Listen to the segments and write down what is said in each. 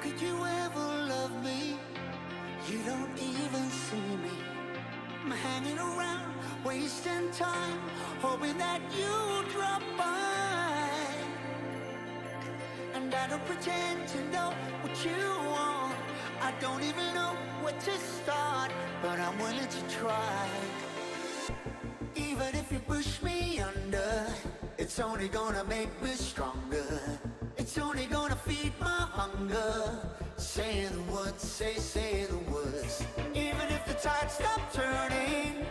could you ever love me? You don't even see me. I'm hanging around, wasting time, hoping that you drop by. And I don't pretend to know what you want. I don't even know where to start, but I'm willing to try. Even if you push me under, it's only gonna make me stronger. Hunger. Say the words, say, say the words. Even if the tide stops turning,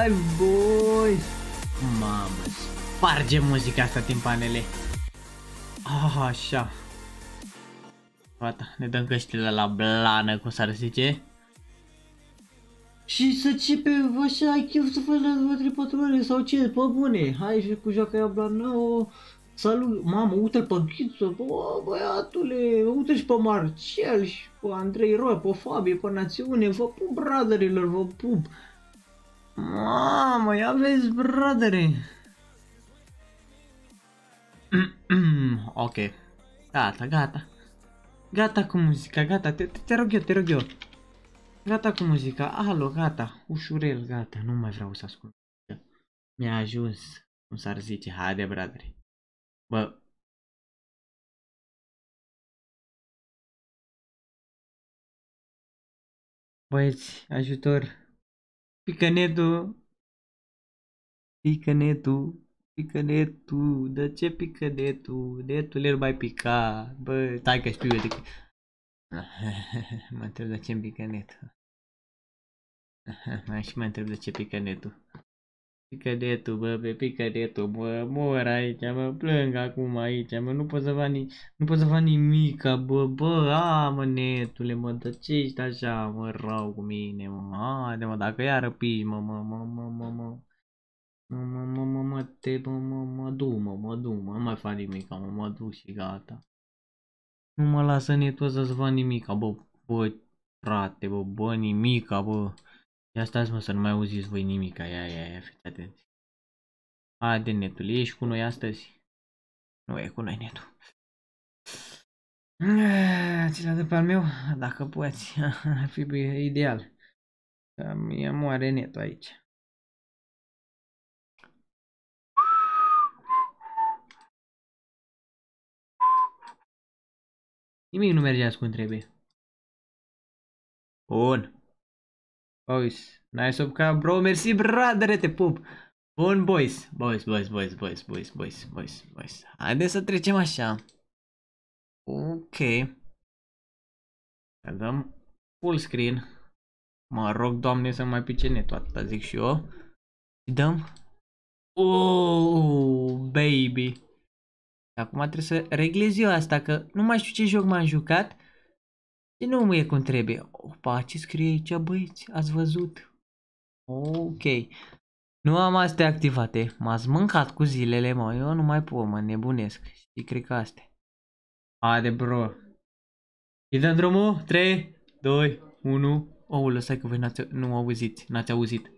live, boys! Mamă, sparge muzica asta din panele. Ah, așa. Gata, ne dăm căștile la blană, cum s-ar zice. Și să începem, așa, ai chef să faci la 2 4 ore sau ce, pe bune. Hai și cu joaca aia blană, salut, mamă, uite-l pe Ghiță, bă, băiatule, uite și pe Marcel și pe Andrei Roy, pe Fabi, pe Națiune, vă pup, brother-ilor, vă pup. Mamă, ia vezi, bradere. ok, gata, gata. Gata cu muzica, gata, te, te, te rog eu, te rog eu. Gata cu muzica, alo, gata, ușurel, gata, nu mai vreau să ascult. Mi-a ajuns, cum s-ar zice, haide, bradere. Bă, Băieți, ajutor. Pică netul. Pică netul. Pică netul. De ce pică netul? Netul el mai pica. Bă, stai că știu eu de că... mă întreb de ce îmi pică netul. mai și mă întreb de ce pică netul. Pică netul, bă, pe pică netul, mă, mor aici, mă, plâng acum aici, mă, nu pot să fac, ni- nu pot să fac nimica, bă, bă, a, mă, netule, mă, de ce ești așa, mă, rău cu mine, mă, haide, mă, dacă iară piși, mă, mă, mă, mă, mă, mă, mă, mă, mă, mă, mă, te, mă, mă, mă, du, mă, mă, du, mă, nu mai fac nimica, mă, mă duc și gata. Nu mă lasă netul ăsta să fac nimica, bă, bă, frate, bă, bă, nimica, bă. Ia stați mă să nu mai auziți voi nimica, ia, ia, ia, fiți atenți. Haide netul, ești cu noi astăzi? Nu e cu noi netul. Eh, Ți l de pe al meu? Dacă poți. Ar fi bine, ideal. Că mie moare netul aici. Nimic nu merge azi cum trebuie. Bun. Boys. Nice of cap, bro. Mersi, bradere, te pup. Bun, boys. Boys, boys, boys, boys, boys, boys, boys, boys. Haideți să trecem așa. Ok. Să dăm full screen. Mă rog, doamne, să mai pice netul, atâta zic și eu. Și dăm. Oh, baby. Acum trebuie să reglez eu asta, că nu mai știu ce joc m-am jucat. Și nu mă e cum trebuie. Opa, ce scrie aici, băieți? Ați văzut? Ok. Nu am astea activate. M-ați mâncat cu zilele, mă. Eu nu mai pot, mă, nebunesc. Și cred că astea. Haide, bro. Îi dăm drumul? 3, 2, 1. Oh, lăsai că voi n-ați, nu auziți, n-ați auzit.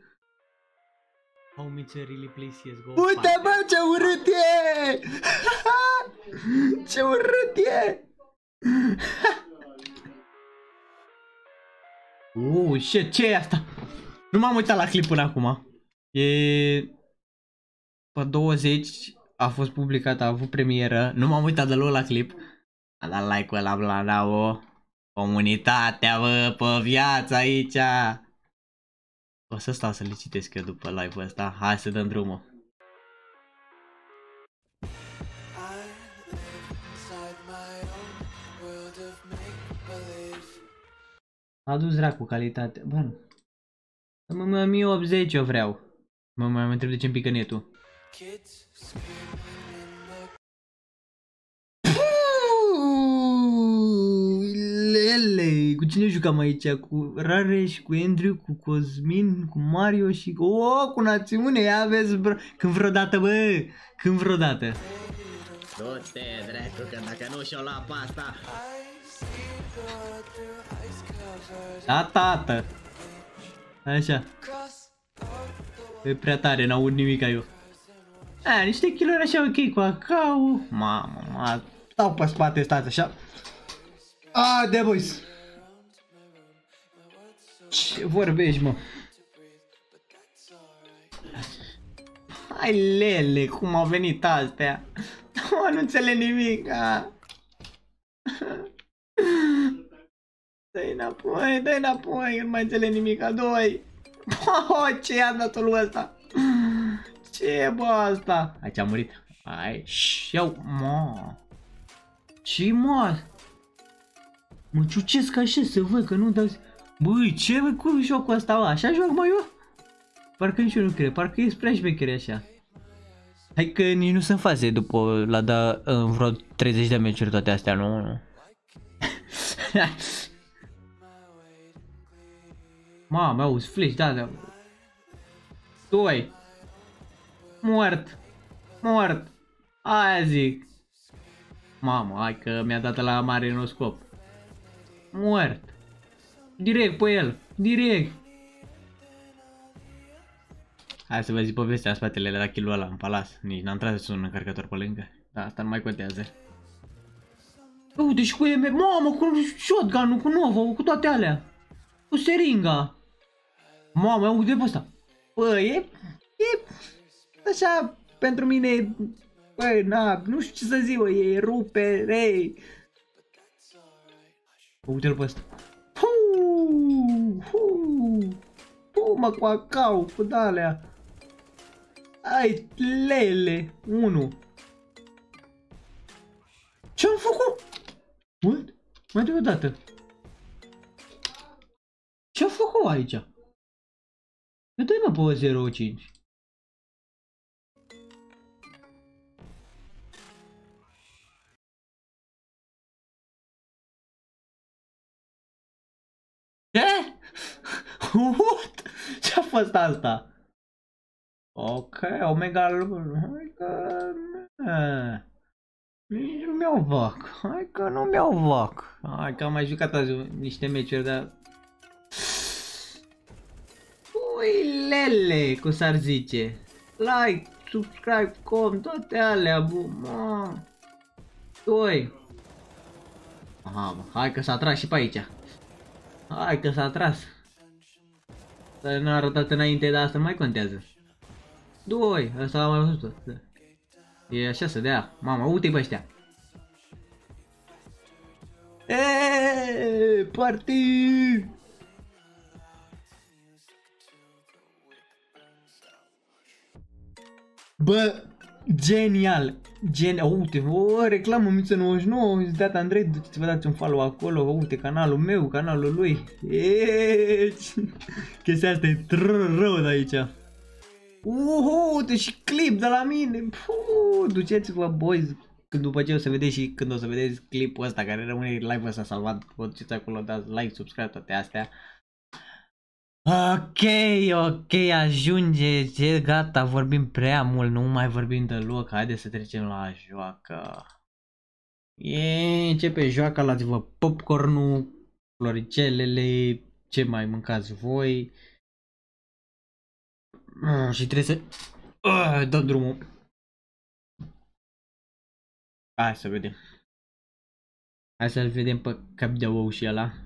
How really please CSGO. Uite, bă, ce urât e! ce urât e! Uh, shit, ce e asta? Nu m-am uitat la clip până acum. E... Pe 20 a fost publicat, a avut premieră. Nu m-am uitat deloc la clip. A dat like-ul ăla, bla, bla, o. Comunitatea, bă, pe viață aici. O să stau să le citesc eu după live-ul ăsta. Hai să dăm drumul. A dus dracu calitate. Bun. Mă, 1080 eu vreau. Mă mai întreb de ce îmi pică netul. Lele, cu cine jucam aici? Cu Rareș, cu Andrew, cu Cosmin, cu Mario și cu... Oh, cu națiune, ia vezi, bro. Când vreodată, bă, când vreodată. Du-te, dracu, că dacă nu și-o lua pasta... Da, tată. Așa. E prea tare, n-aud nimic eu. A, niște kilori așa ok cu acau. Mamă, mă, stau pe spate, stați așa. A, de boys. Ce vorbești, mă? Hai lele, cum au venit astea? Nu, nu înțeleg nimic. Dă-i înapoi, dă-i înapoi, nu mai înțeleg nimic, a doi. Oh, ce i-a dat lui ăsta? Ce e bă asta? Aici a murit. Hai, iau, mă. Ce mă? Mă ciucesc așa să văd că nu dau... Băi, ce bă, cum jocul ăsta, bă? Așa joc, mă, eu? Parcă nici eu nu cred, parcă e prea șmechere așa. Hai că nici nu sunt faze după la da în vreo 30 de meciuri toate astea, nu? nu. Mamă, auzi, flash, da, da. Doi. Mort. Mort. Aia zic. Mamă, hai că mi-a dat la mare noscop. Mort. Direct pe el. Direct. Hai să vă zic povestea în spatele la kill ăla în palas. Nici n-am tras un încărcător pe lângă. Da, asta nu mai contează. Uite și cu EM... Mamă, cu shotgun-ul, cu Nova, cu toate alea. Cu seringa. Mamă, uite pe ăsta. Bă, e, e așa, pentru mine, bă, na, nu știu ce să zic, bă, e rupe, rei. Uite-l pe ăsta. Puu, puu, puu, mă, cu acau, cu dalea. Ai, lele, unu. Ce-am făcut? What? Mai de o dată. Ce-am făcut aici? Eu dai mă pe 05. Ce? What? Ce-a fost asta? Ok, Omega... Că... Nici nu mi-au vac. Hai că nu mi-au vac. Hai că am mai jucat azi niște meciuri, Ui, lele, cum s-ar zice. Like, subscribe, com, toate alea, bu, mă. Doi. Aha, mă. Hai că s-a tras și pe aici. Hai că s-a tras. Să nu a arătat înainte, dar asta nu mai contează. Doi. Asta am mai văzut. E așa să dea. Mama, uite pe ăștia. Eee, party! Bă, genial! Gen, oh, uite, o reclamă miță 99, dat Andrei, duceți vă dați un follow acolo, uite, canalul meu, canalul lui. Eee, chestia asta e rău de aici. Uhu, uite și clip de la mine. Puh, duceți-vă, boys, când după ce o să vedeți și când o să vedeți clipul ăsta care rămâne live-ul ăsta salvat, vă duceți acolo, dați like, subscribe, toate astea. Ok, ok, ajunge, ce, gata, vorbim prea mult, nu mai vorbim deloc, haide să trecem la joacă. E, începe joaca, luați-vă popcornul, floricelele, ce mai mâncați voi. Ah, și trebuie să... Ah, dăm drumul. Hai să vedem. Hai să-l vedem pe cap de ou și ăla.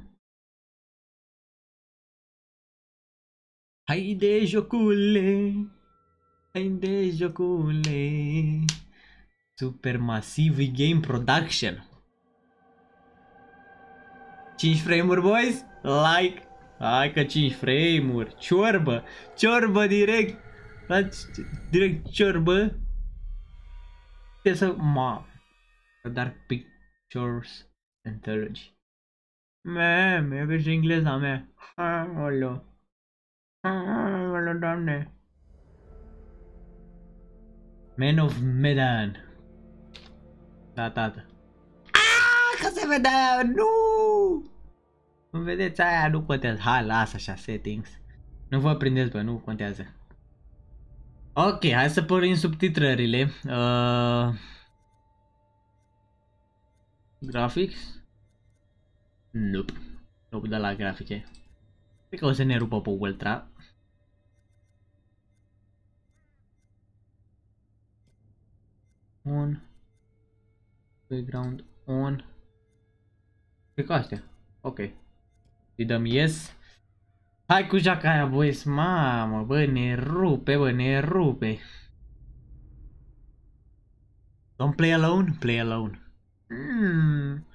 Haide jocule, haide jocule. Supermassive Game Production. 5 frame-uri, boys? Like. Hai că 5 frame-uri. Ciorbă. Ciorbă direct. Faci direct ciorbă. Trebuie să... Ma. Dark Pictures Anthology. Me, me vezi engleza mea. Aoleo. Aoleo, doamne. Man of Medan. Da, tată. Ah, că se vedea, nu! Nu vedeți aia, nu contează. Hai, lasă așa, settings. Nu vă prindeți, bă, nu contează. Ok, hai să pornim subtitrările. Uh... Graphics? Nope. Nope de la grafice. Cred că o să ne rupă pe ultra. On. Background on. Cred că astea. Ok. Îi dăm yes. Hai cu jaca aia, boys. Mamă, bă, ne rupe, bă, ne rupe. Don't play alone, play alone. Mm.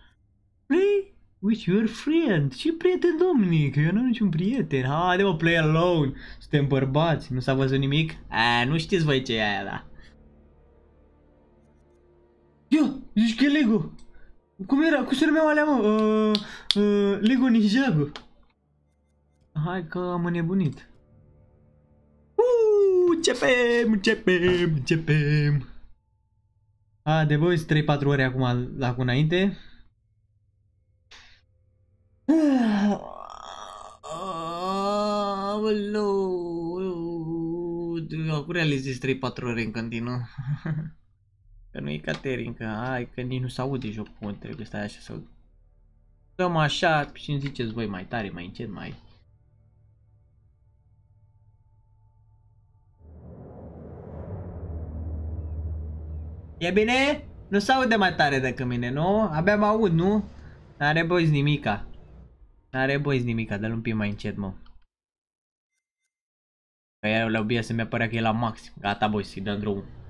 Play with your friend. Ce prieten, domnic? Eu nu am niciun prieten. Haide, mă, play alone. Suntem bărbați. Nu s-a văzut nimic? A, nu știți voi ce e aia, da. Ia, zici că e Lego. Cum era? Cum se numeau alea, mă? Uh, uh, Lego Ninjago. Hai că am înnebunit. Uuu, începem, începem, începem. A, de voi 3-4 ore acum la acum înainte. Acum realizez 3-4 ore în continuu. Că nu e Caterinca, hai că nici nu se aude jocul, trebuie să stai așa să Dăm așa și îmi ziceți voi mai tare, mai încet, mai... E bine? Nu se aude mai tare decât mine, nu? Abia mă aud, nu? N-are boys nimica. N-are boys nimica, dă-l un pic mai încet, mă. Că ea la obie să-mi apărea că e la maxim. Gata, boys, să-i dăm drumul.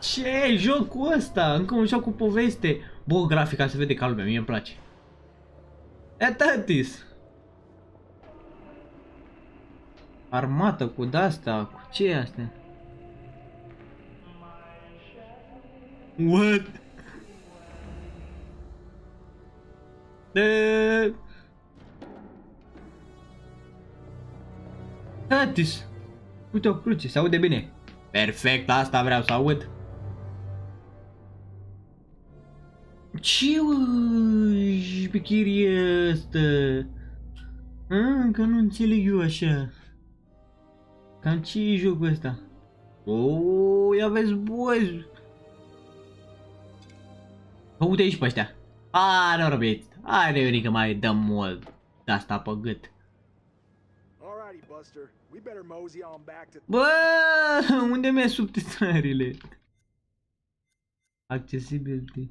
Ce e jocul ăsta? Încă un joc cu poveste. Bă, grafica se vede ca lumea, mie îmi place. E tatis. Armată cu de-asta, cu ce e astea? What? De... Tatis. Uite o cruce, se aude bine. Perfect, asta vreau să aud. Ce șpichirie asta? Încă nu înțeleg eu așa. Cam ce e jocul ăsta? Oh, ia vezi, boys! Uite aici pe ăștia. A, nu răbit. Hai, Reunică, mai dăm mult de asta pe gât. Buster. We better mosey on back to Bă, unde mi-e subtitrările? Accessibility.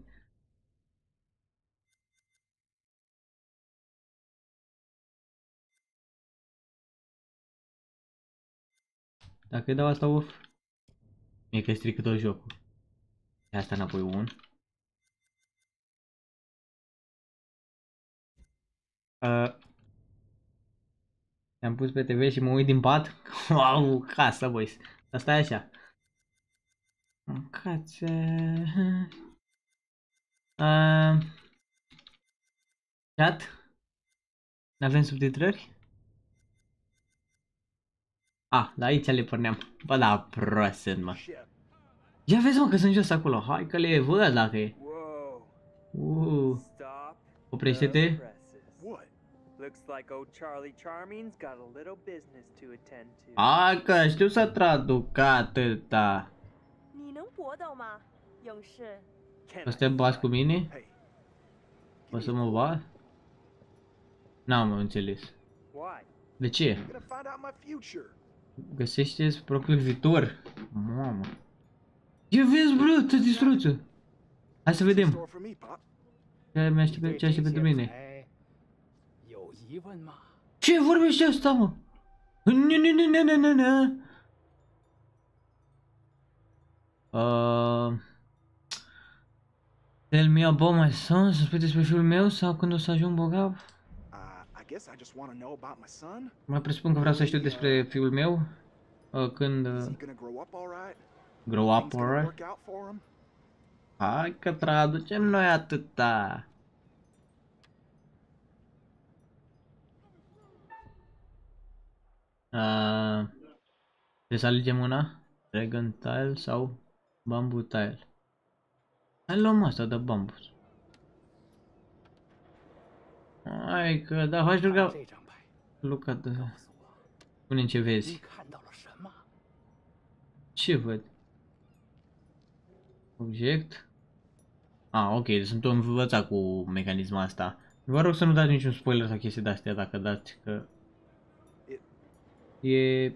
Dacă îi dau asta off, mie că strică tot jocul. Ia asta înapoi un. Uh, am pus pe TV și mă uit din pat. Wow, casă, boys. Asta e așa. Mâncați... Uh, chat? N-avem subtitrări? Ah, la aici le porneam. Bă, da, prost sunt, mă. ship. Ia vezi, mă, că sunt jos acolo. Hai că le văd dacă e. Whoa. Uh, Stop. oprește-te. Looks like old Charlie Charming's got a little business to attend to. A, că știu să traduc atâta. O să te bați cu mine? O să mă bat? N-am înțeles. De ce? Găsește-ți propriul viitor. Mamă. Ce vezi, bro? Te distruță. Hai să vedem. Ce aștept pentru mine? Ce vorbește asta, mă? Ne, ne, ne, ne, ne, ne, ne. Uh, tell me about my son, să spui despre fiul meu sau când o să ajung bogav? Mă presupun că vreau să știu despre fiul meu uh, când... Uh, grow up alright? Hai că traducem noi atâta! Ah, uh, trebuie să alegem una? Dragon Tile sau Bamboo Tile? Hai luăm asta de bambus. Hai că, da, faci ruga... Luca, da. spune ce vezi. Ce văd? Object. Ah, ok, deci sunt învățat cu mecanismul asta. Vă rog să nu dați niciun spoiler sau chestii de-astea dacă dați, că E...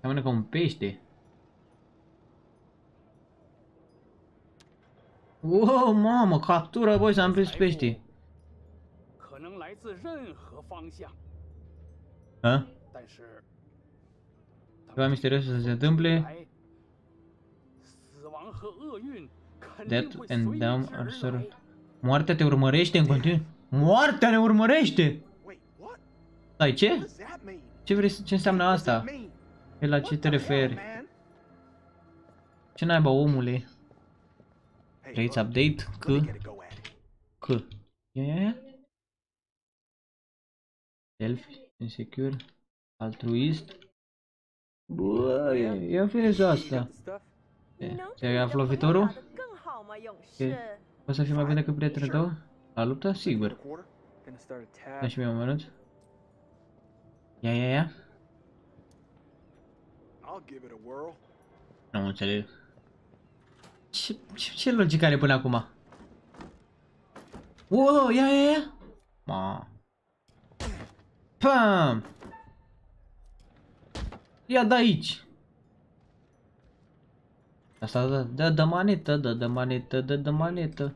Seamănă ca un pește. Wow, mamă, captură, băi, s-am prins pește. Ha? Ceva misterios să se întâmple. Death and Down are Moartea te urmărește în continuu. Moartea ne urmărește! Stai, ce? Ce vrei să... ce înseamnă asta? E la ce te referi? Ce naiba, omule? Trăiți update? C? C. Ia, ia, insecure, altruist. Bă, ia finish asta. Te-ai aflat viitorul? O să fii mai bine decât prietenul tău? La luptă? Sigur. Da și mie un minut. Ia, ia, ia. I'll give it a whirl. Nu înțeleg. Ce, ce, ce logică are până acum? Wow, ia, ia, ia. Ma. Pam! Ia de aici. Asta dă, dă, dă manetă, dă, dă manetă, dă, dă manetă.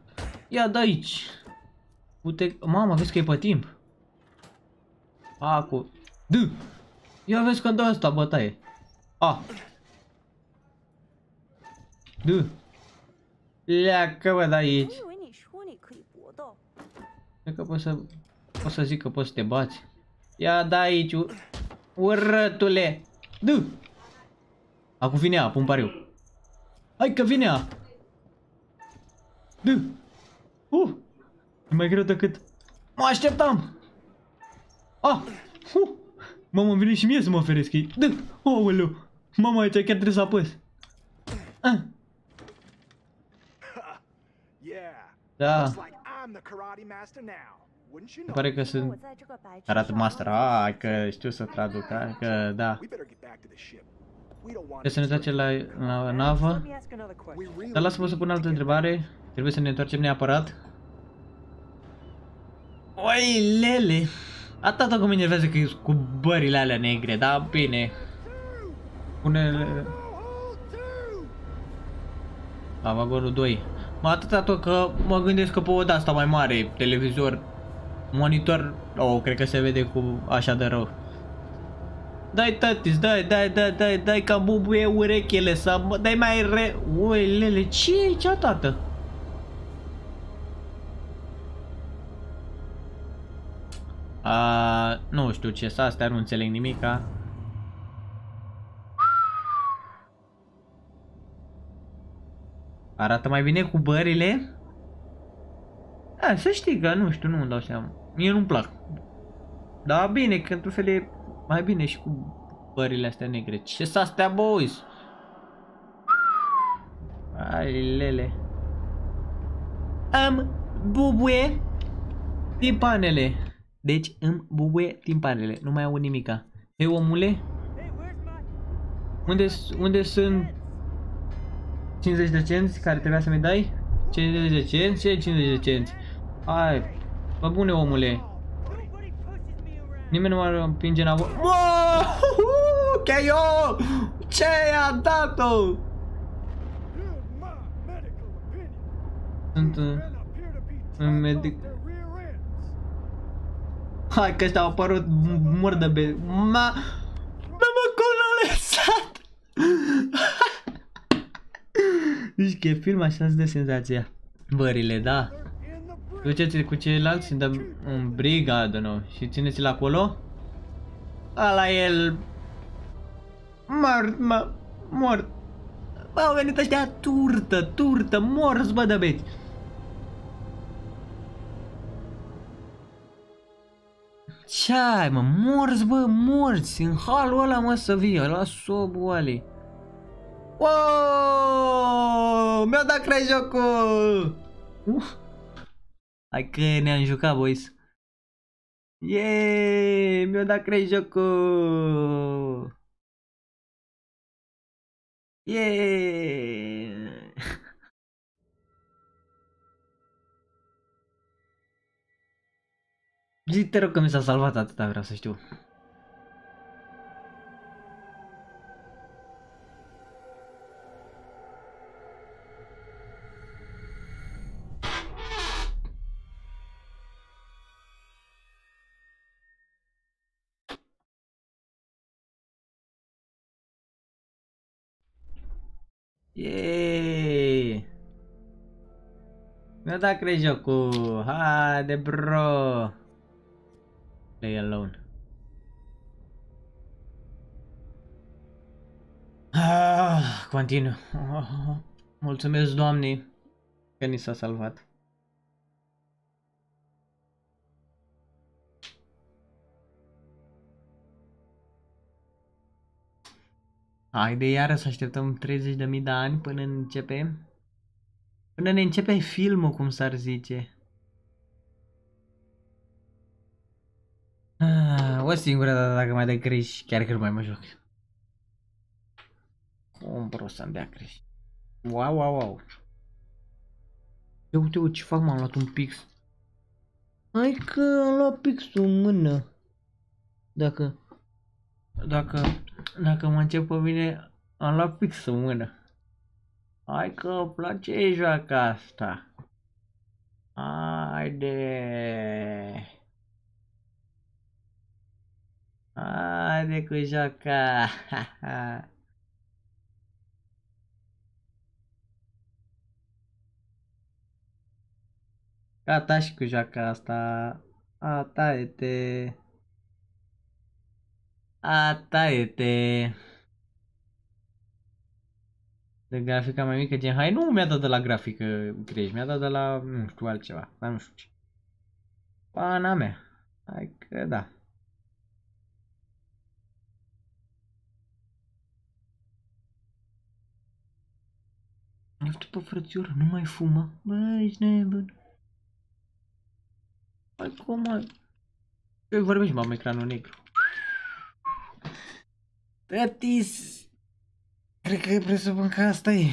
Ia de aici. Uite, mama, vezi că e pe timp. Acu. D! Ia vezi că dă asta bătaie. A. D. Leacă bă de aici. Cred că poți să, poți să zic că poți să te bați. Ia da aici, urătule. du. Acum vine ea, pun pariu. Hai că vine ea. D. Uh. E mai greu decât mă așteptam. Ah. Uh. Mama, vine și mie să mă oferesc. Dă! oh, Mama, aici chiar trebuie să apăs. Ah. Da. Se pare că sunt arată master. Ah, că știu să traduc. Că da. Trebuie să ne trece la, la navă. Dar lasă-mă să pun altă întrebare. Trebuie să ne întoarcem neapărat. Oi, lele! Atâta tot că mă enervează că e cu bările alea negre, dar bine. Pune la vagonul 2. Mă atâta tot că mă gândesc că pe o de asta mai mare, televizor, monitor, oh, cred că se vede cu așa de rău. Dai tatis, dai, dai, dai, dai, dai ca bubuie urechile să mă, dai mai re... Ui, lele, ce e aici, tată? A, nu știu ce să astea, nu înțeleg nimica. Arată mai bine cu bările? A, să știi că nu știu, nu-mi dau seama. Mie nu-mi plac. Da, bine, că într-un fel e mai bine și cu bările astea negre. Ce s astea, boys? Ai, lele. Am bubuie timpanele. Deci îmi bubuie timpanele. Nu mai aud nimica. Hei, omule, Hey, where's my... unde, unde sunt 50 de cenți care trebuia să mi dai? 50 de cenți? Ce 50 de cenți? Hai, bă bune omule. Nobody pushes me around. Nimeni nu mă împinge înapoi. Wow! Că eu! Ce i-a dat-o? In my medical opinion, Sunt... uh, men appear to be Un tied medic... Hai că ăștia au apărut mor de be... Ma... Mă cum l-a lăsat! Zici că e film așa îți dă senzația. Bările, da. In the bridge. Duceți-l cu ceilalți și dăm un brigadă nou și țineți-l acolo. Ala el... Mort, mă, mort. Bă, au venit ăștia turtă, turtă, morți, bă, de beți. Ce ai, mă, morți, bă, morți, în halul ăla, mă, să vii, la sobul alei. Wow! Mi-a dat crai jocul! Uh. Hai că ne-am jucat, boys. Yeee! Mi-a dat crei jocul! Yeee! Te rog că mi s-a salvat atâta, vreau să știu. Yeee! Mi-a dat jocul! Haide, bro! Play alone. Ah, continuu. Ah, mulțumesc, Doamne, că ni s-a salvat. Haide iară să așteptăm 30.000 de ani până începe. Până ne începe filmul, cum s-ar zice. Ah, o singură dată dacă mai dai greș, chiar că nu mai mă joc. Cum bro să-mi dea greș. Wow, wow, wow. Ia uite, uite ce fac, m-am luat un pix. Hai că am luat pixul în mână. Dacă, dacă, dacă mă încep pe mine, am luat pixul în mână. Hai că îmi place joaca asta. Haide. Haide cu joaca. Gata și cu joaca asta. Ata este. Ata este. De grafica mai mică gen hai nu mi-a dat de la grafică greș, mi-a dat de la nu știu altceva, dar nu știu ce. Pana mea. Hai că da. Uite pe frățioră, nu mai fumă. Bă, ești nebun. Hai cum mai... Eu vorbești, mă, am ecranul negru. Tătis! Cred că presupun că asta e.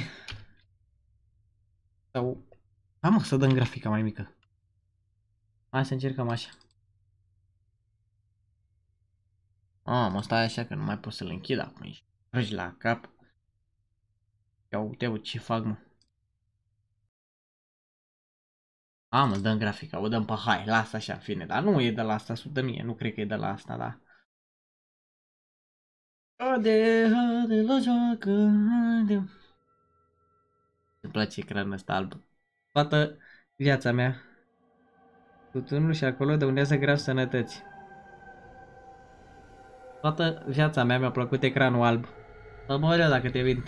Sau... Hai mă, să dăm grafica mai mică. Hai să încercăm așa. A, mă stai așa că nu mai pot să-l închid acum. Ești tragi la cap. Ia uite bă, ce fac mă. A, mă, dăm grafica, o dăm pe hai, lasă așa, în fine, dar nu e de la asta 100 mie, nu cred că e de la asta, da. Haide, haide la joacă, haide. Îmi place ecranul ăsta alb. Toată viața mea. Tutunul și acolo dăunează grav sănătăți. Toată viața mea mi-a plăcut ecranul alb. Să mor eu dacă te vind.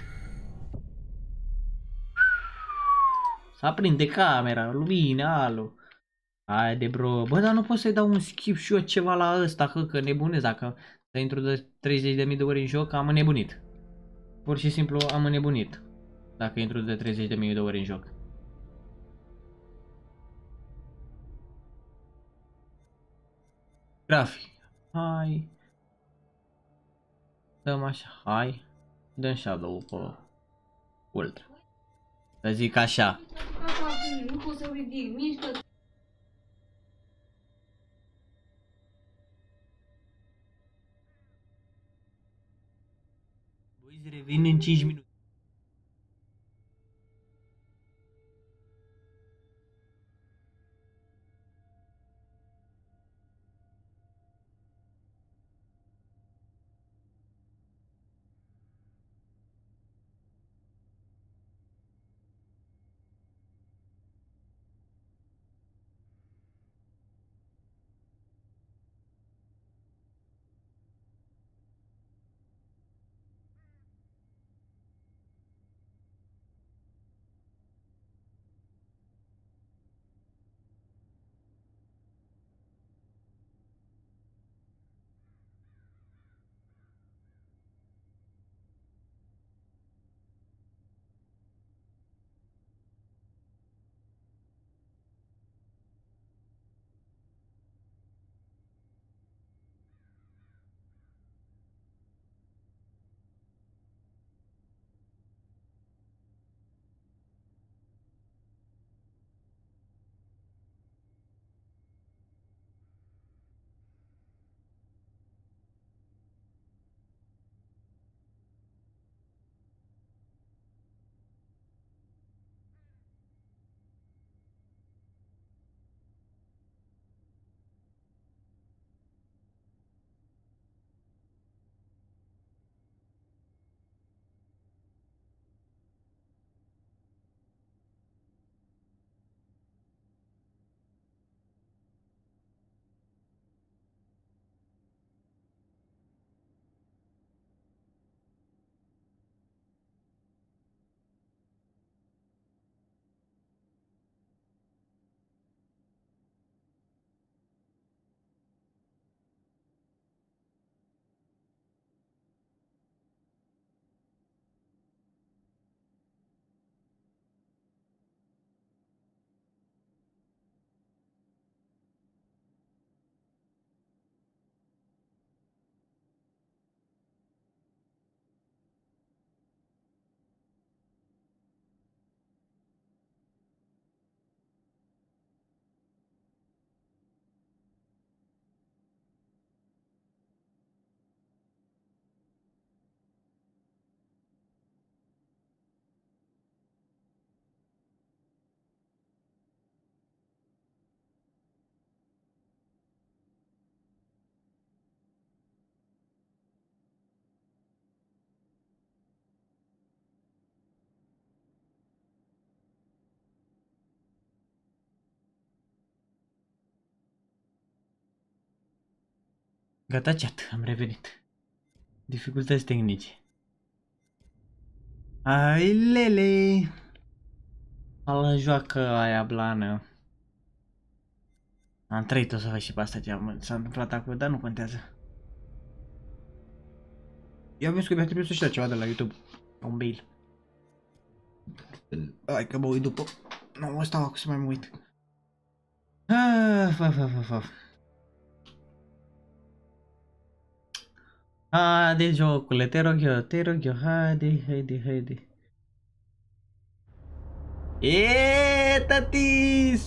S-a prinde camera, lumină, alo. Haide, bro. Bă, dar nu pot să-i dau un skip și eu ceva la ăsta, că, că nebunez. Dacă să intru de 30.000 de ori în joc, am înnebunit. Pur și simplu am înnebunit. Dacă intru de 30.000 de ori în joc. Grafic. Hai. Dăm așa. Hai. Dăm shadow pe ultra. Să zic așa. Nu pot să ridic, mișcă Boys, revin în 5 minute. Gata chat, am revenit. Dificultăți tehnice. Ai lele! Ala joacă aia blană. Am trăit-o să fac și pe asta ce s-a întâmplat acolo, dar nu contează. Eu am văzut că mi-a trimis și ceva de la YouTube. Un bail. Hai că mă uit după. Nu mă stau acum să mai mă uit. Ah, fa, fa, fa, fa. Haide, jocule, te rog eu, te rog eu, haide, haide, haide. E, tatis!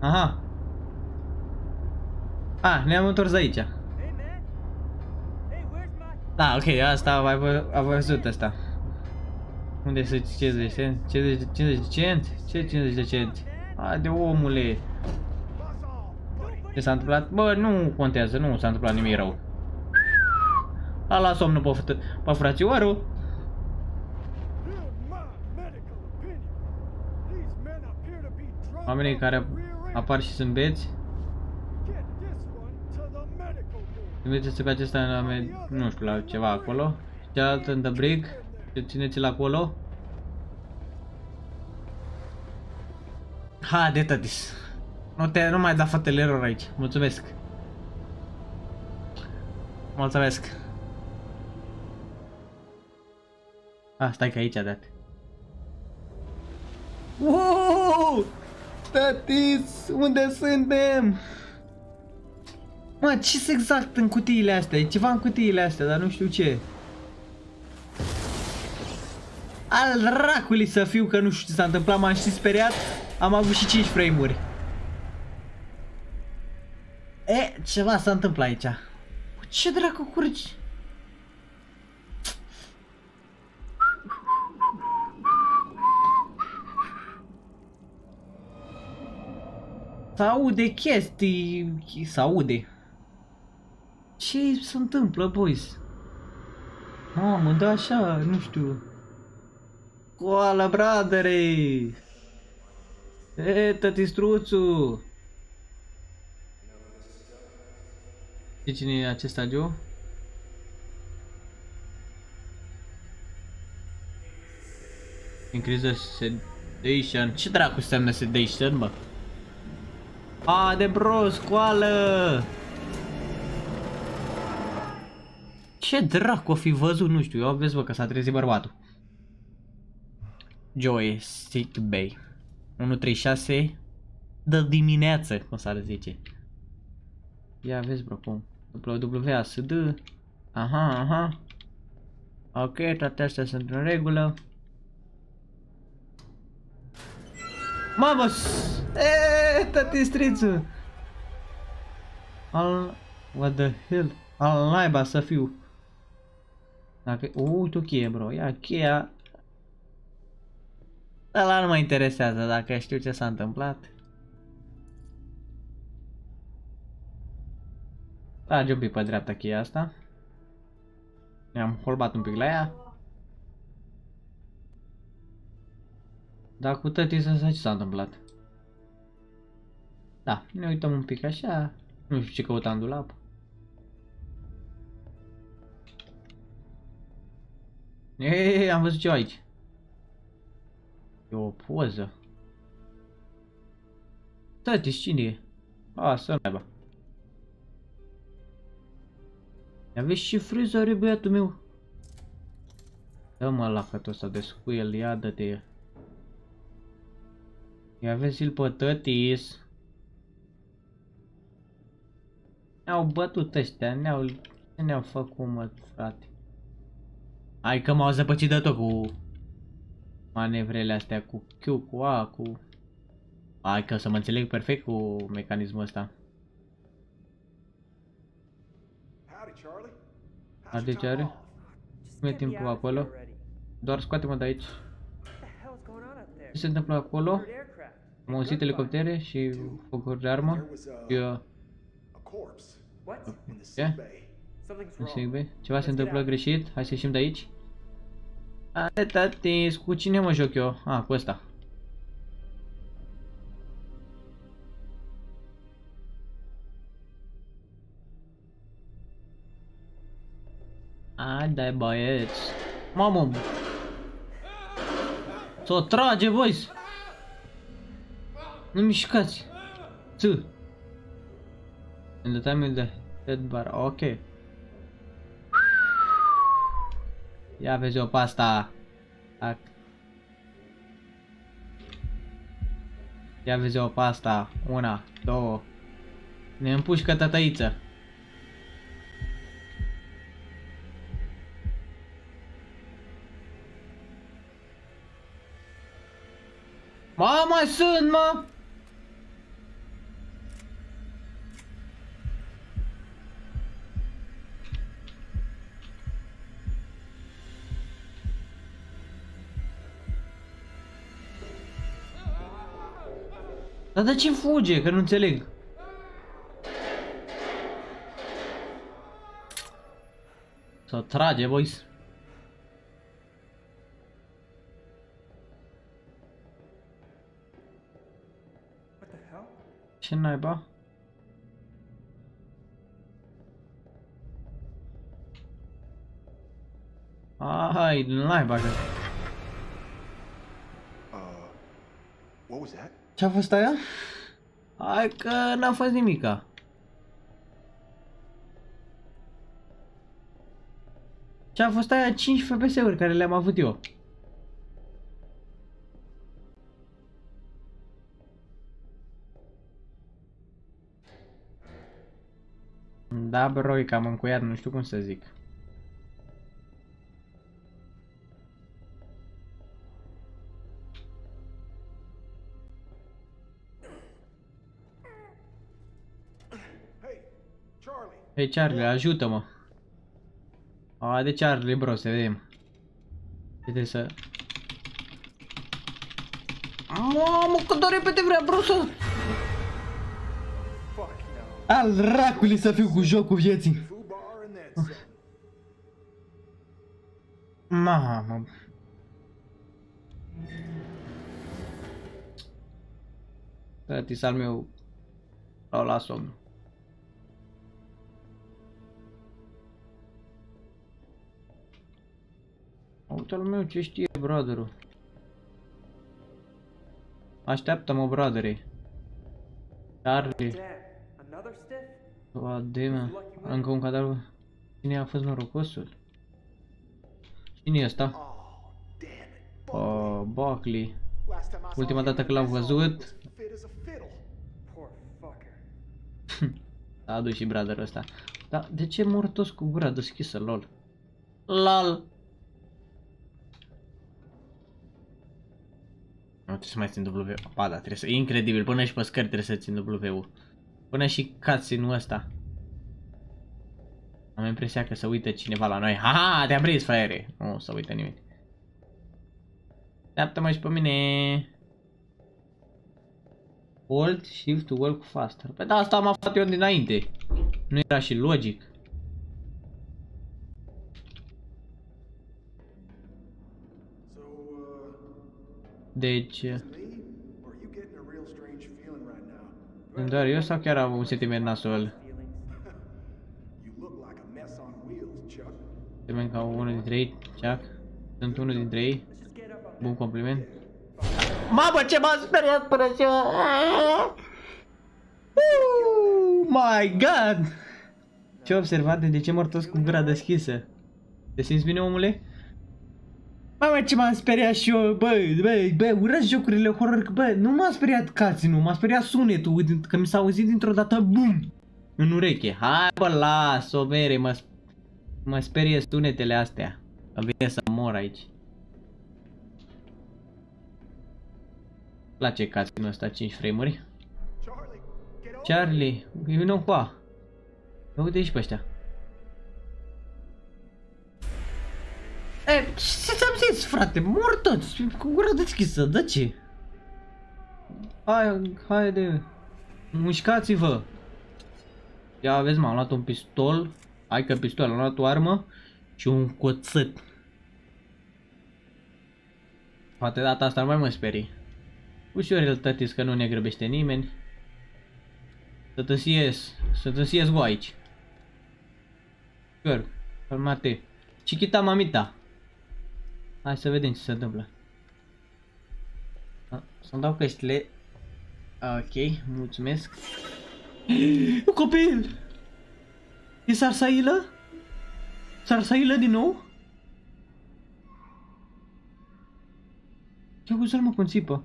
Aha. A, ne-am întors aici. Hey, man. Hey, where's my... Da, ok, asta a, vă- a văzut asta. Unde sunt 50 de cent? 50 de 50 de cent? Ce 50 de cent? Haide, omule! Ce s-a întâmplat? Bă, nu contează, nu s-a întâmplat nimic rău. A luat somnul pe, fătă- pe frățioarul. In my medical opinion, these men appear to be drunk Oamenii off care the rear end. apar și sunt beți. Get this one to the medical board. Trimiteți pe acesta la, me- nu știu, la ceva acolo. Cealaltă în the brig. Țineți-l acolo. Haide, tătis. Nu, te, nu mai da fătele error aici. Mulțumesc. Mulțumesc. A, stai că aici a dat. Wow! Tatis, unde suntem? Mă, ce exact în cutiile astea? E ceva în cutiile astea, dar nu știu ce. Al dracului să fiu că nu știu ce s-a întâmplat, m-am și speriat. Am avut și 5 frame-uri. E, ceva s-a întâmplat aici. Bă, Ce dracu curgi? S-aude chestii, s-aude. Ce se întâmplă, boys? Mamă, da așa, nu știu. Coala, bradere! E, tătistruțu! De cine e acest stadiu? Increase the sedation. Ce dracu înseamnă sedation, bă? A, de bro, scoală! Ce dracu o fi văzut, nu știu, eu vezi bă că s-a trezit bărbatul. Joy, Sick Bay. 136 de dimineață, cum s-ar zice. Ia vezi bro cum. WWASD. Aha, aha. Ok, toate astea sunt în regulă. Mamă! Eee, tati strițu! Al... What the hell? Al naiba să fiu. Dacă... Uite o cheie, bro. Ia cheia. Ăla nu mă interesează dacă știu ce s-a întâmplat. Trage un pic pe dreapta cheia asta. Ne-am holbat un pic la ea. Dar cu tătii să ce s-a întâmplat. Da, ne uităm un pic așa. Nu știu ce căuta în dulap. Ei, am văzut ceva aici. E o poză. Tati, cine e? A, să naiba. Aveți și frizare, băiatul meu. Dă-mă la că ăsta de scuiel, ia dă-te. Ia vezi-l pe tătis. Ne-au bătut ăștia, ne-au... Ce ne-au făcut, mă, frate? Hai că m-au zăpăcit de tot cu manevrele astea, cu Q, cu A, cu... Hai că să mă înțeleg perfect cu mecanismul ăsta. How's Haide, your time Charlie. off? Just Cum e get me timpul out of here acolo? already. Doar scoate-mă de aici. What the hell's going on up there? Ce se întâmplă acolo? Third aircraft. Am auzit elicoptere și focuri de armă. There was a, Și, uh, a corpse What? in the Yeah. sick bay. Something's nu știu, wrong. bă, ceva se Let's get întâmplă out. greșit. Hai să ieșim de aici. Hai, tati, cu cine mă joc eu? Ah, cu ăsta. Hai, dai băieți. Mamă! S-o trage, boys! Nu mișcați! Ț! In the time in the head bar, ok. Ia vezi-o pe asta. Tac. Ia vezi-o pe asta. Una, două. Ne împușcă tătăiță. mai sunt, mă? Dar de ce fuge? Că nu înțeleg. Să trage, boys. Ce naiba? Hai, naiba că... Uh, what was that? Ce-a fost aia? Hai că n-a fost nimica. Ce-a fost aia 5 FPS-uri care le-am avut eu. Da, bro, e cam încuiat, nu știu cum să zic. Hey, Charlie. Hei, Charlie, ajută-mă. A, de Charlie, bro, să vedem. Ce trebuie să... Mamă, cât de repede vrea, bro, să... Fuck no. Al racului să fiu cu jocul vieții. Fubar and then some. Mamă. Tătis al meu l-au la somn. Uite al meu ce știe brotherul. Așteaptă-mă, brotheri. Charlie. Damn. Another stiff? Oade, mă. Încă un cadavru. Cine a fost norocosul? Cine e ăsta? Oh, damn it. Oh, Buckley. Last time I saw Ultima him, dată când l-am he was văzut, fit as a fiddle. Poor fucker. a adus și brotherul ăsta. Dar de ce mor toți cu gura deschisă, lol? LOL! Nu trebuie să mai țin W. Ba da, trebuie să... E incredibil, până și pe scări trebuie să țin W. Până și cutscene-ul ăsta. Am impresia că se uită cineva la noi. Ha, te-am prins, fraiere! Nu se uită nimeni. Așteaptă-mă și pe mine. Hold shift to walk faster. Păi da, asta am aflat eu dinainte. Nu era și logic. So, uh, Deci, doar eu sau chiar am un sentiment nasol? Feelings. You look like a mess on wheels, Chuck. Sentiment ca unul dintre ei, Chuck. Sunt unul dintre ei. Let's just get up on Bun compliment. Mamă, ce m-a speriat până și Oh my god! Ce observat de ce mor toți cu gura deschisă? Te simți bine, omule? Mamă, ce m-am speriat și eu, bă, bă, bă, urăsc jocurile horror, că, bă, nu m-a speriat cutscene m-a speriat sunetul, din- că mi s-a auzit dintr-o dată, bum, în ureche. Hai, bă, las-o, mere, mă, sp- mă sperie sunetele astea. Îmi vine să mor aici. place cutscene-ul ăsta, 5 frame-uri. Charlie, get over Charlie, vină cu a. Ia uite și pe ăștia. E, ce ți-am zis, frate? Mor toți, cu gura deschisă, de ce? Hai, hai de... Mușcați-vă! Ia aveți, m-am luat un pistol. Hai că pistol, am luat o armă și un coțet. Poate data asta nu mai mă sperii. Ușor tătis că nu ne grăbește nimeni. Să tăsies, să tăsies cu aici. Ușor, calmate. Chiquita mamita. Hai să vedem ce se întâmplă. A, Să-mi dau căștile. Ok, mulțumesc. Un copil! E Sarsailă? Sarsailă din nou? Ce cu mă cum țipă?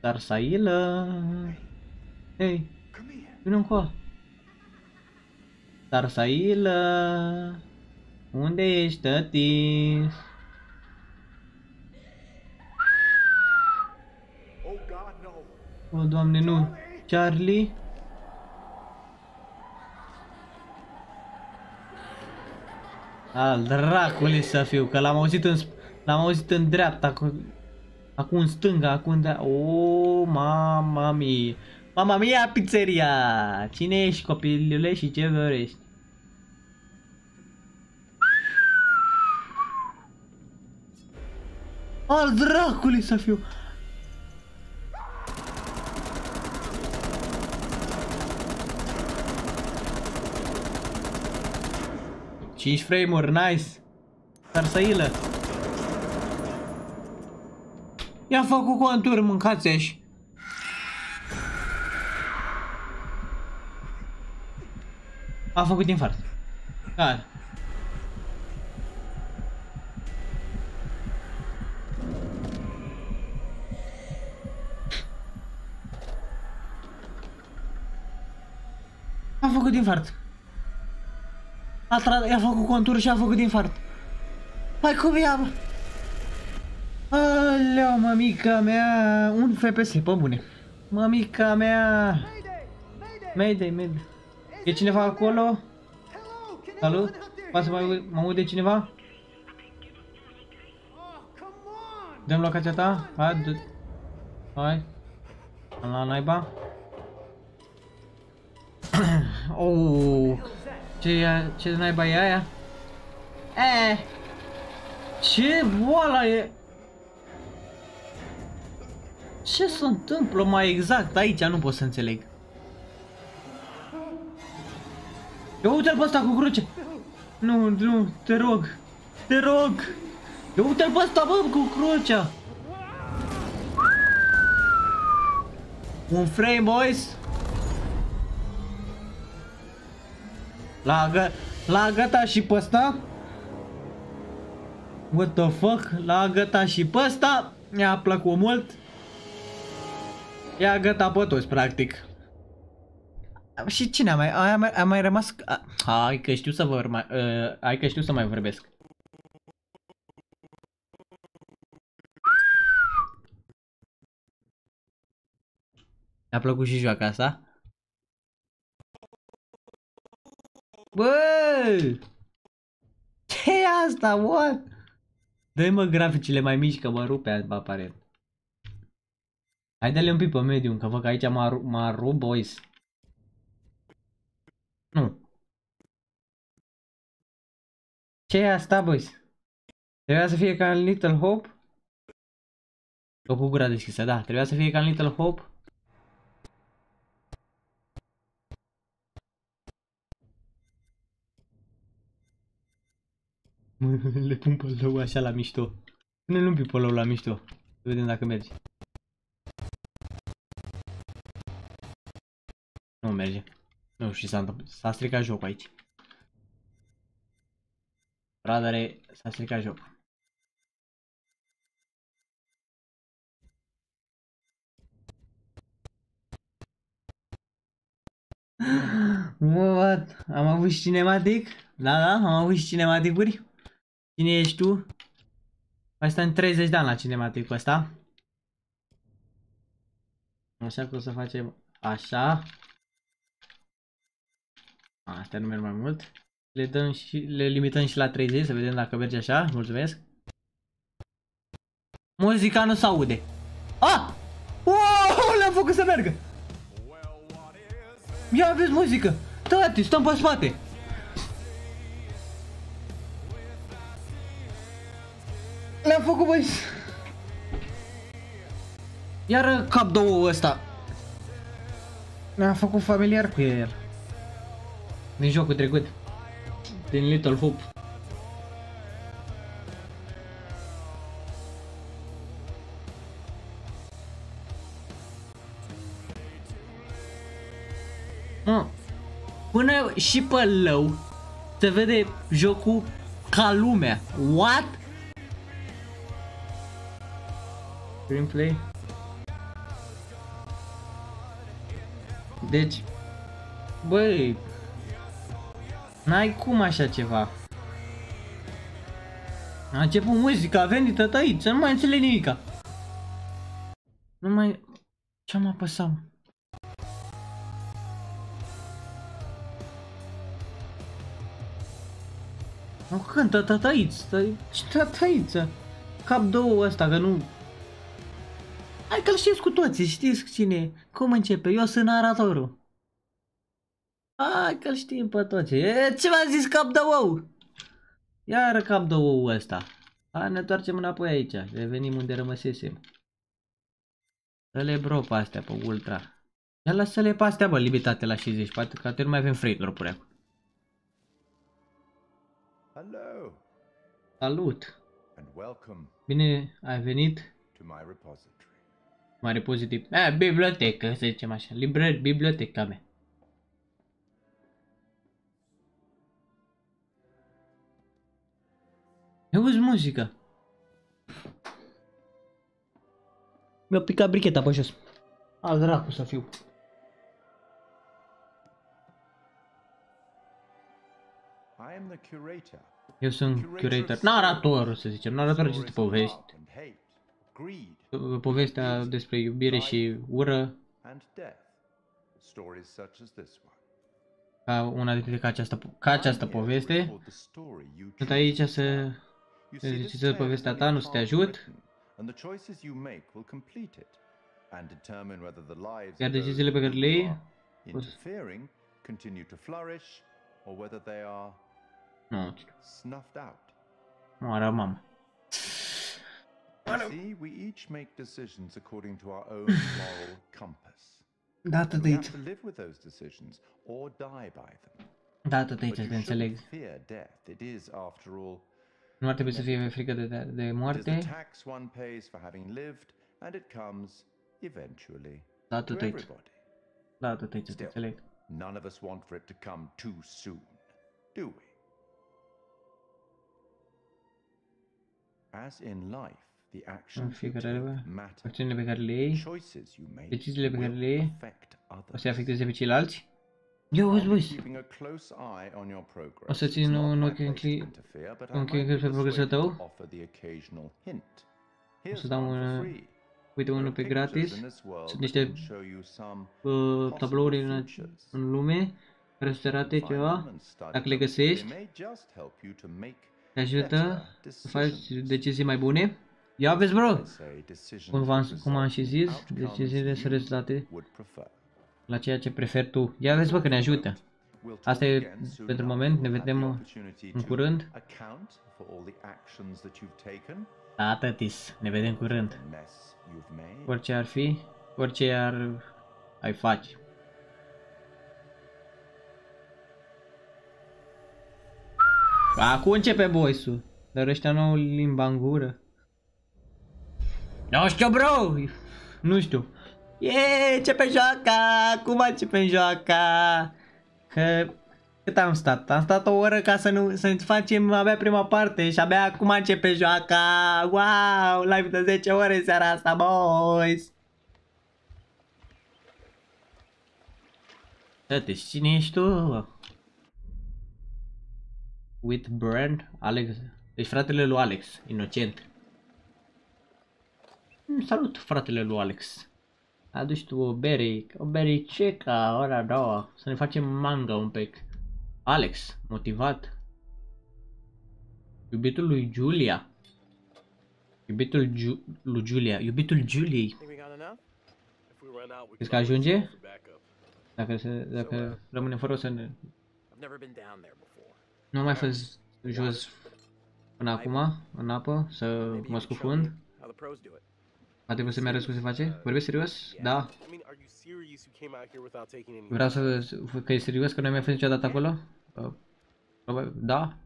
Sarsailă! Hei, Come here. vină încoa! Sarsailă! Unde ești, tătis? O, doamne, nu! Charlie? Al dracului să fiu, că l-am auzit în, sp- l-am auzit în dreapta cu... Acum în stânga, acum în da. O, mama mia. Mama mia, pizzeria. Cine ești, copilule, și ce dorești? Al dracului să fiu. Cinci frame-uri, nice. Sarsăilă. Ia făcut conturi, mâncați -și. A făcut infart. Care? A făcut infart. A tra- i-a făcut contur și a făcut infart. Hai cum ia, mă? Aleu, mămica mea, un FPS, pe bune. Mămica mea. Mayday, Mayday. E cineva acolo? Salut? Poate să mă, mă aude cineva? Dăm locația ta? Hai, du Hai. La naiba. oh. Ce, e- ce naiba e aia? E. Ce boala e? Ce se întâmplă mai exact aici? Nu pot să înțeleg. Ia uite-l pe ăsta cu cruce. Nu, nu, te rog. Te rog. Ia uite-l pe ăsta, bă, cu crucea. Un frame, boys. La, gă la gata și pe ăsta. What the fuck? La gata și pe ăsta. Mi-a plăcut mult. Ia gata pe toți, practic. Și cine a mai, a mai, a mai rămas? A, hai că știu să vor mai, uh, hai că știu să mai vorbesc. Mi-a plăcut și joaca asta. Bă! ce e asta, what? Dă-i mă graficile mai mici că mă rupe aparent. Hai dă-le un pic pe medium, că văd că aici m-a ru- m-a rupt, boys. Nu. Ce e asta, boys? Trebuia să fie ca în Little Hope? O cu gura deschisă, da. Trebuia să fie ca în Little Hope. le pun pe lău așa la mișto. Pune-l un pic pe lău la mișto. Să vedem dacă merge. Nu merge. Nu știu ce s-a întâmplat. S-a stricat jocul aici. Radare, s-a stricat jocul. What? Am avut și cinematic? Da, da, am avut și cinematicuri. Cine ești tu? Mai stăm 30 de ani la cinematicul ăsta. Așa că o să facem așa. Astea nu merg mai mult. Le, dăm și, le limităm și la 30 să vedem dacă merge așa. Mulțumesc. Muzica nu se aude. Ah! Wow, le-am făcut să meargă. Ia aveți muzică. Tati, stăm pe spate. Le-am făcut, băi. Iar cap două ăsta. Ne-am făcut familiar cu el. Din jocul trecut. Din Little Hope. Mă, până și pe lău se vede jocul ca lumea. What? Screenplay? Deci, băi, n-ai cum așa ceva. A început muzica, a venit tătăiță, nu mai înțeleg nimica. Nu mai... Ce-am apăsat? mă? Nu cântă tătăiță, ce tătăiță? Cap două ăsta, că nu... Hai că-l știți cu toții, știți cine, cum începe, eu sunt naratorul. Hai că-l știm pe toți. E, ce v-a zis cap de ou? Iară cap de ou ăsta. Hai ne întoarcem înapoi aici, revenim unde rămăsesem. Să-le bro pe astea, pe ultra. Ia lasă-le pe astea, bă, limitate la 60, poate că atât nu mai avem free drop-uri acum. Hello Salut! and welcome Bine ai venit, to my repository. Mare pozitiv. A, bibliotecă, să zicem așa. Librări, biblioteca mea. Auzi muzică. Mi-a picat bricheta pe jos. Al dracu să fiu. I am the curator. Eu sunt curator, narator, să zicem, narator aceste povesti. Povestea despre iubire și ură, and death. Stories such as this one. ca una dintre ca această, ca această I'm here to poveste. record the story you Sunt choose aici to să tell. You să see, zici this să tale povestea can ta, be nu să te half ajut. written, And the choices you make will complete it and determine whether the lives Iar of those deciziile pe care le who iei are o să- interfering You see, we each make decisions according to our own moral compass. Tot we have to live with those decisions or die by them. Da, tot aici, te înțeleg. fear death. It is, after all, Nu ar trebui să fie frică de, de, de the moarte. tax one pays for having lived, and it comes eventually Da, to tot aici. Da, tot aici, te înțeleg. None of us want for it to come too soon, do we? As in life, the În actions you fiecare take lume, matter. acțiunile pe care le iei Choices you make deciziile pe care will le iei affect o others. să afecteze pe ceilalți. Eu I'll auzi, be băi, keeping a close eye on your progress. O să It's țin not un my ochi place to încli- interfere, but I un ochi might be înclins pe progresul persuaded to tău. offer the occasional hint. O Here's să dau one un, for free. uite There unul are pe pictures gratis. in this world Sunt that niște can show you some uh, tablouri în, futures. în lume care să te arate Find them ceva. and study Dacă le them. They găsești, may just help you to make te ajută better să faci decisions. decizii mai bune. Ia vezi, bro! I say decisions Cum, v-am, that cum am result și in zis, outcomes deciziile sunt you rezultate would prefer. la ceea ce preferi tu. Ia vezi, bă, că ne ajută. We'll talk Asta e again soon pentru enough. moment, ne We'll have vedem the uh, opportunity în to curând. account for all the actions that you've taken, Da, tătis, ne vedem curând. the mess you've made. Orice ar fi, orice ar ai face. Acum începe voice-ul. Dar ăștia nu au limba în gură. Nu știu, bro! Nu știu. Yeee, începe joaca! Cum începe joaca? Că... Cât am stat? Am stat o oră ca să nu să facem abia prima parte și abia acum începe joaca. Wow, live de 10 ore seara asta, boys! Dă-te, cine ești tu? With Brand? Alex. Deci fratele lui Alex, inocent. Mm, Salut, fratele lui Alex. Aduci tu o bere, o bere ceca, ora două, să ne facem manga un pic. Alex, motivat. Iubitul lui Julia. Iubitul Ju- lui Julia, iubitul Juliei. Crezi că ajunge? Dacă, se, dacă rămâne fără o să ne... Nu am mai fost jos până acum, în apă, să mă scufund. A trebuit să-mi arăți cum se face? Vorbești serios? Da. Vreau să... că e serios că ai mai fost niciodată acolo? Uh, probabil- Da.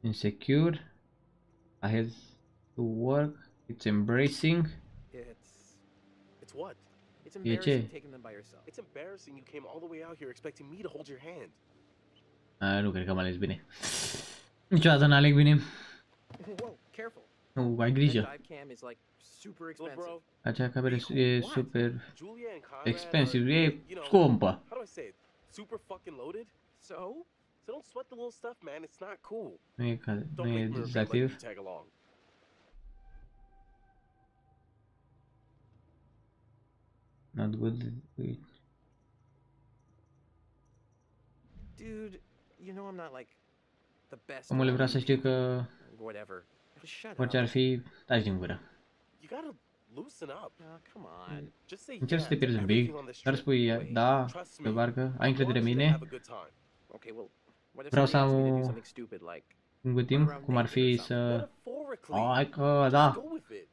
Insecure. I have to work. It's embracing. It's. It's what? It's E embarrassing taking them by yourself. It's embarrassing you came all the way out here expecting me to hold your hand. A, nu cred că am ales bine. Niciodată n-aleg bine. Whoa, careful. Nu, ai That grijă. dive cam is like super expensive. Acea cameră e super Julia and Conrad expensive, are, e you know, scumpă. How do I say it? Super fucking loaded. So? So don't sweat the little stuff, man. It's not cool. Nu e, ca, Don't nu make e me regret letting you dezactiv. tag along. Not good. Wait. Dude, you know I'm not like the best. Omule at vrea să știe că whatever. Shut Orice ar up. fi, taci din gură. You gotta loosen up. come on. Just say Încerci să te yeah to pierzi un everything pic, on this dar trip. spui Wait, da trust pe me. barcă, ai încredere în I want mine, you to have a good time. Okay, well, what if vreau să somebody am asks me to do o something stupid like gâtim, cum ar fi să... Hai că, da,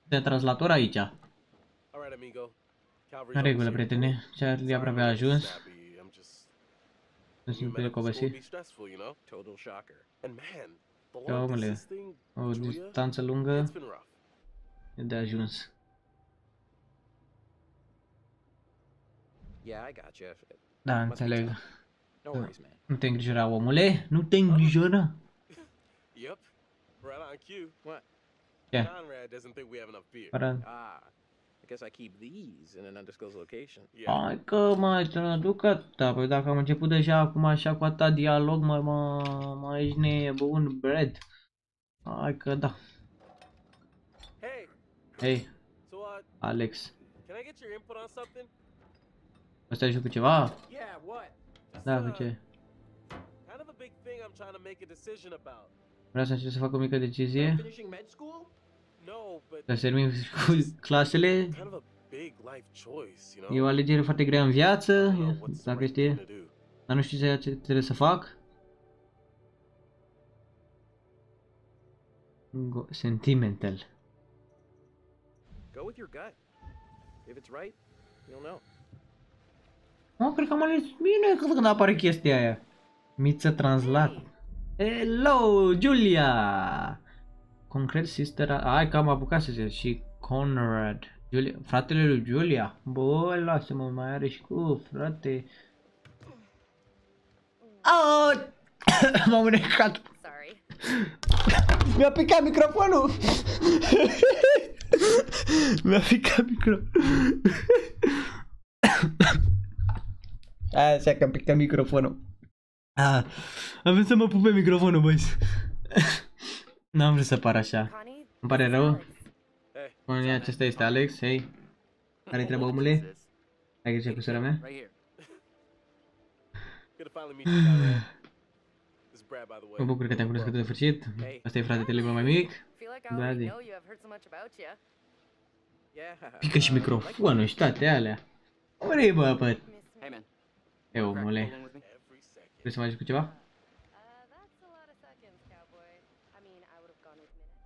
te translator aici. Alright, amigo. Calvary's În regulă, almost here. prietene, Charlie aproape a ajuns. Nu simt de School will be cobosit. stressful, you know? Total shocker. And man, the Da, omule, o distanță lungă e de ajuns. Da, înțeleg. Man. Nu te îngrijora, omule, nu te îngrijora. Yep. Right on cue. What? Yeah. Conrad doesn't think we have enough beer. Ah, guess I keep these in an undisclosed location. Hai că mai traduc atâta, păi dacă am început deja acum așa cu atâta dialog, mai mă, mai ești nebun, Brad. Hai că da. Hey, Hei, so uh, Alex, can I get your input on something? ăsta e cu ceva? Yeah, what? Just, Da, uh, cu ce? kind of a big thing I'm trying to make a decision about. Vreau să încerc să fac o mică decizie. Finishing med school? No, but Să termin cu clasele. kind of a big life choice, you know? E o alegere foarte grea în viață, I don't know what's the dacă right thing știi. to do. Dar nu știu ceea ce trebuie să fac. Go- Sentimental. Go with your gut. If it's right, you'll know. Mă, cred că am ales bine că când apare chestia aia. Miță translat. Hello, Julia! Concret sister... Hai că am apucat să zic. Și Conrad. Julia, fratele lui Julia. Bă, lasă-mă, mai are și cu frate. Oh! M-am unecat. Sorry. Mi-a picat microfonul! Mi-a picat microfonul. Așa că am picat microfonul. Ah, am vrut să mă pupe microfonul, boys. N-am vrut să par așa. Îmi pare rău. Spune acesta este Alex, hei. Care-i treaba, omule? Ai grijă cu sora mea? Right here. Good to finally meet you, Conrad. This is Brad, by the way. Mă bucur că te-am cunoscut de sfârșit. Asta e fratele meu mai mic. Feel like I already Brady. know you. I've heard so much about you. Yeah. Pică și microfonul și toate alea. Unde bă, bă? Hey, man. E omule. Vrei să mai zici cu ceva? I mean, I would have gone with minutes.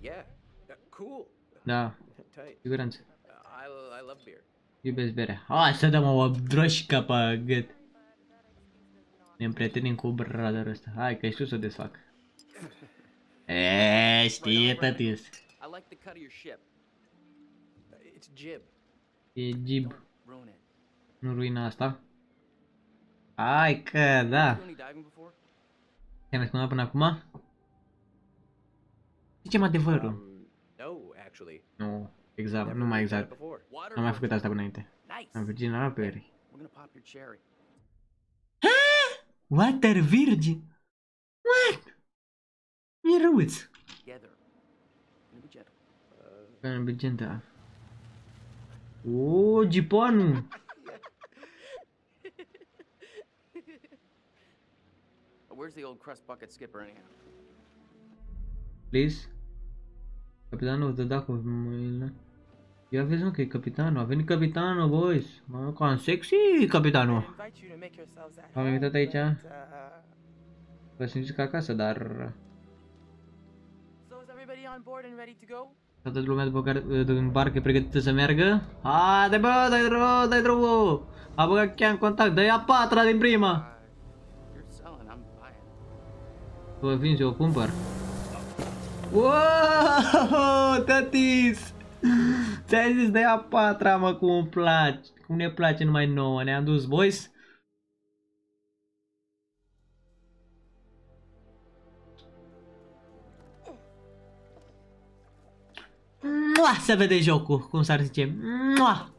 Yeah. Uh, cool. Da, Tight. siguranță. Uh, I, I love beer. Iubesc berea. Hai să dăm o droșcă pe gât. Ne împrietenim cu brotherul ăsta. Hai că știu să o desfac. Eee, știe tătis. I like the cut of your ship. Uh, It's jib. E gib. Ruin it. Nu ruina asta. Hai că da. You any diving before? Te-am răspundat până acum? Zicem adevărul. Um, no, actually. Nu, exact, Never nu mai done that exact. before. Nu am mai făcut asta până înainte. Nice. Am Virgin Raperi. We're gonna pop your cherry. Water Virgin? What? E răuț. Together. Gonna be gentle. În Virginta. O, Gipanu. Where's the old crust bucket skipper anyhow? Please. Capitanul dă da cu mâinile. Ia vezi mă că e capitanul. A venit capitanul, boys. Mă, cam sexy capitanul. invite you to make yourselves at Am home, invitat aici. but, uh, Vă simțiți ca acasă, dar... so is everybody on board and ready to go? Toată lumea după care, în barcă e pregătită să meargă. Haide bă, dai drumul, dai drumul. A băgat chiar în contact, dă-i a patra din prima. Vă vinzi, eu o cumpăr. Wow, tatis! Ți-ai zis de a patra, mă, cum îmi place. Cum ne place numai nouă. Ne-am dus, boys. Mua, se vede jocul, cum s-ar zice. Mua!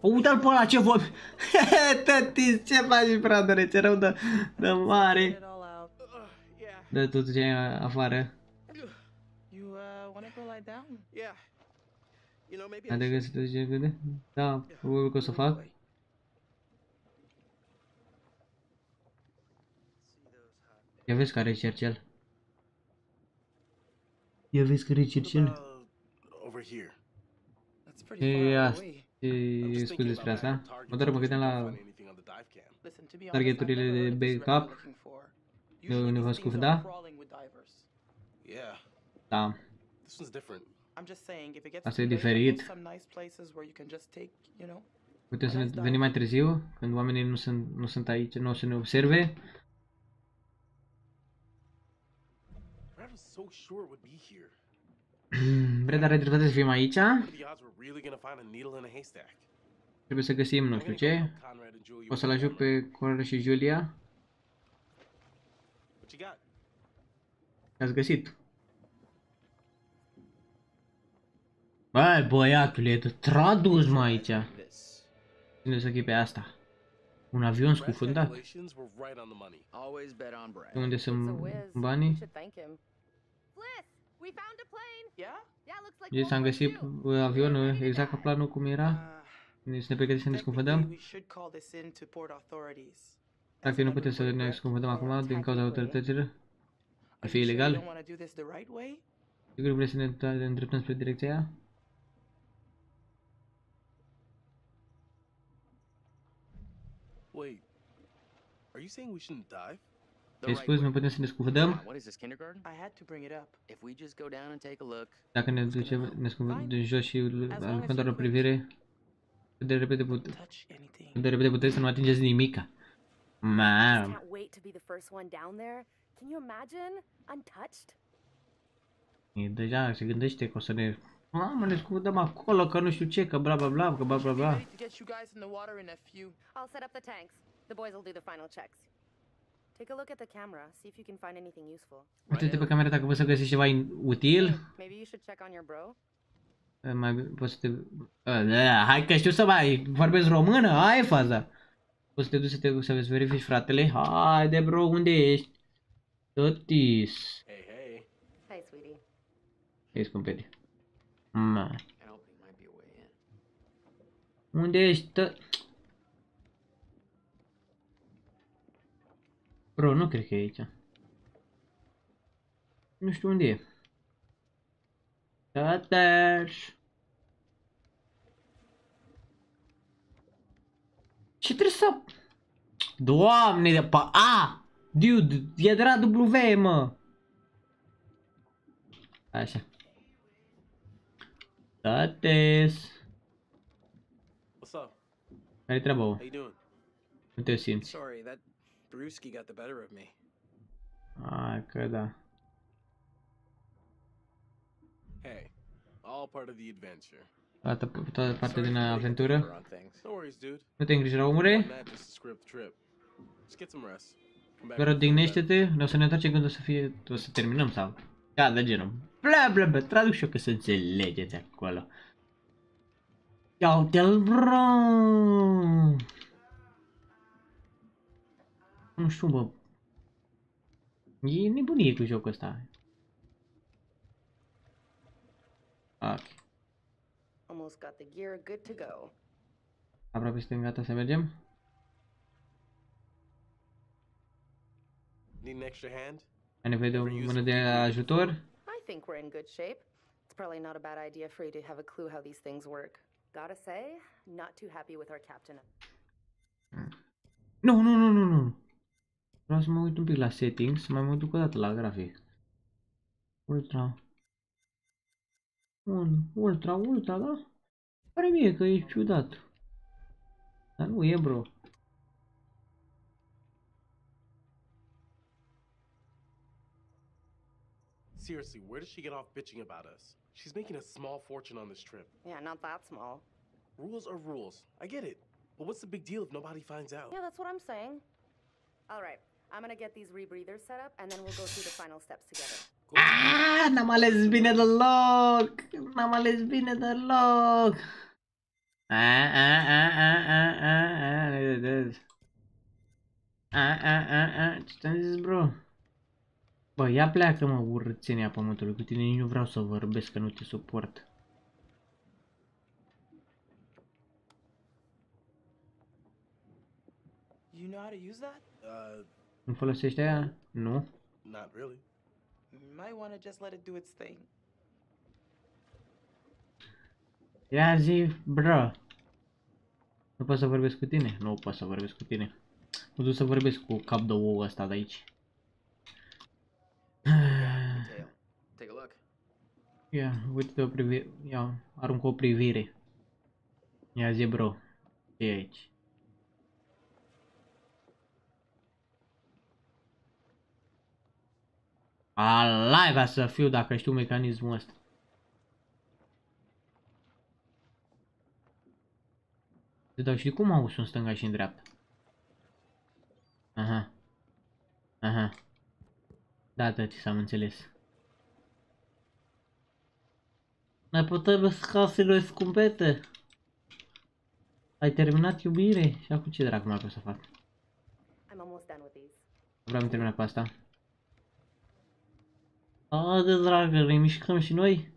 Uite-l pe ăla ce vom... Tatis, ce faci, bradere? Ce rău de, de mare. Dă tot ce e afară. Hai de găsit de repede? Da, probabil că o să fac. Ia vezi care e cercel. Ia vezi care e cercel. E asta. E despre asta. Mă doar mă gândeam la targeturile de backup. De unde vă scuf, da? Da this one's different. I'm just saying, if it gets Asta e too late, diferit. there's some nice places where you can just take, you know. Putem să ne venim mai târziu, când oamenii nu sunt, nu sunt aici, nu o să ne observe. Brad was so sure it would be here. Brad are dreptate să fim aici. What are the odds we're really gonna find a needle in a haystack? Trebuie să găsim nu știu ce. Conrad and Julia. O să-l ajut pe Conrad și Julia. What you got? Ați găsit. Băi, băiatule, te-a dus, mă, aici. Ține să pe asta. Un avion scufundat. De unde sunt banii? Deci am găsit uh, avionul exact ca planul cum era. Deci ne pregătim să ne scufundăm. Practic nu putem să ne scufundăm acum din cauza autorităților. Ar fi ilegal. Sigur vreți să ne îndreptăm spre direcția aia? Wait, are you saying we shouldn't dive? Fez coisas, não podemos ser discordamos. Da când ne ducem, ne scundem din jos și aruncăm doar o privire, cât de repede puteți, cât de repede puteți să nu atingeți nimica. Man. Mamă, ne scufundăm acolo, că nu știu ce, că bla bla bla, că bla bla bla. Ready to get you guys in the water in a few. I'll set up the tanks. The boys will do the final checks. Take a look at the camera. See if you can find anything useful. Uite-te pe camera dacă poți să găsești ceva in- util. Maybe you should check on your bro. Eh, Mai bine poți să te... A, da, hai că știu să mai vorbesc română, ai faza. Poți să te duci să, te, să vezi verifici fratele. Haide bro, unde ești? Tătis. Hey, hey. Hey, sweetie. Ei, scumpete. Ma. helping might be a way in. Unde ești? Tă... Bro, nu cred că e aici. Nu știu unde e. Tătăș. Ce trebuie să... Doamne de pa... A! Dude, e de la W, mă! Așa. Got this. What's up? Aí travou. How you doing? Acontecido. Sorry, that Brewski got the better of me. Ah, cara. Hey, all part of the adventure. Está toată parte din aventură. Nu te îngrijora, omule. Doar odihnește-te, o să ne întoarcem când o să fie, o să terminăm? Da, de genul. Bla bla bla. Traduc și eu că să înțelegeți acolo. Ia uite-l, bro! Nu știu, bă. E nebunie cu jocul ăsta. Ok. Almost got the gear good to go. Aproape suntem gata să mergem. Need an extra hand? Ai nevoie de o mână de ajutor? I think we're in good shape. It's probably not a bad idea for you to have a clue how these things work. Gotta say, not too happy with our captain. Nu, nu, nu, nu, nu. Vreau să mă uit un pic la settings, să mai mă duc o dată la grafic. Ultra. Un, ultra, ultra, da? Pare mie că e ciudat. Dar nu e, bro. Seriously, where did she get off bitching about us? She's making a small fortune on this trip. Yeah, not that small. Rules are rules. I get it. But what's the big deal if nobody finds out? Yeah, that's what I'm saying. All right, I'm gonna get these rebreathers set up, and then we'll go through the final steps together. Ah, n-am ales bine deloc! N-am ales bine deloc! A, a, a, a, a, a, a, a, a, a, a, ce ți-am zis, bro? Bă, ia pleacă, mă, urățenia pământului, cu tine nici nu vreau să vorbesc, că nu te suport. You know how to use that? Uh, Nu folosești aia? Nu. Not really. You might want to just let it do its thing. Ia zi, bro. Nu pot să vorbesc cu tine? Nu pot să vorbesc cu tine. Mă duc să vorbesc cu cap de ou ăsta de aici. Tail. Take a look. Ia, uite o privire. Ia, arunc o privire. Ia zi, bro. ce e aici? Alive să fiu dacă știu mecanismul ăsta. Dar știi cum au sunt stânga și în dreapta? Aha. Aha. Da, tăti, s-am înțeles. Mai putem casele scumpete. Ai terminat iubire? Și acum ce dracu mai pot să fac? I'm almost done with these. Vreau să terminat cu asta. A, de dragă, ne mișcăm și noi?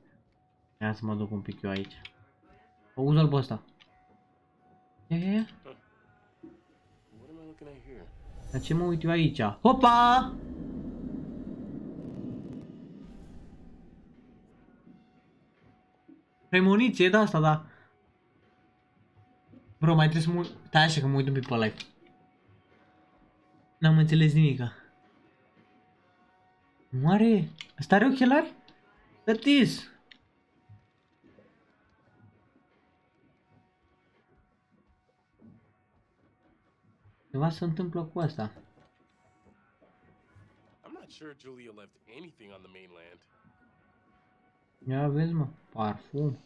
Ia să mă duc un pic eu aici. Auză-l pe ăsta. Ia, ia, ia. What am I looking at here? La ce mă uit eu aici? Hopa! Premoniție de asta, da. Bro, mai trebuie să mă uit... Stai așa că mă uit un pic pe live. N-am înțeles nimica. Moare? Ăsta are ochelari? Tătis! Ceva se întâmplă cu asta. I'm not sure Julia left anything on the mainland. Ia vezi, mă, parfum.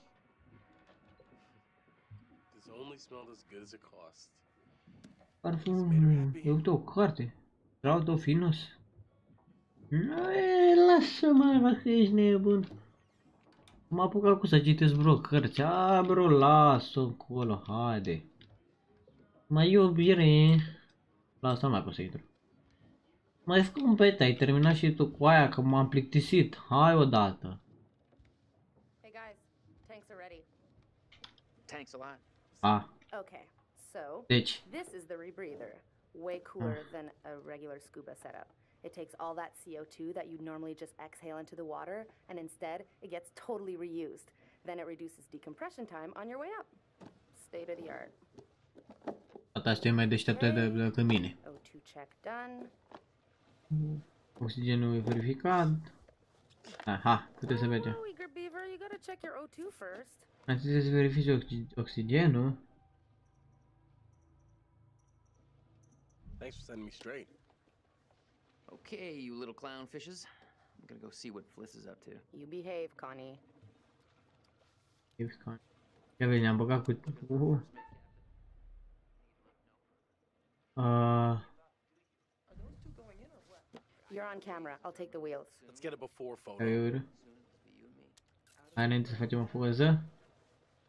This only smelled as good as it cost. Parfum, e uite o carte. Traudofinus. Nu e, lasă-mă, mă, că ești nebun. M-a apucat cu să citesc vreo cărți. A, bro, lasă-o încolo, haide. Mai iubire. La asta nu mai pot să intru. Mai scumpete, ai terminat și tu cu aia, că m-am plictisit. Hai odată. Tanks a lot. Ah. Okay, so Deci. this is the rebreather. Way cooler than a regular scuba setup. It takes all that CO2 that you'd normally just exhale into the water, and instead it gets totally reused. Then it reduces decompression time on your way up. State of the art. Tata asta mai deșteaptă de, decât mine. O2 check done. Oxigenul e verificat. Aha, puteți să mergem. Oh, eager beaver, you gotta check your O2 first. Mai trebuie să verifici oxi oxigenul. Thanks for setting me straight. Okay, you little clownfishes. I'm gonna go see what Fliss is up to. You behave, Connie. Ia vezi, ne-am băgat cu... Uh. Uh, You're on camera. I'll take the wheels. Let's get it before photo. care ură? Hai înainte să facem o poză.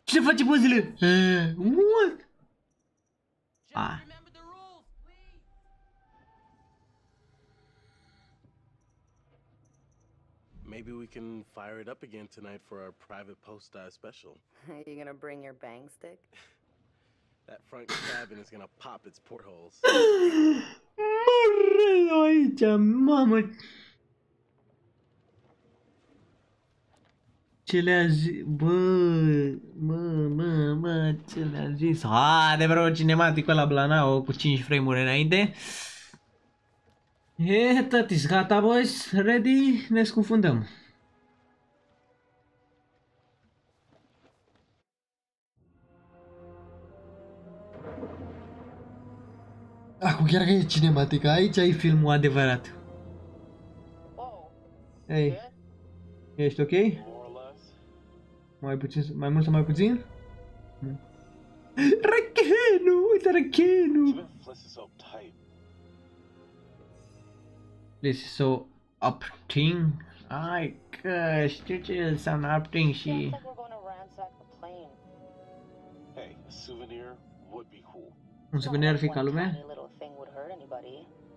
Ce face pozele? What? Ah. Maybe we can fire it up again tonight for our private post uh, special. Are you gonna bring your bang stick? That front cabin is gonna pop its portholes. Mă aici, mamă. Ce le-a zis, bă, mă, mă, mă, ce le-a zis. Haide, vreau cinematicul la Blanao cu 5 frame-uri înainte. E, tătis, gata, boys, ready, ne scufundăm. Acum chiar că e cinematic, aici ai filmul adevărat. Ei, ești ok? Mai puțin, mai mult sau mai puțin? Rachenu, uite Rachenu! Fliss is so tight. This is so upting. Ai că știu ce înseamnă upting și... Hey, a souvenir would be cool. Un souvenir ar fi ca lumea?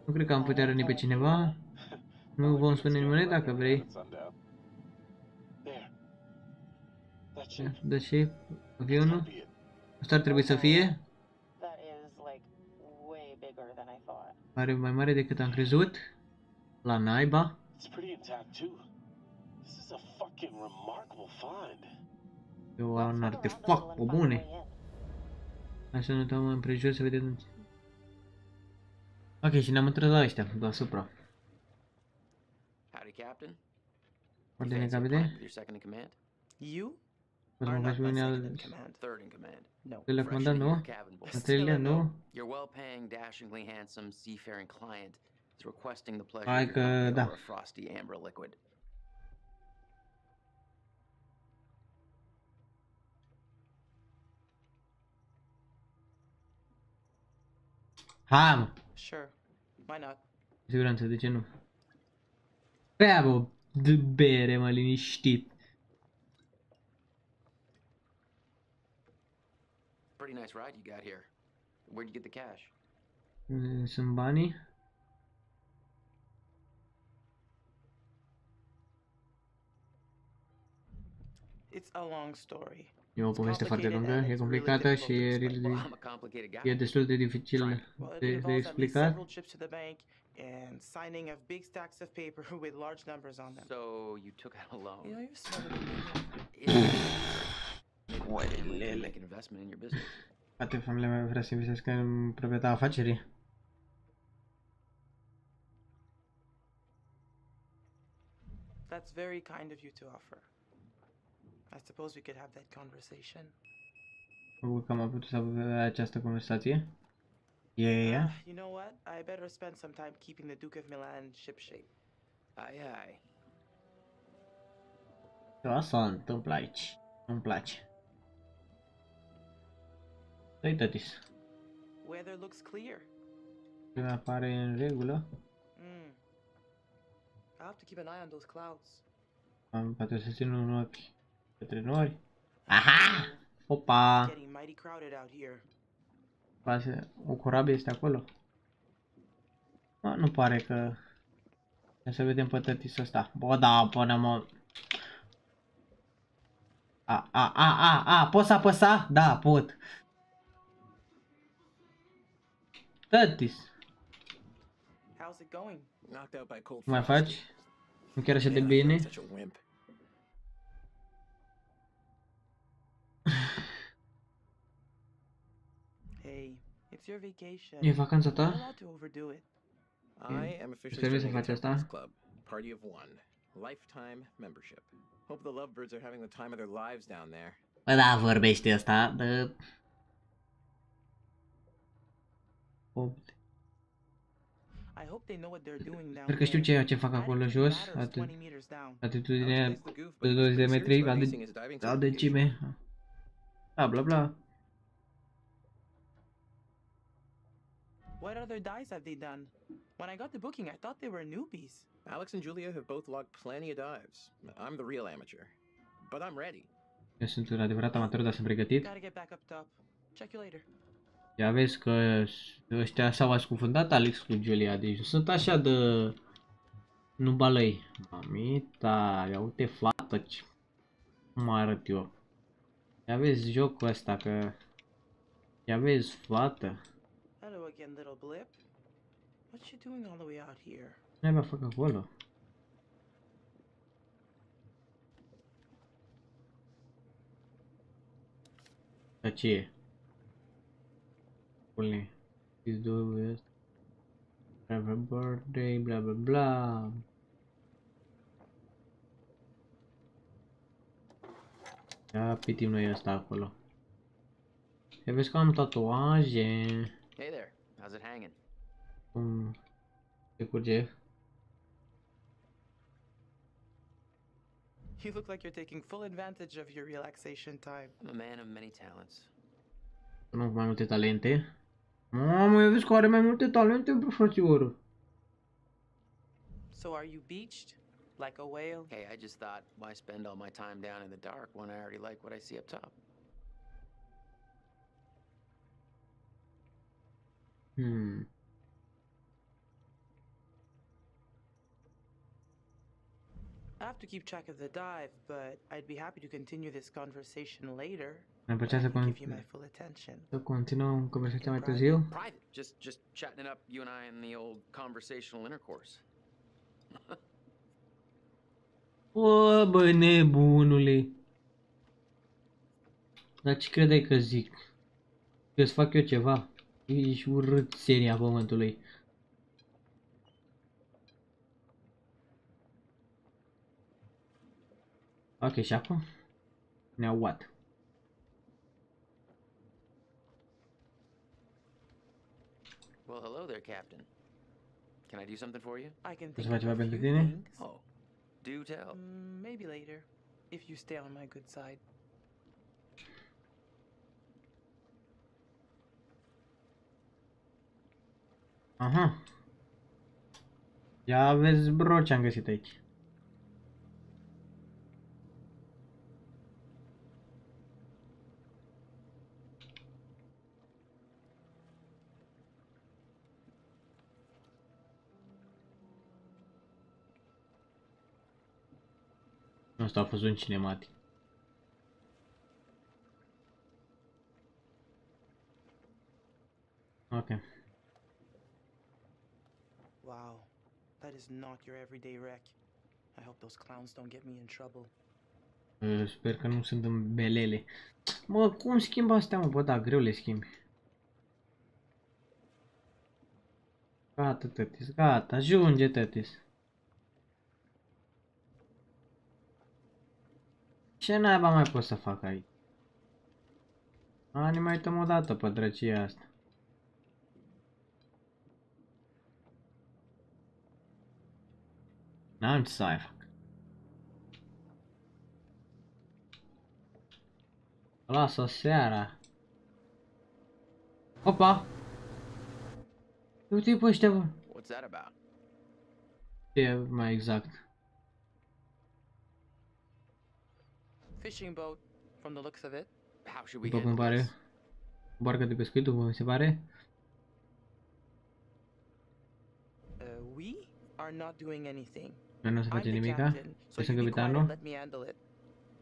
Nu cred că am putea răni pe cineva. Nu vom spune nimeni dacă vrei. That shape. Da și avionul? Asta ar trebui să fie? That is like way bigger than I thought. Pare mai mare decât am crezut. La naiba. It's pretty intact too. This is a fucking remarkable find. E un artefact pe bune. Hai să ne uităm împrejur să vedem. Ok, și ne-am întors la ăștia, deasupra. Howdy, Captain. Ordine, Fancy a pint capite. with your second in command? You? Poți să Are mă not faci my mine second al... in command. Third in command. No. Doilea Fresh comandant, into your nu? cabin, boy. Al treilea, nu? Your well-paying, dashingly handsome, seafaring client is requesting the pleasure Hai of your că company da. over a frosty amber liquid. Hai, mă! Sure. Why not? Cu siguranță, de ce nu? Bea, bă, de bere, mă, liniștit. Pretty nice ride you got here. Where'd you get the cash? Mm, Sunt banii? It's a long story. E o poveste foarte complicated lungă, e complicată și e, really- Well, I'm a complicated guy. e destul de dificil it de, involves de at least explicat. several trips to the bank and signing of big stacks of paper with large numbers on them. So you took out a loan. You know, you're smarter than me. Maybe my family can make an investment in your business. Poate familia mea vrea să investească în proprietatea afacerii. That's very kind of you to offer. I suppose we could have that conversation. Probabil că am avut să avem această conversație. Yeah. Ah, you know what? I better spend some time keeping the Duke of Milan shipshape. Aye, aye. Ce asta se întâmplă aici? Nu-mi place. Dă-i tătis. Weather looks clear. Când apare în regulă, Mm. I'll have to keep an eye on those clouds. am poate să țin un ochi către nori. Aha! Opa! Getting mighty crowded out here. Pase, o corabie este acolo. Mă, nu pare că... Ia să vedem pe tătisul ăsta. Bă, da, până mă... A, a, a, a, a, pot să apăsa? Da, pot. Like Such a wimp. Hey, it's your vacation. E vacanța You're ta? allowed to overdo it. I am officially Trebuie să joining a faci asta? Temperance Club, Party of One, lifetime membership. Hope the lovebirds are having the time of their lives down there. Bă, da, vorbește ăsta, dă... 8. Sper că știu ceea ce fac acolo jos, atât. Atitudinea pe 20 de metri, adâncime. da, bla bla bla. What other dies have they done? When I got the booking, I thought they were newbies. Alex and Julia have both logged plenty of dives. I'm the real amateur. But I'm ready. Eu sunt un adevărat amator, dar sunt pregătit. Gotta get back up top. Check you later. Ia vezi că ăștia s-au ascufundat Alex cu Julia, deci nu sunt așa de... Nu balăi. Mamita, ia uite fată ce... Cum arăt eu. Ia vezi jocul ăsta că... Ia vezi fată. Hello again, little blip. What you doing all the way out here? Ce mai fac acolo? Dar ce e? Pune. These do it. Have a birthday, blah. bla bla. Ia pitim noi asta acolo. Ia vezi că am tatuaje. Hey there. How's it hanging? Cum se curge. You look like you're taking full advantage of your relaxation time. I'm a man of many talents. Nu am mai multe talente. Mamă, eu vezi că are mai multe talente, bă, frățioră. So are you beached? Like a whale? Hey, I just thought, why spend all my time down in the dark when I already like what I see up top? Hmm. I have to keep track of the dive, but I'd be happy to continue this conversation later. Mi-ar plăcea să, I can con- give you my full attention. să continuăm conversația mai târziu. Private. Just just chatting it up, you and I in the old conversational intercourse. O, bă, nebunule. Dar ce credeai că zic? Că îți fac eu ceva? Ești urât seria pământului. Ok, și acum? Ne-au what? Well, hello there, Captain. Can I do something for you? I can think of a few things. Oh, do tell. Mm, maybe later, if you stay on my good side. Aha. Ia vezi bro ce am găsit aici. Asta a fost un cinematic. Ok. Wow, that is not your everyday wreck. I hope those clowns don't get me in trouble. Uh, Sper că nu sunt în belele. Mă, cum schimb astea, mă? Bă, da, greu le schimbi. Gata, tătis, gata, ajunge, tătis. Ce naiba mai pot să fac aici? A, ne mai uităm o dată pe drăcia asta. N-am ce să mai fac. Lasă seara. Opa! Uite-i pe ăștia, bă. What's that about? Ce mai exact? Fishing boat, from the looks of it. How should we După cum handle pare. this? Barcă de pescuit, după cum se pare. Uh, we are not doing anything. Noi nu o să I'm facem the nimica. captain, so Eu sunt you be quiet capitanul. and let me handle it.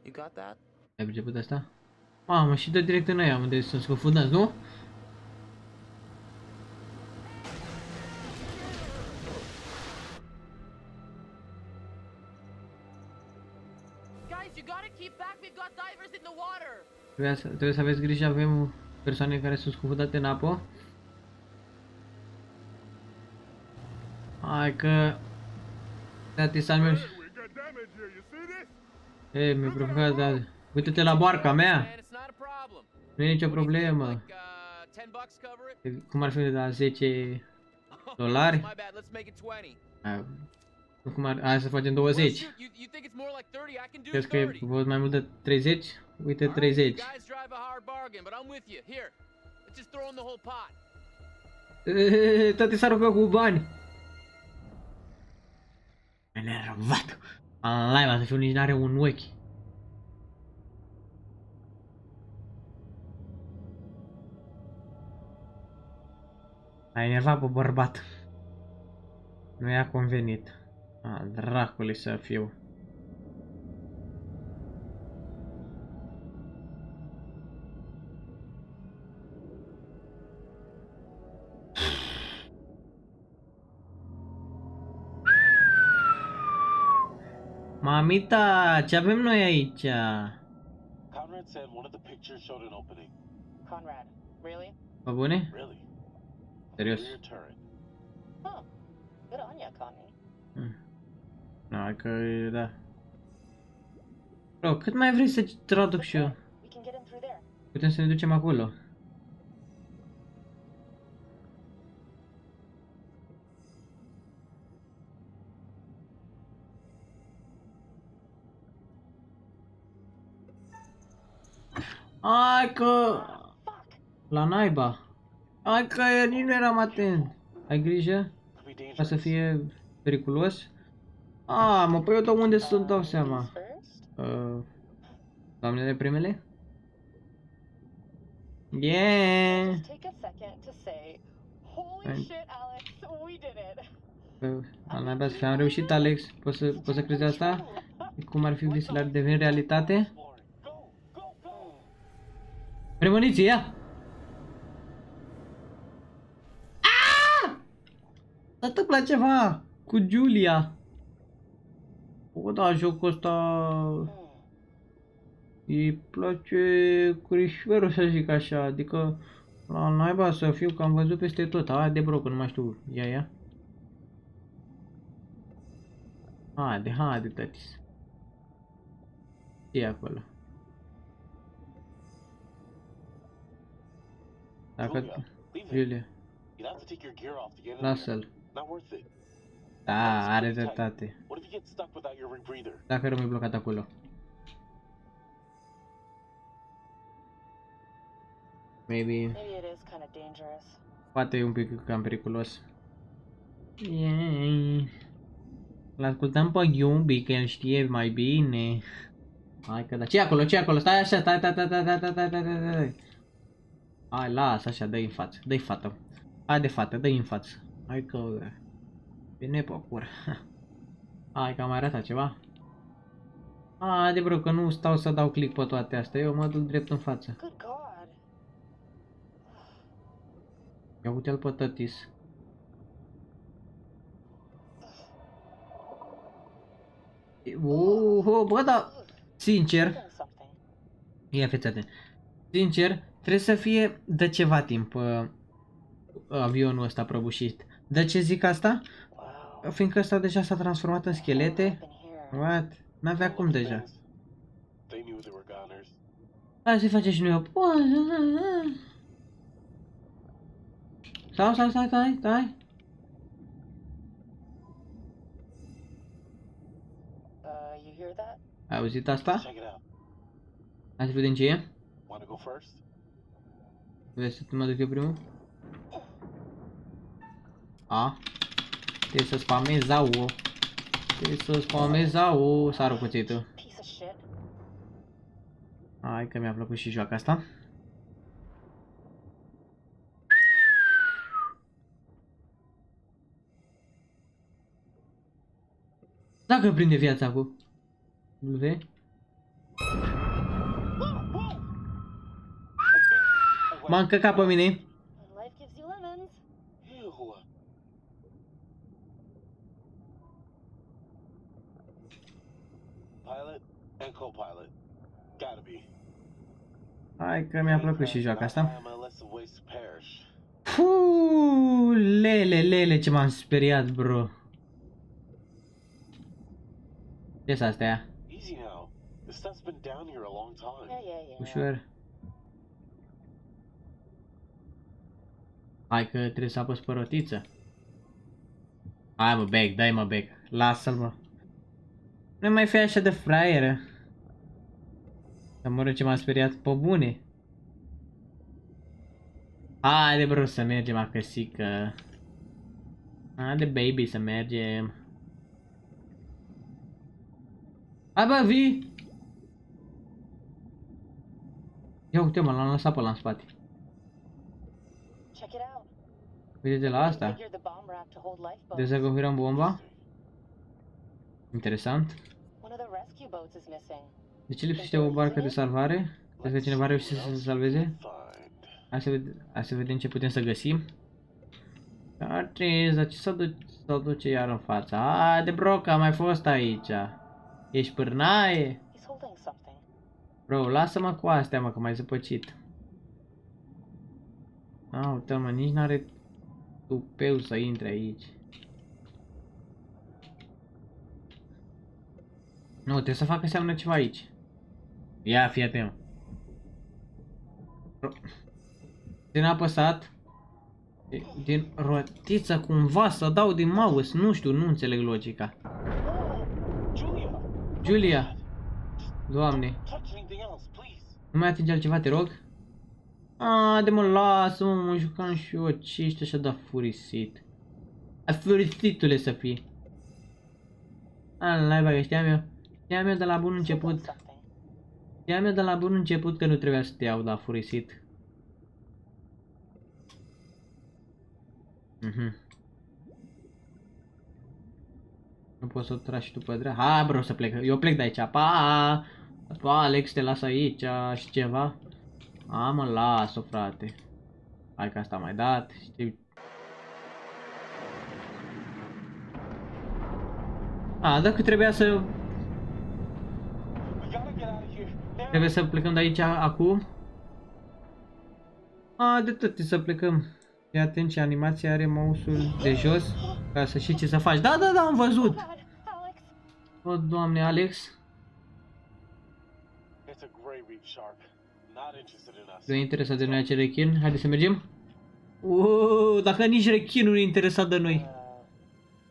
You got that? Ai priceput asta? Mamă, și dă direct în aia, unde sunt scufundați, nu? Trebuie să, trebuie să aveți grijă, avem persoane care sunt scufundate în apă. Hai că... Tatisan meu... Ei, mi-a provocat, dar... Uite-te la barca mea! Nu e nicio problemă. Uh, 10 bucks cover it? Cum ar fi de la 10 dolari? My bad, let's make it 20. Hai, nu cum ar... Hai să facem Well, 20. shoot, you, you think it's more like 30? I can do Crezi că e 30. văd mai mult de 30? Uite 30. You guys drive a hard bargain, but I'm with you. Here, let's just throw in the whole pot. Eee, Tati s-a rugat cu bani. Enervat. Am live, să fiu nici n-are un ochi. A enervat pe bărbat. Nu i-a convenit. A, dracului să fiu. Mamita, ce avem noi aici? Conrad said one of the pictures showed an opening. Conrad, really? Pe bune? Really? Serios? Huh. Good on ya, Connie. Nu, hai că da. Bro, cât mai vrei să traduc și eu? We can get in through there. Putem să ne ducem acolo. Hai că... La naiba. Hai că eu nici nu eram atent. Ai grijă? Ca să fie periculos? A, mă, păi eu dau unde să dau seama. Uh, doamnele primele? Yeah! Just take a second to say, holy Fine. shit, Alex, we did it. La naiba să fie, am reușit, Alex. Poți să, poți să crezi asta? Cum ar fi visele ar deveni realitate? Premoniție, ia! Ah! S-a întâmplat ceva cu Julia. Bă, da, jocul ăsta... Îi place crișverul să zic așa, adică la naiba să fiu că am văzut peste tot. Aia de brocă, nu mai știu. Ia, ia. Haide, haide, tătis. ce e acolo? Dacă... Julia. You'd have to take your gear off to get in Lasă-l. Da, are dreptate. What if you get stuck without your rebreather? Dacă rămâi blocat acolo. Maybe, Maybe it is kind of dangerous. poate e un pic cam periculos. Yay. L-ascultăm pe Yumbi, că el știe mai bine. Hai că da. ce acolo? ce acolo? Stai așa, stai, stai, stai, stai, stai, stai, stai, stai, stai, stai. Hai, lasă așa, dă-i în față, dă-i fată. Hai de fată, dă-i în față. Hai că... Bine pe cură. Hai că am arătat ceva. A, de bro, că nu stau să dau click pe toate astea, eu mă duc drept în față. Good God. Ia uite-l pe tătis. Uh, bă, da, sincer, ia fiți atent. Sincer, trebuie să fie de ceva timp uh, avionul ăsta prăbușit. De ce zic asta? Fiindcă ăsta deja s-a transformat în schelete. What? N-avea cum deja. They knew they were goners. Hai să-i face și noi o... Stai, stai, stai, stai, stai. Uh, you hear that? Ai auzit asta? Check it out. Hai să vedem ce e. Want to go first? Vrei să te mă duc eu primul? A. Trebuie să spamezi au. Trebuie să spamezi au. Sară cuțitul. Piece of shit. Hai că mi-a plăcut și joaca asta. Dacă prinde viața cu W. M-a încăcat pe mine. Co-pilot. Gotta be. Hai că mi-a plăcut și joaca asta. Time I let some waste to perish. Puuu, lele, lele, ce m-am speriat, bro. Ce s astea? Easy now. This stuff's been down here a long time. Yeah, yeah, yeah. Ușor. Hai că trebuie să apăs pe rotiță. Hai mă, bag, dai mă, bag. Lasă-l, mă. Nu mai fi așa de fraieră. Să mă rog ce m-am speriat pe bune. Haide, bro, să mergem acăsică. Haide, baby, să mergem. Hai, bă, vii! Ia uite, mă, l-am lăsat pe ăla în spate. Check it out. Uite de la asta. Figured the bomb raft to hold lifeboats. Dezacopilăm bomba. Interesant. One of the rescue boats is missing. De ce lipsește o barcă de salvare? Crezi că cineva reușește să se salveze? Hai să, ved hai să vedem ce putem să găsim. Artis, dar ce să duce, să duce iar în fața? A, de broc, am mai fost aici. Ești pârnaie? He's holding something. Bro, lasă-mă cu astea, mă, că mai zăpăcit. A, uite mă, nici n-are tupeu să intre aici. Nu, trebuie să facă seamnă ceva aici. Ia, fii atent. Bro. Din apăsat. Din rotiță cumva să dau din mouse. Nu știu, nu înțeleg logica. Julia! Julia! Doamne. Touch anything else, please. Nu mai atinge altceva, te rog? A, de mă lasă, mă, mă jucam și eu, ce ești așa de furisit? A furisitule să fii. A, la că știam eu. Știam eu de la bun început. Știam eu de la bun început că nu trebuia să te iau la furisit. Mhm. Nu poți să tragi și tu pe dreapta. Hai, bro, să plec. Eu plec de aici. Pa! Tu, Alex, te las aici și ceva. A, mă, las-o, frate. Hai că asta am mai dat. Știi... A, dacă trebuia să Trebuie să plecăm de aici acum. A, de tot să plecăm. Fii atent ce animația are mouse-ul de jos ca să știi ce să faci. Da, da, da, am văzut. O, doamne, Alex. It's a gray reef shark. Not interested in us. Nu e interesat de noi acel rechin. Haide să mergem. Uuu, dacă nici rechinul nu e interesat de noi.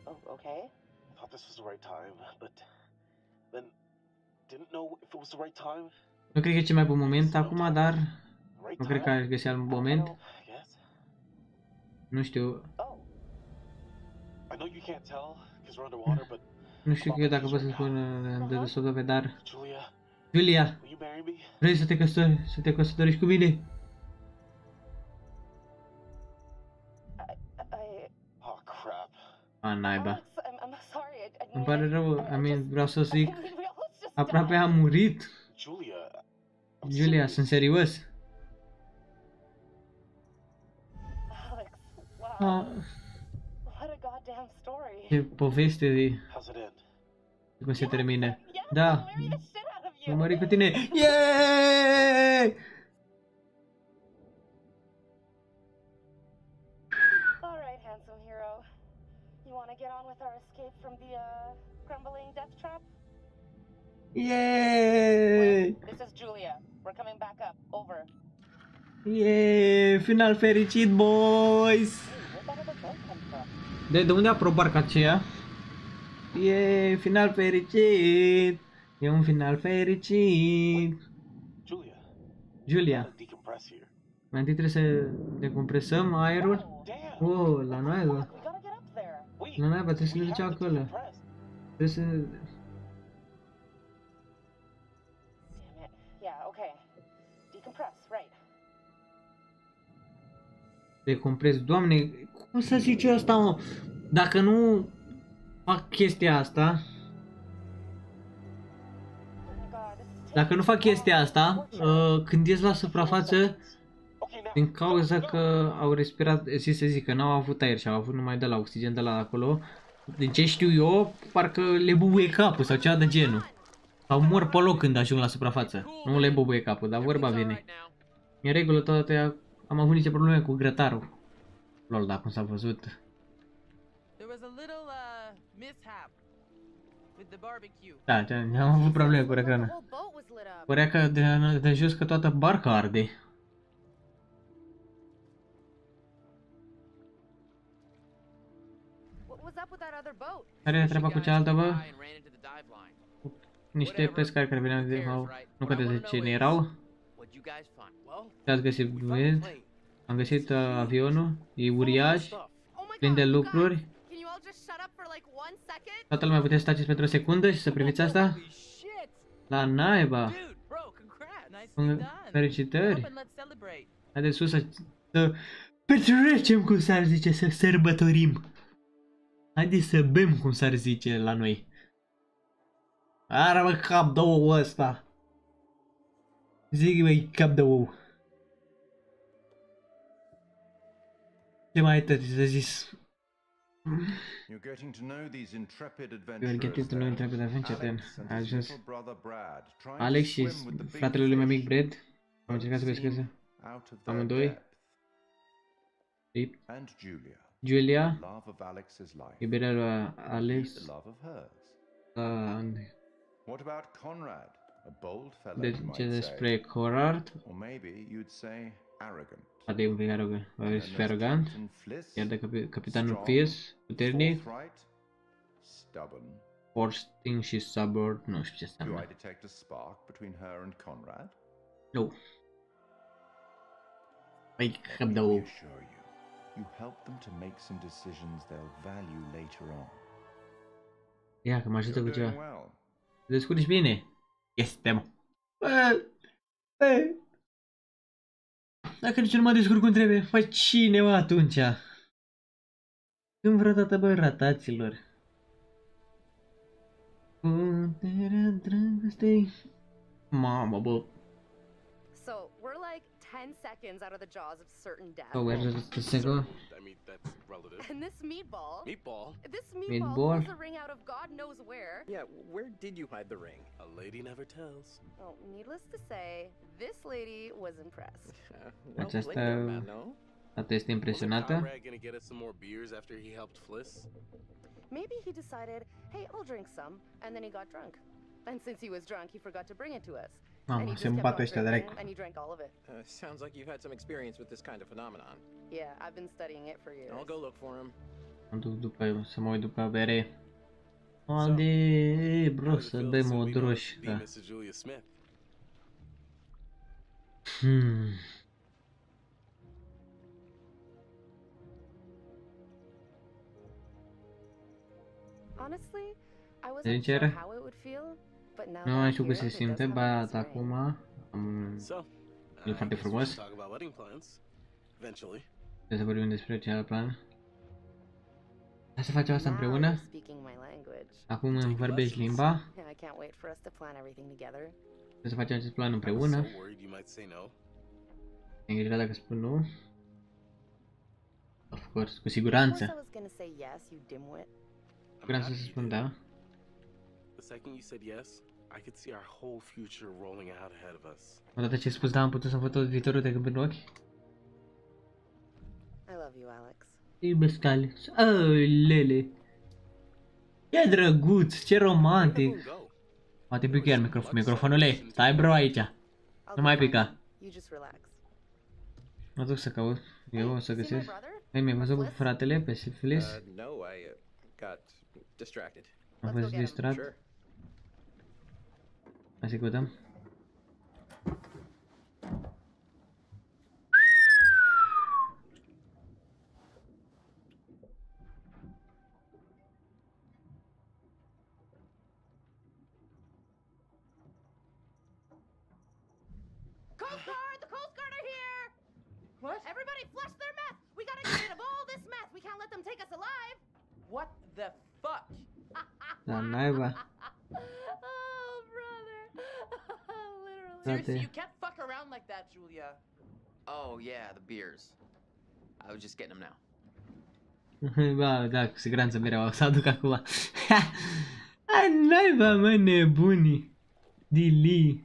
Oh, okay. Nu cred că e cel mai bun moment acum, dar nu cred că aș găsi alt moment. Yes. Nu știu, I know you can't tell because we're underwater, but nu știu eu dacă pot să spun uh, de desută dar... Julia, Julia, will you marry me? vrei să te căsători, să te căsătorești cu mine? Oh crap. A, naiba. I'm, I'm sorry. I, I Îmi pare rău, I mean, vreau să zic, aproape am murit. Julia, Julia, sunt serios. Alex, wow. Ah, What a goddamn story. ce poveste de how's it end? cum se termine. Da, mă mări cu tine. Yeee! All right, handsome hero. You want to get on with our escape from the uh, crumbling death trap? Yeee! This is Julia. We're coming back up. Over. Yeee! Final fericit, boys! Where did the boat come from? De, de unde a apărut barca aceea? E final fericit! E un final fericit! Julia, Julia, decompress here. mai întâi trebuie să decompresăm aerul. Oh, la naiba. La naiba, trebuie să ne ducem acolo. Trebuie să... Decompres. Doamne, cum să zice asta, mă? Dacă nu fac chestia asta... Dacă nu fac chestia asta, uh, când ies la suprafață, din cauza că au respirat, zi să zic, că n-au avut aer și au avut numai de la oxigen de la acolo, din ce știu eu, parcă le bubuie capul sau ceva de genul. Sau mor pe loc când ajung la suprafață. Nu le bubuie capul, dar vorba vine. E în regulă toate, am avut niște probleme cu grătarul. Lol, dar cum s-a văzut. There was a little uh mishap with the barbecue. Da, da, am avut probleme cu răcrana. Părea că de, de jos că toată barca arde. Care e treaba cu cealaltă, bă? Niște pescari care veneau de... Nu că de cine erau. Ce ați găsit, băieți? Am găsit uh, avionul, e uriaș, plin de lucruri. Can you all just shut up for like one second? Toată lumea puteți stați pentru o secundă și să priviți asta? La naiba! Con- Felicitări! Up and let's celebrate. Haideți sus să, să petrecem, cum s-ar zice, să sărbătorim. Haideți să bem, cum s-ar zice la noi. Are mă cap de ou ăsta. Zic măi cap de ou. Ce mai tăti să zis? You're getting to know these intrepid You are adventurers. getting to know then. intrepid adventure then. Alex and A his ajuns little brother Brad trying Alex to și swim with the big fratele lui meu mic fish Brad au încercat să pescueze out of their amândoi. depth. Rip. And Julia. Julia, the love of Alex's life. iubirea lui Alex, The love of hers. uh, What about Conrad? A bold fellow, de you might ce say. despre Corard, Or maybe you'd say arrogant. poate e un pic arogant, va And să fie there's arogant, Captain Fliss, iar de capi- capitanul strong, Fierce, puternic, forthright, stubborn. Forsting și Subord, nu știu ce Do I înseamnă. detect a spark between her and Conrad? Nu. Păi, cap de Let me ou. assure you, you help them to make some decisions they'll value later on. Ia, că mă ajută cu You're doing ceva. well. Te descurci bine? Este, mă. Bă, bă. Dacă nici nu mă descurc cum trebuie, fă cine mă atunci? Când vreodată, bă, rataților. Puterea dragostei. Mamă, bă. So we're like 10 seconds out of the jaws of certain death. Oh, where does the second? I mean, that's relative. And this meatball. Meatball? This Meatball? meatball pulls a ring out of God knows where. Yeah, where did you hide the ring? A lady never tells. Oh, needless to say, this lady was impressed. well Aceasta played there, man, no? Tata este Wasn't impresionată. Gonna get us some more beers after he helped Fliss? Maybe he decided, hey, I'll drink some, and then he got drunk. And since he was drunk, he forgot to bring it to us. Mamă, and he se just kept îmbată on ăștia drinking, direct. and he drank all of it. Uh, sounds like you've had some experience with this kind of phenomenon. Yeah, I've been studying it for years. I'll go look for him. Mă duc după, să mă uit după bere. Haide, bro, să bem o Be droșcă. Mrs. Julia Smith. Hmm. Honestly, I wasn't Sincer, sure how it would feel, but now nu that mai I știu hear cum se it, it simte, does have a ba nice ring. acum am... So, E I foarte guess we frumos. should talk about wedding plans. Eventually. Trebuie să vorbim despre celălalt plan. Hai să facem asta Now împreună. you're speaking my language. Acum îmi vorbești limba. Yeah, I can't wait for us to plan everything together. Trebuie să facem acest plan I was împreună. so worried you might say no. Ne îngrijora dacă spun nu. Of course, cu Of course I siguranță. was gonna say yes, you dimwit. Cu siguranță să spun da. The second you said yes, I could see our whole future rolling out ahead of us. Odată ce ai spus da, am putut să-mi văd tot viitorul de când în ochi. I love you, Alex. Iubesc Alex. Oh, lele. E drăguț, ce romantic. Poate pică iar microfon, microfonule. Stai bro aici. Nu mai pica. You just relax. Mă duc să caut. Eu o să see my găsesc. brother? Ai mi-ai văzut pe fratele pe Syphilis? Uh, no, I uh, got distracted. Am fost distrat. Sure. Hai să căutăm. Coast Seriously, you can't fuck around like that, Julia. Oh, yeah, the beers. I was just getting them now. Ba, da, cu siguranță mereu o să aduc acum. Ai naiba, mă, nebunii. Dili.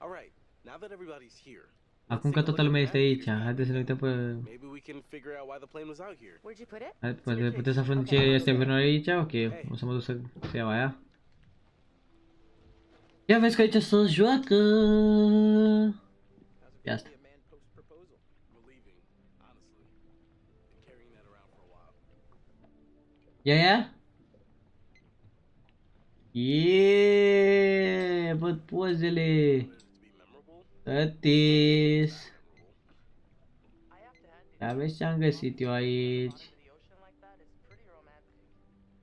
All right, now that everybody's here, Acum că toată lumea este aici, haideți să ne uităm pe... maybe we can figure out why the plane was out here. Where'd you put it? Hai, Poate puteți să aflăm ce este pe noi aici? Ok, o să mă duc să, să iau aia. Ia vezi că aici se joacă. Ia asta. Ia, ia. Yeee, văd pozele. Tătis. Ia vezi ce am găsit eu aici.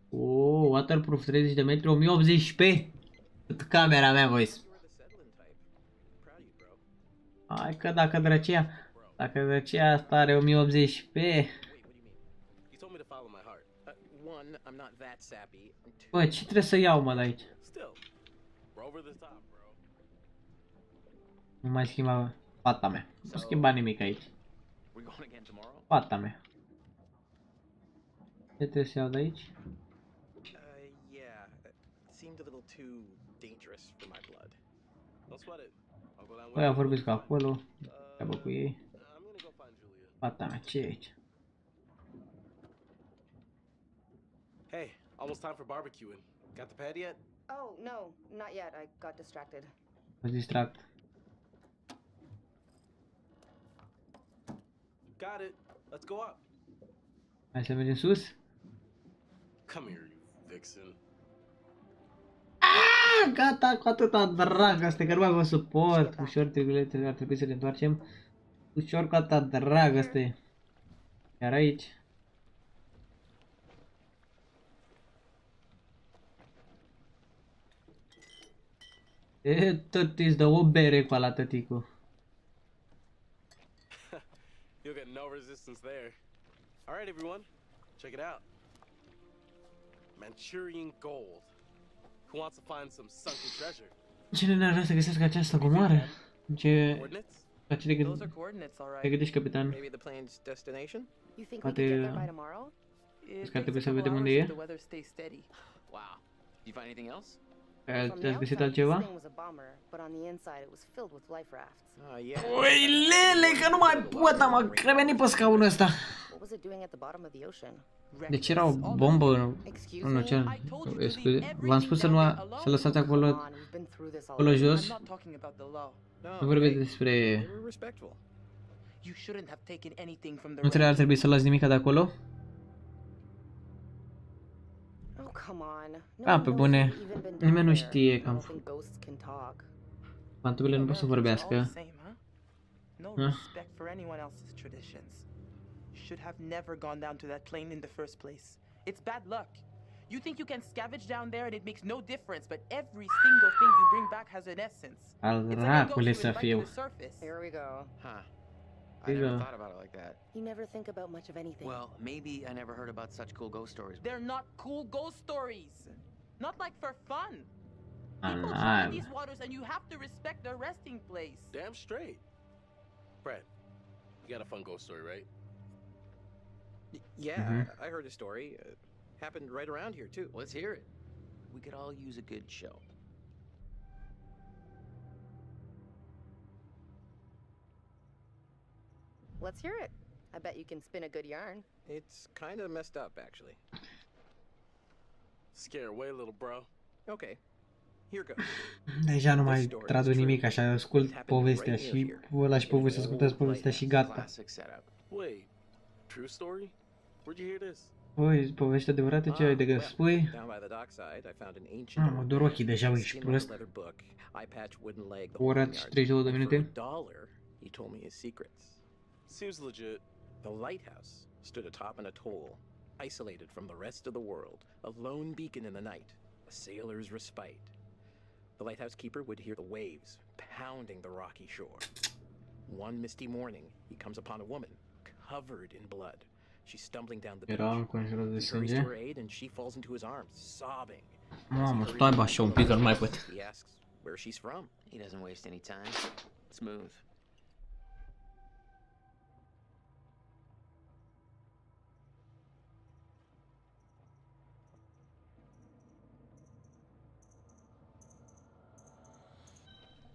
Oh, waterproof 30 de metri, 1080p. Cât camera mea, boys. Hai că dacă drăcia, dacă drăcia asta are 1080p. You told me to follow my heart. Uh, one, I'm not that sappy. Bă, ce trebuie să iau, mă, de aici? Nu mai schimba fata mea. Nu schimba nimic aici. We're going again tomorrow? Fata mea. Ce trebuie să iau de aici? Uh, yeah, it seemed a little too dangerous for my blood. Don't sweat it. I'll go down with Băi, au you. vorbit cu acolo. Treabă cu ei. I'm gonna go find Julia. Fata mea, ce e aici? Hey, almost time for barbecuing. Got the pad yet? Oh, no, not yet. I got distracted. Mă distract. Got it. Let's go up. Hai să mergem sus? Come here, you vixen. Ah, gata, cu atâta dragoste, că nu mai vă suport. Ușor, trigulețe, ar trebui să ne întoarcem. Ușor cu atâta dragoste. Iar aici. E, tot îți dă o bere cu ala tăticu. You'll get no resistance there. All right, everyone, check it out. Manchurian gold. Who wants to find some sunken treasure? Cine n-ar vrea să găsească această comoară? Ce... La ce te, Those are coordinates, all te gândești, capitan? Maybe the plane's destination? You think we could get there by tomorrow? It takes a couple hours e? if the weather stays steady. Wow. Did you find anything else? Ai- From the Ați găsit outside, altceva? This thing was a bomber, but on the inside, it was filled with life rafts. Ah, yeah. Ui, lele, că nu mai pot, am revenit pe scaunul ăsta. What was it doing at the bottom of the ocean? Deci era o bombă în, în ocean. E, Scuze, v-am spus să nu să lăsați acolo, Come on, we've been through this acolo already. jos. I'm not talking about the law. No, Nu vorbesc hey, despre... they were respectful. You shouldn't have taken anything from the Nu trebuie, ar wreck. trebui să luați nimica de acolo? Oh, come on. No Ah, one pe knows bune. we've even been Nimeni down nu there. știe I că am don't f- think ghosts can talk. Fantomele nu pot să Americans are all vorbească. the same, huh? No Huh? respect for anyone else's traditions. Should have never gone down to that plane in the first place. It's bad luck. You think you can scavenge down there and it makes no difference, but every single thing you bring back has an essence. Al It's like a dracului ghost să who invites you fiu. to surface. Here we go. Huh. I Big, never thought about it like that. You never think about much of anything. Well, maybe I never heard about such cool ghost stories. They're not cool ghost stories. Not like for fun. People travel Alive. these waters and you have to respect their resting place. Damn straight. Brad, you got a fun ghost story, right? Y- yeah, Mhm. I, I heard a story. Uh, happened right around here, too. Let's hear it. We could all use a good show. Let's hear it. I bet you can spin a good yarn. It's kind of messed up, actually. Scare away, little bro. Okay, here goes. Deja nu mai traduc nimic, așa ascult povestea și vă lași povestea, ascultați povestea și gata. Classic setup. Wait, true story? Where'd you hear this? Păi, povestea adevărată ce ai de gând să spui? Down by the dockside, I found an ancient. Ah, mă dor ochii deja, a ești skin-leather prost. leather book, eye patch, wooden leg, the O whole oră nine și yards. 32 de And minute. For a dollar, he told me his secrets. Seems legit. The lighthouse stood atop an atoll, isolated from the rest of the world, a lone beacon in the night, a sailor's respite. The lighthouse keeper would hear the waves pounding the rocky shore. One misty morning, he comes upon a woman covered in blood. She's stumbling down the Era beach. înconjurat de He hurries to sânge. her aid and she falls into his arms, sobbing. Mamă, stai bă așa un pic, că nu mai pot. He asks where she's from. He doesn't waste any time. Smooth.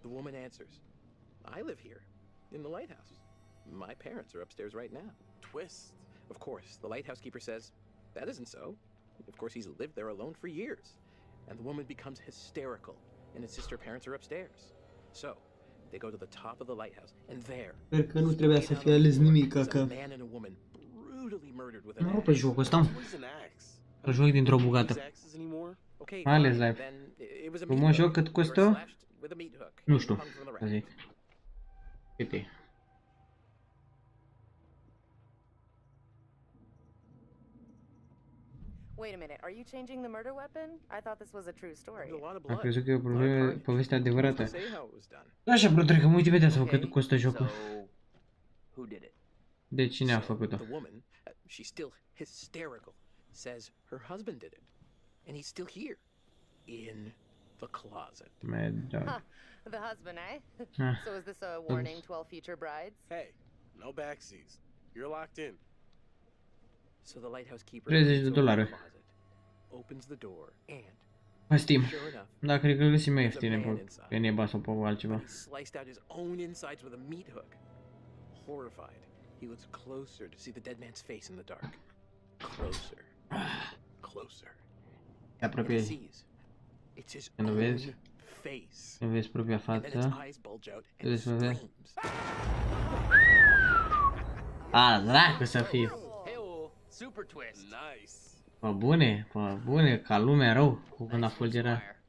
The woman answers, I live here, in the lighthouse. My parents are upstairs right now. Twist. Of course, the lighthouse keeper says, That isn't so. Of course, he's lived there alone for years. And the woman becomes hysterical and insists her parents are upstairs. So, they go to the top of the lighthouse, and there, Sper că nu trebuia să fie ales nimic, is a că man and a woman brutally murdered with an nu axe. pe jocul ăsta, an axe? Îl joc dintr-o bucată. Use axes anymore? Okay, Mai ales live. then it was a Frumos joc, cât costă? Slashed with a meat hook Nu and știu, hung from the să zic. Cât e? Wait a minute, are you changing the murder weapon? I thought this was a true story. There's a lot of Am blood. crezut că e o a lot of probleme, carnage. poveste Who's adevărată. to how it was done? Așa, bro, trec, mă uit imediat să cât costă jocul. Who did it? De cine a făcut-o? The woman, uh, she's still hysterical, says her husband did it. And he's still here. In the closet. Mad dog. Huh, the husband, eh? So is this a warning to all future brides? Hey, no backseas. You're locked in. So the lighthouse keeper 30 de leads over to dolari. the closet, opens the door, and Pe Steam. sure enough, Da, cred că îl găsim mai there's a ieftine man pe, inside. pe Neba sau pe But altceva. sliced out his own insides with a meat hook. Horrified, he looks closer to see the dead man's face in the dark. Closer. Closer. Te And he apropii. sees. It's his Când o own vezi, face. când vezi propria And then its față. eyes bulge out Te and vezi pe vezi. screams. A, dracu să fie. Hey, super twist. Nice. Pe bune, pe bune, ca lumea rău cu când a Nice fulgerat. fire.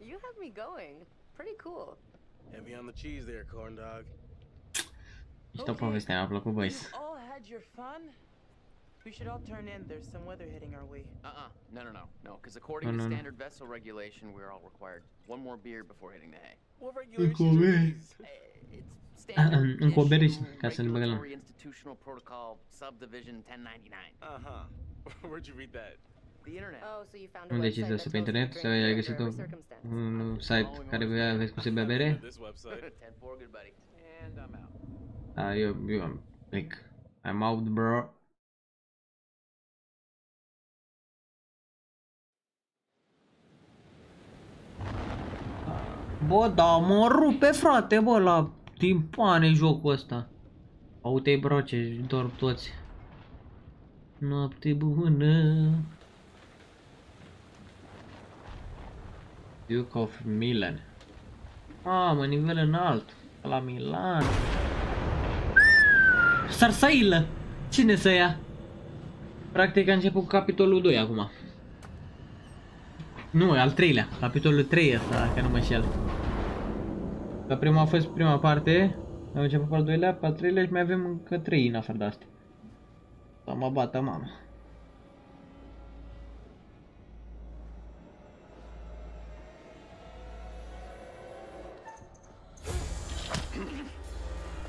You have me going. Pretty cool. Heavy on the cheese there, corn dog. Mișto povestea, mi-a plăcut, băi. We should all turn in. There's some weather heading our way. Uh-uh. No, no, no. No, because according No, to no, no. standard vessel regulation, we're all required one more beer before hitting the hay. What regulations Încă o are bere. these? Încă o bere ca să ne băgăm. Regulatory Institutional Protocol Subdivision 1099. Uh-huh. Where'd you read that? The internet. Oh, so you found a Unde website ciți that asta pe tells you internet? to Sau drink ai beer găsit under un, every circumstance. un site care vrea aveți cum să bea bere? This website. 10 4, good buddy. And I'm out. Da, eu, eu am plec. I'm out, bro. Bă, da, mă rupe, frate, bă, la timpane jocul ăsta. Uite-i broce, dorm toți. Noapte bună. Duke of Milan. Mamă, nivel înalt. La Milan. Sarsailă! Cine să ia? Practic a început capitolul 2 acum. Nu, e al treilea. Capitolul 3 ăsta, dacă nu mă înșel. Că prima a fost prima parte. Am început pe al doilea, pe al treilea și mai avem încă 3 în afară de astea. Sau mă bată mama.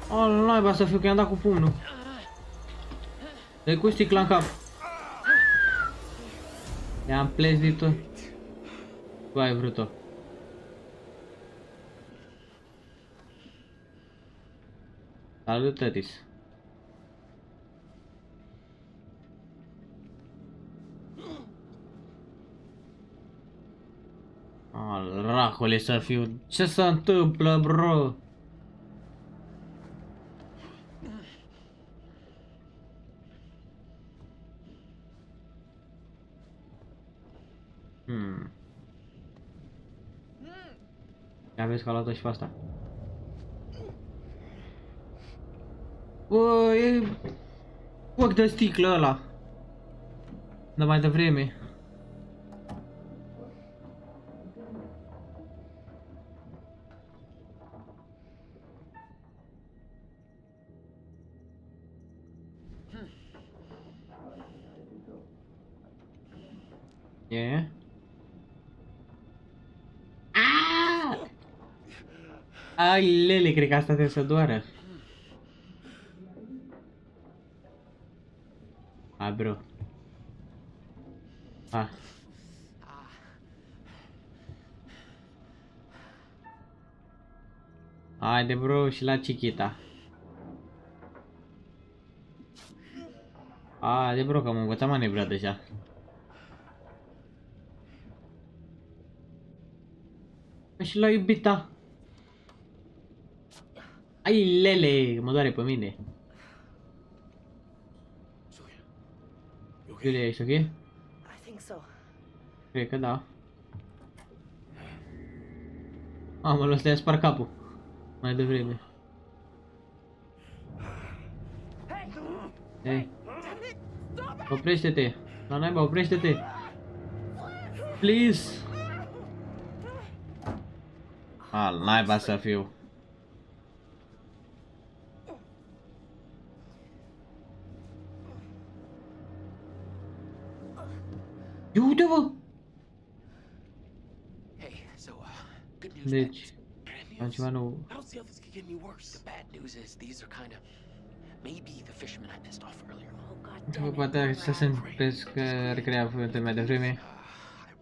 Al naiba să fiu că i-am dat cu pumnul. Dă-i cu sticla în cap. I-am plezit-o. Tu ai vrut-o. Salut, tătis. Al racole să fiu. Ce se întâmplă, bro? Hmm. Ia vezi că a luat-o și pe asta. Bă, e foc de sticlă ăla. De mai devreme. Ai lele, cred că asta trebuie să doară. Hai, bro. Hai. Haide, bro, și la Chiquita. Haide, bro, că am învățat manevra deja. Și la iubita. Ai lele, mă doare pe mine. Julia, ești ok? I think so. Cred că da. Mamă, ăsta i-a spart capul. Mai devreme. Hei. Oprește-te. La naiba, oprește-te. Please. Al naiba să fiu. Good news. Deci, am ceva nou. I don't see how this could get any worse. The bad news is these are kind of maybe the fishermen I pissed off earlier. Oh god Bă, Poate să se pesc recrea mai devreme. I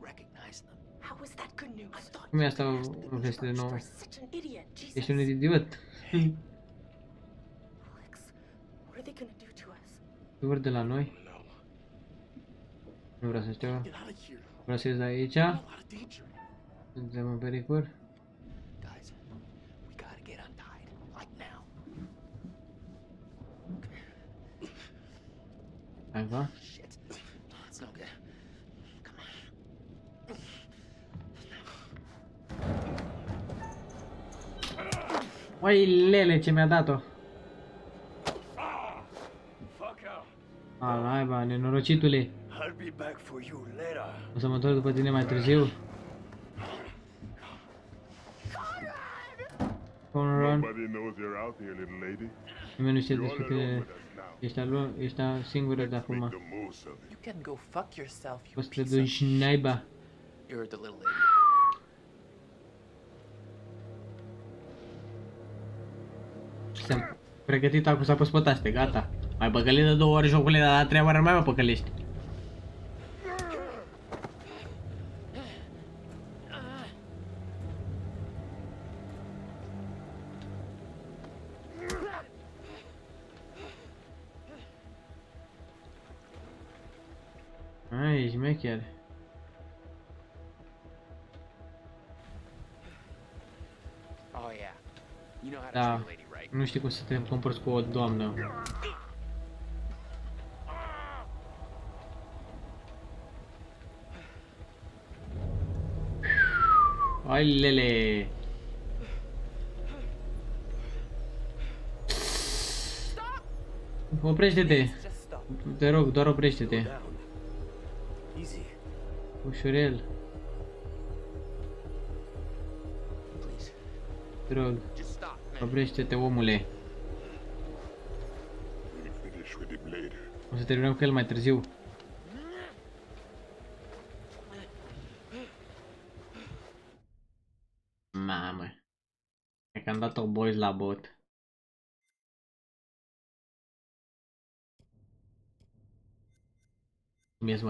recognize them. How was that good news? Cum e asta o veste de nouă? Such an idiot. Jesus. Ești un idiot. Alex, what are they gonna do to us? Vor de la noi. Nu vreau să știu. Get out of here. Vreau să ies de aici. A lot of danger. Suntem în pericol. Hai, va? Shit. It's no good. Come on. Oi, lele, ce mi-a dat-o. Fuck out. A, naiba, nenorocitule. I'll be back for you later. O să mă întorc după tine mai târziu. Conrad, Nobody knows you're out here, little lady. Nimeni nu știe despre tine. Ești, alu- ești singură de acum. Poți să te duci naiba. Sunt pregătit acum să apăs pe taste, gata. Mai păcălit de două ori jocul de la treaba nu mai mă păcălești. Nu știi cum să te comporți cu o doamnă. Ai lele. Oprește-te. Te rog, doar oprește-te. Easy. Ușurel. Te rog. Oprește-te, omule. We'll finish with him later. O să terminăm cu el mai târziu. Mamă. E că am dat-o boys la bot. Cum ies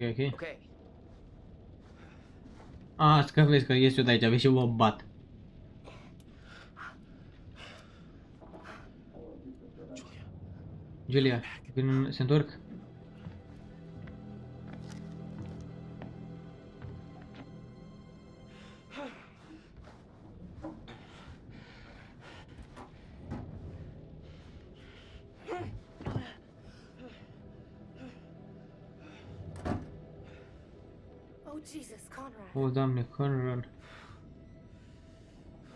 Ok, ok. Okay. A, că vezi că ies eu de aici, vezi și eu mă bat. Julia, vin, se întorc? Doamne, Conrad.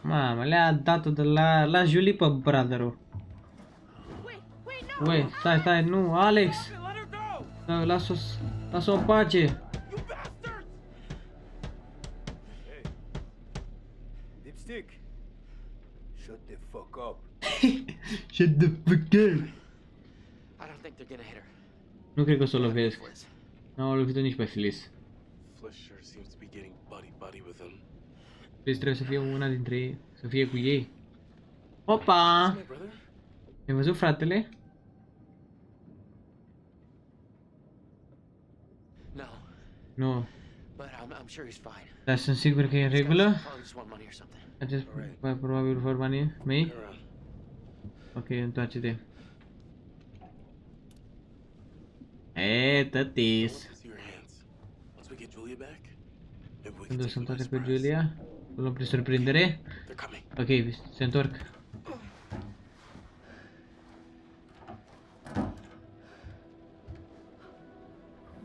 Mamă, le-a dat de la, la Julie pe brother-ul. Ui, stai, stai, nu, Alex! Da, Lasă-o, lasă-o în pace! Shut the fuck up. Shut the fuck up! I don't think they're gonna hit her. Nu cred că o să o lovesc. N-au lovit-o nici pe Felice. Felice trebuie să fie una dintre ei, să fie cu ei. Opa! My brother? Ai văzut fratele? No, Nu, but I'm, I'm sure he's fine. dar sunt sigur că e în regulă? Probably just want money or something. Acest mai probabil vor banii mei? Ok, întoarce-te. E, tătis. See your hands. Once we get Julia back, maybe we can Când o take să them by întoarce pe surprise. Julia? O luăm prin surprindere? They're coming. Ok, se întorc.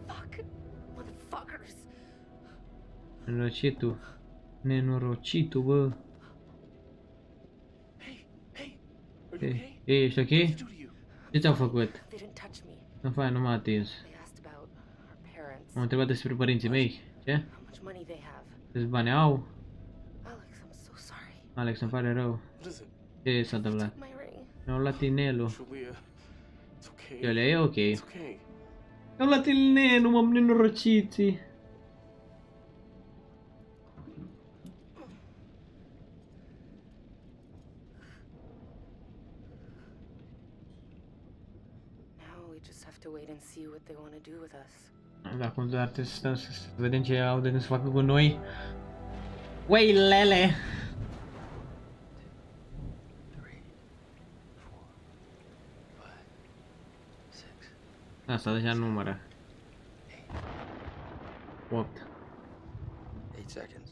Fuck. Motherfuckers. Nenorocitul. Nenorocitul, bă. Ei, ei, ești ok? Ce ți-au făcut? They didn't touch me. Nu fain, nu m-a atins. They asked about our parents. M-au întrebat despre părinții mei. Ce? How much money they have. Câți bani au? Alex, îmi pare rău. Ce s-a întâmplat? My ring. Mi-au luat inelul. Julia, it's okay. Iulia, e ok. It's okay. Mi-au luat inelul, m-am nenorociții. Now we just have to wait and see what they want to do with us. Acum doar trebuie să stăm să să vedem ce au de gând să facă cu noi. Wey, lele! Asta deja numără. 8. Eight seconds.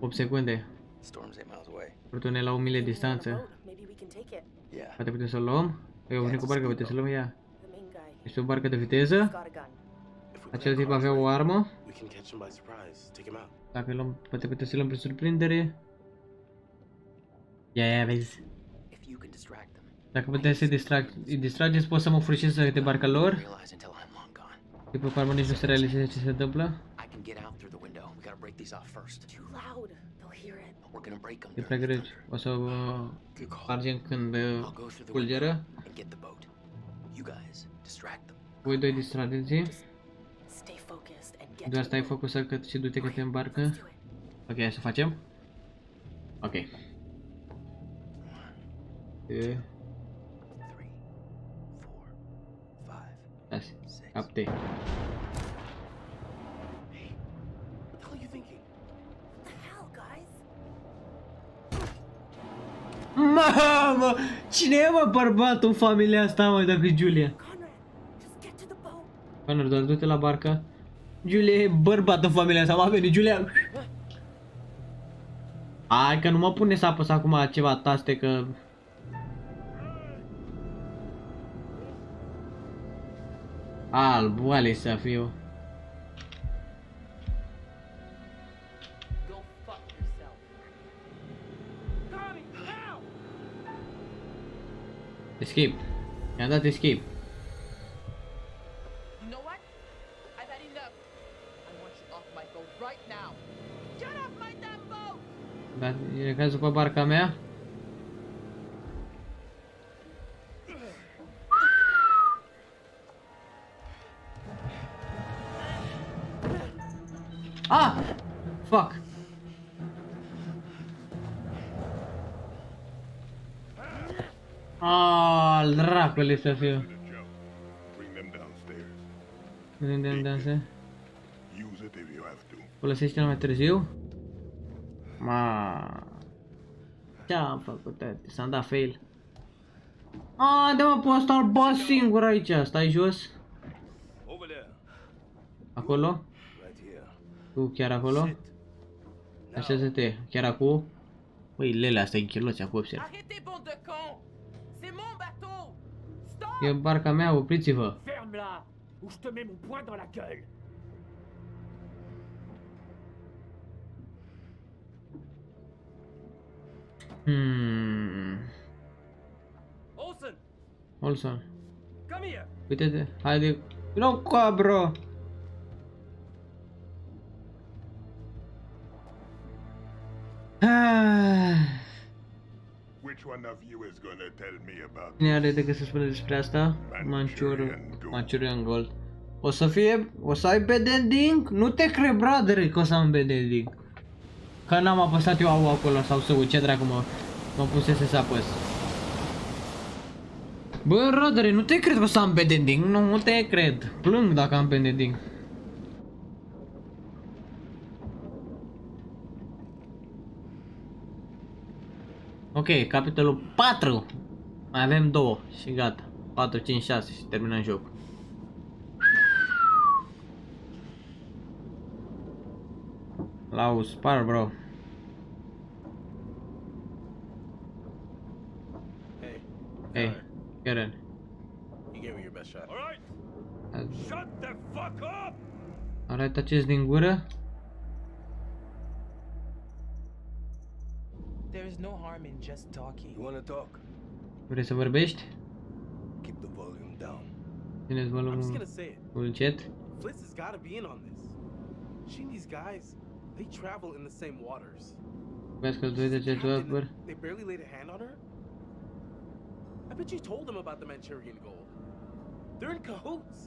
8 secunde. Storm's eight miles away. Furtuna e la 1 mile distanță. Maybe we can take it. Yeah. Poate putem să o luăm? Eu venit cu barca, putem să luăm ea. The main guy. Este o barcă de viteză? Got a gun. Acel tip avea o armă? We can catch him by surprise. Take him out. Dacă îl luăm, poate putem să luăm prin surprindere. Ia, ia, vezi. If you can distract them, Dacă putem să-i distrag, îi distrageți, pot să mă furșesc de barca lor. realize until I'm long gone. După care nici nu se realizează ce se întâmplă. I can get out through the window. We gotta break these off first. Too loud. They'll We're gonna break them E prea greu. O să uh, spargem când uh, fulgeră. and get the boat. You guys distract them. Voi doi distrageți. Stay focused and get Doar to stai focusat că și du-te că te îmbarcă. Ok, hai să facem. Ok. E. 6, 7. What the hell are you thinking? Mamă! Cine e mă bărbatul în familia asta, mă, dacă e Julia? Connor, doar du-te la barcă. Julia e bărbat în familia asta, m-a venit Julia. Hai că nu mă pune să apăs acum ceva taste că... Alb, oale să fiu. Go fuck yourself. Escape. I-am dat escape. You know what? I've had enough. I want you off my boat right now. Get off my damn boat! Dar e cazul pe barca mea? Ah! Fuck! Ah, al dracului să fiu. Bring them downstairs. Gândim danse. Use it if you have to. Folosește mai târziu? Ma. Ce-am făcut, tati? S-am dat fail. A, de mă, poți sta bas singur aici. Stai jos. Over there. Acolo? Tu chiar acolo? Așează-te. Chiar acum? Băi, asta e închiloți acum, observ. Arrêtez, bande de cons! C'est mon bateau! E barca mea, opriți-vă. Ferme-la ou je te mets mon poing dans la gueule. Hmm. Olson. come here. Uite-te. Haide. Nu bro. Cine are decât să spună despre asta? Manciur, Manchurian Gold. O să fie, o să ai bad ending? Nu te cred, brother, că o să am bad ending. Că n-am apăsat eu au acolo sau să ce dracu mă, mă pusese să apăs. Bă, brother, nu te cred că o să am bad ending, nu, nu te cred. Plâng dacă am bad ending. Ok, capitolul 4. Mai avem două și gata. 4, 5, 6 și terminăm jocul. Lau spar, bro. Hey. Hey, Karen. You gave me your best shot. All right. Shut the fuck up! Arată acest din gură. There is no harm in just talking. You wanna talk? Vrei să vorbești? Keep the volume down. Țineți I'm just gonna volumul say it. încet. Fliss has got to be in on this. She and these guys, they travel in the same waters. Vezi că îți doi de ce băr. They barely laid a hand on her. I bet you told them about the Manchurian gold. They're in cahoots.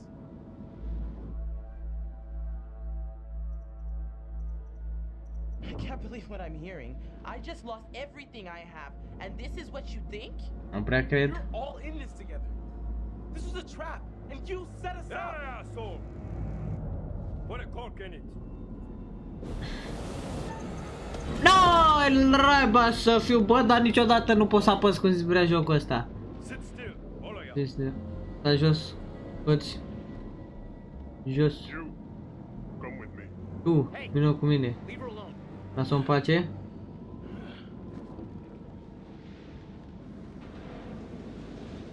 I can't believe what I'm hearing. I just lost everything I have, and this is what you think? Nu prea cred. You're all in this together. This was a trap, and you set us up. Yeah, so. Put a cork in it. No, el raiba să fiu, bă, dar niciodată nu pot să apăs cum se vrea jocul ăsta. Sit still, all of you. Este, sta jos, toți. Jos. Come with me. Tu, vină cu mine. Lasă-o în pace.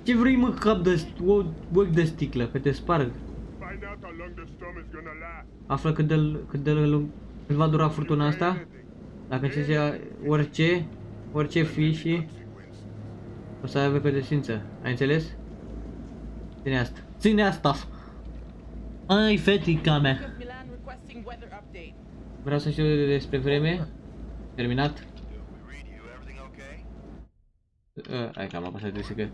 Ce vrei mă cap de o- ochi de sticlă, că te sparg. Find out how long the storm is gonna last. Află cât de, cât de lung, cât va dura furtuna asta. Dacă ți ia orice, orice fi și o să aibă consecință. Ai înțeles? Ține asta. Ține asta! Ai, fetica mea! Milan requesting weather update. Vreau să știu despre vreme. Terminat? Uh, hai că am apăsat de secret.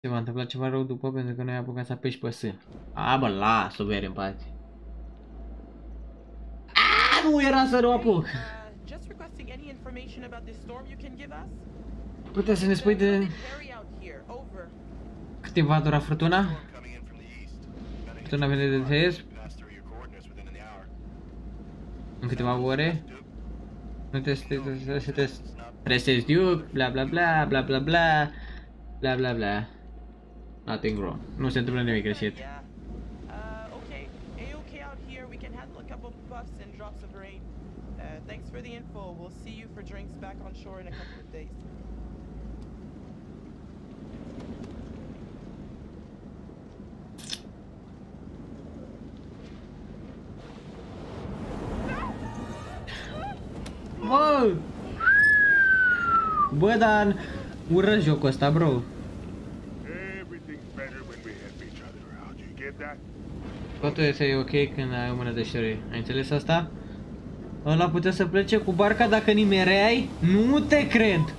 Se va întâmpla ceva rău după pentru că noi am apucat să apeși pe S. A, bă, las-o bere în pace. A, nu era să nu apuc. Just requesting any information about this storm you can give us? Puteți să ne spui de Harry out here, over. câte va dura furtuna? Furtuna vine de tăiesc? În câteva ore? Nu te să te stresezi Duke, bla bla bla, bla bla bla, bla bla bla. Nothing wrong. Nu se întâmplă nimic greșit. Uh, okay. A-okay out here. We can handle a couple puffs and drops of rain. Uh, thanks for the info. We'll see you for drinks back on shore in a couple of Bă! Bă, dar ură jocul ăsta, bro. Everything's better when we help each other out. You get that? Totul este ok când ai o mână de șori. Ai înțeles asta? Ăla putea să plece cu barca dacă nimereai? Nu te cred!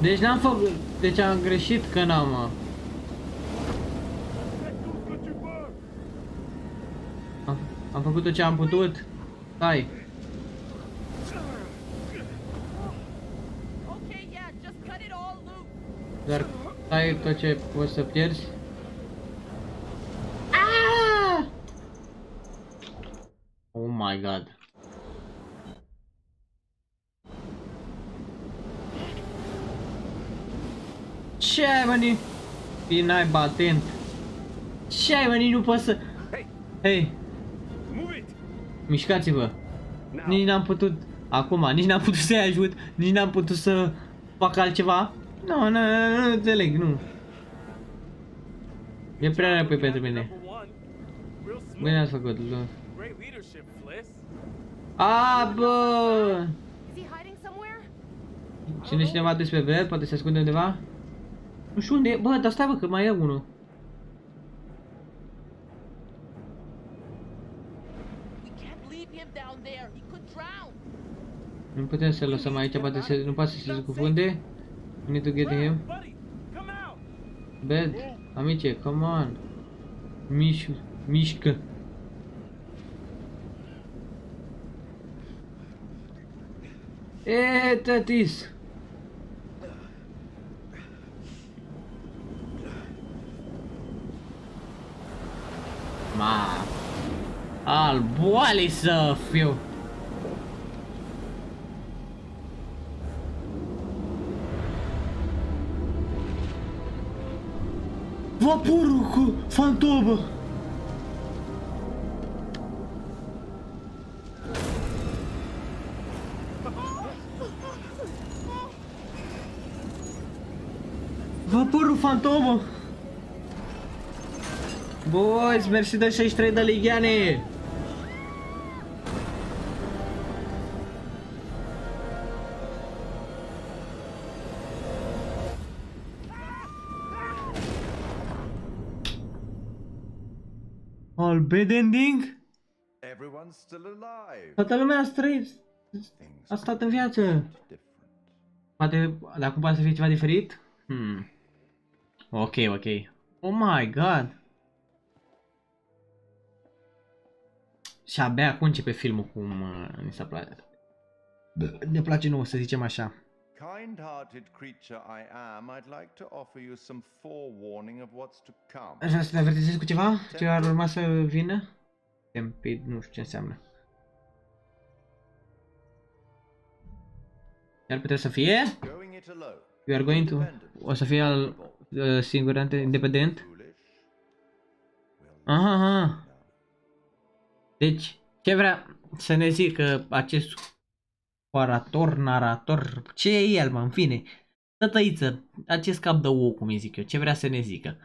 Deci n-am făcut... Deci am greșit că n-am... mă. Am, am făcut tot ce am putut. Stai. Okay, yeah, just cut it all loose. Doar stai tot ce poți să pierzi. Ah! Oh my god. Ce ai mă, ni? Fii naiba atent. Ce ai mă, ni? Nu poți să... Hei! Mișcați-vă! Nici n-am putut... Acum, nici n-am putut să-i ajut, nici n-am putut să fac altceva. Nu, nu, nu, nu înțeleg, nu. E prea repede pentru mine. Bine ați făcut, nu. Great leadership, Fliss. A, bă! Is he hiding somewhere? Cine cineva despre Brad? Poate se ascunde undeva? Nu știu unde e. Bă, dar stai bă, că mai e unul. Can't leave him down there. He could drown. Nu putem să-l lăsăm aici, poate se, nu poate să se scufunde. We need to get him. Bad, amice, come on. Miș, mișcă. E, tătis. Ma. Al boalei să fiu. Vaporul cu fantomă! Vaporul fantomă! Boys, mersi de 63 de ligheane! Al bad ending? Everyone's still alive. Toată lumea a trăit. A stat în viață. Poate, dar acum poate să fie ceva diferit? Hmm. Ok, ok. Oh my god. Și abia acum începe filmul cum uh, ni se place. Ne place nouă să zicem așa. Kind-hearted creature I am, I'd like to offer you some forewarning of what's to come. Aș vrea să te avertizez cu ceva? Ce ar urma să vină? Tempid, nu știu ce înseamnă. Ce ar putea să fie? Going it alone. You are going to... O să fie al uh, singur independent? Aha, aha. Deci, ce vrea să ne zică acest orator, narator, ce e el, mă, în fine, tătăiță, acest cap de ou, cum îi zic eu, ce vrea să ne zică.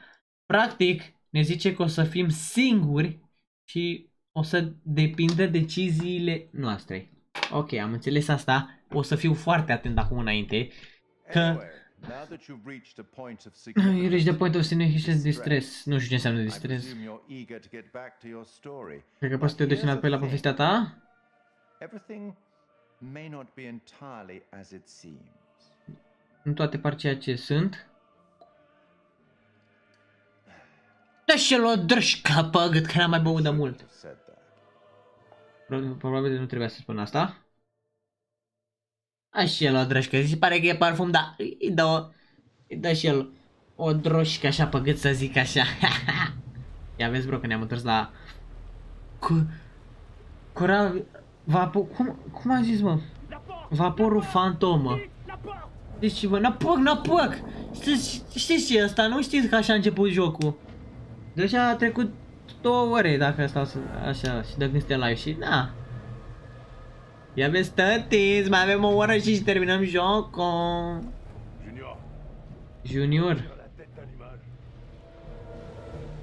Practic, ne zice că o să fim singuri și o să depindă deciziile noastre. Ok, am înțeles asta, o să fiu foarte atent acum înainte, că Now that you've reached a point of You significant reach the point of significant distress. Nu știu ce înseamnă I distress. presume you're eager to get back to your story. Cred că poți să te duci înapoi la povestea ta? Everything may not be entirely as it seems. Nu toate par ceea ce sunt. Da și l-o drăși capă, gât că n-am mai băut de mult. Said that. Probabil, probabil nu trebuia să spun asta. Așa el o droșcă, se pare că e parfum, dar îi dă, o, îi dă și el o droșcă așa pe gât să zic așa. Ia vezi bro că ne-am întors la... Cu... Cura... Vapor... Cum, cum am zis mă? Vaporul fantomă. Deci bă, napoc, napoc! Știți, știți ce e ăsta? Nu știți că așa a început jocul. Deja a trecut două ore dacă stau să, așa și dacă este live și da. Ia vezi tătiți, mai avem o oră și terminăm jocul. Junior, Junior,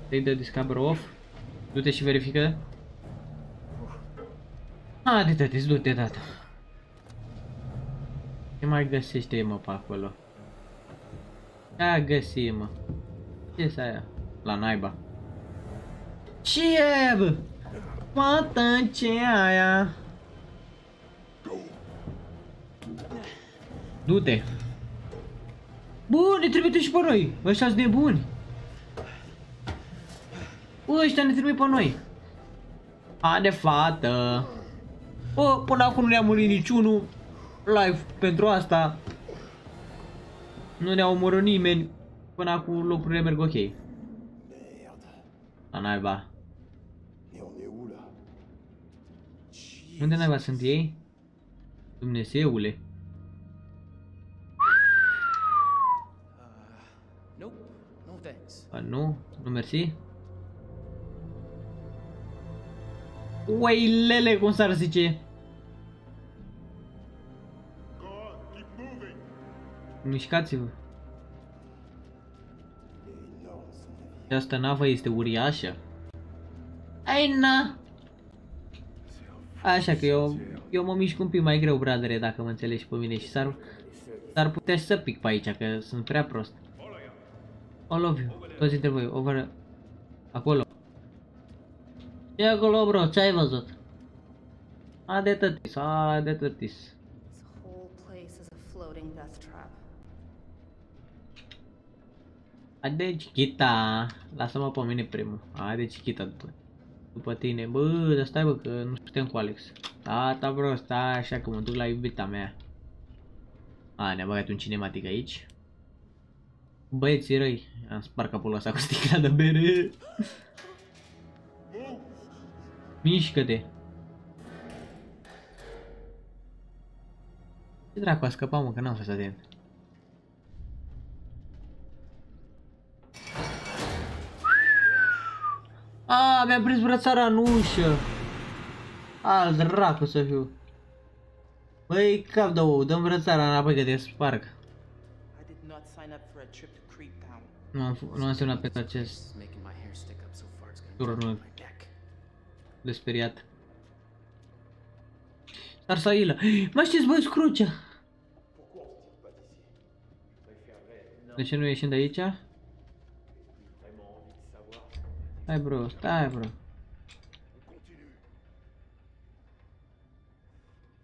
take the discover off. Du-te și verifică. Haide tătiți, du-te tata. Ce mai găsește mă pe acolo? Ce găsi mă? ce e aia? La naiba. Ce e bă? Poată ce e aia? Du-te! Bun, ne trimite și pe noi! ăștia sunt nebuni! Bă, ăștia ne trimite pe noi! Haide, fată! Bă, până acum nu ne-a murit niciunul live pentru asta. Nu ne-a omorât nimeni. Până acum lucrurile merg ok. La naiba. Et on est où là Unde naiba sunt ei? Dumnezeule. Nope. No thanks. A, nu? Nu mersi? Uai, lele, cum s-ar zice? Mișcați-vă. Această navă este uriașă. Ai na! Așa că eu, eu mă mișc un pic mai greu, bradere, dacă mă înțelegi pe mine și s-ar, s-ar putea și să pic pe aici, că sunt prea prost. I love you. Toți dintre voi, over... Acolo. Ce acolo, bro? Ce ai văzut? Haide tătis, haide tătis. This whole place is a floating death Haide, chichita. Lasă-mă pe mine primul. Haide, chichita după. După tine. Bă, dar stai bă, că nu suntem cu Alex. Tata, bro, stai așa că mă duc la iubita mea. A, ne-a băgat un cinematic aici. Băieții răi. Am spart capul ăsta cu sticla de bere. Mișcă-te. Ce dracu a scăpat mă, că n-am fost atent. A, mi-a prins brățara în ușă. Al dracu să fiu. Băi, cap de ou, dă-mi brățara înapoi că te sparg. I did not sign up for a trip to Creektown. Nu am, f- nu am semnat pentru acest Making my hair stick up so far it's gonna turnul de speriat. Sarsailă. Mai știți, băi, scrucea. De ce nu ieșim de aici? Hai bro, stai bro.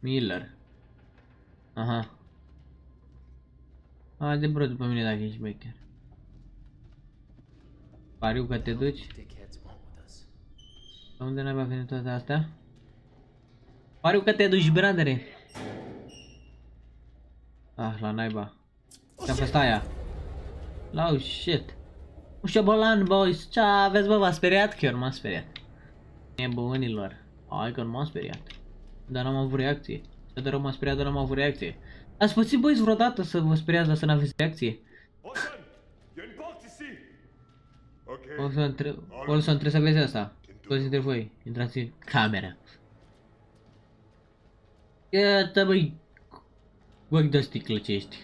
Miller. Aha. Haide bro după mine dacă ești becher. Pariu că te duci? Dickheads want with us. De unde n-ai venit toate astea? Pariu că te duci, bradere. Ah, la naiba. Ce-a fost aia? La oh shit. Ușa bolan, boys. Ce aveți, bă, v-a speriat? Chiar m-a speriat. Nebunilor. Hai că nu m-am speriat. Dar n-am avut reacție. Ce de rău m-a speriat, dar n-am avut reacție. Ați pățit, băieți, vreodată să vă speriați, dar să n-aveți reacție? Il y a une porte ici. Ok. O să, între... o să trebuie să vezi asta. Toți dintre voi, intrați în camera. Iată, băi. Băi, de sticlă ce ești.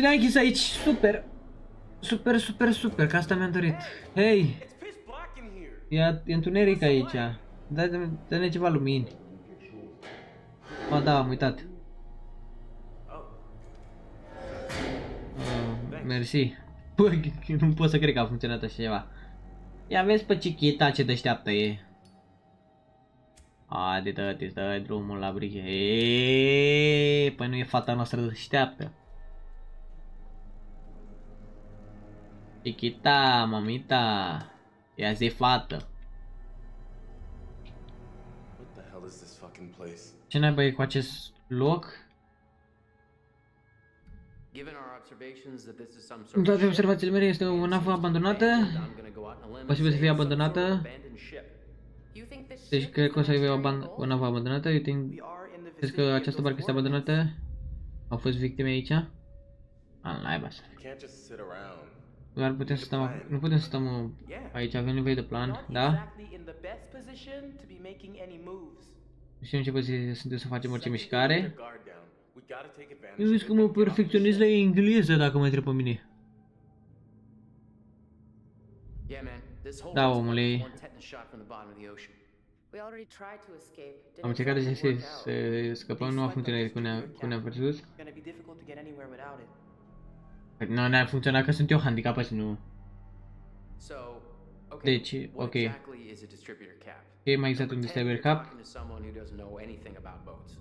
Și ne-a închis aici, super. Super, super, super, că asta mi-a dorit. Hei! E, e întuneric aici. Dă-ne dă ceva lumini. Ba da, am uitat. Uh, mersi. Bă, nu pot să cred că a funcționat așa ceva. Ia vezi pe Chiquita ce deșteaptă e. Haide, dă-te, dă drumul la brige. Eee, păi nu e fata noastră deșteaptă. Chiquita, mamita. Ia zi fată. What the hell is this fucking place? Ce naiba e cu acest loc? Given our observations that this is some sort În of toate ship, observațiile mele este o navă abandonată. I'm gonna go out on a limb and Posibil să say fie it's some sort of abandonată. abandoned ship. Deci cred că o să fie o, aban- o navă abandonată. Eu think... Crezi că această barcă este abandonată? Au fost victime aici? Al naiba să. Doar putem să stăm, nu putem să stăm uh, aici, avem nevoie de plan, da? Exactly in the best position to be making any moves. Știu în ce poziție suntem să facem orice mișcare. Guard down. We gotta take advantage Eu zic că mă perfecționez la engleză dacă mă întreb pe mine. Yeah, man. This whole Da, thing's omule. like one tetanus shot from the bottom of the ocean. We already tried to escape. Didn't Am încercat deja exactly să, work out. să scăpăm, nu a funcționat cum ne-a, cum ne-a văzut. Nu ne-a funcționat că sunt eu handicapat și nu. So, okay. Deci, what ok. exactly is a distributor cap? E mai exact un distributor Pretend cap. you're talking to someone who doesn't know anything about boats.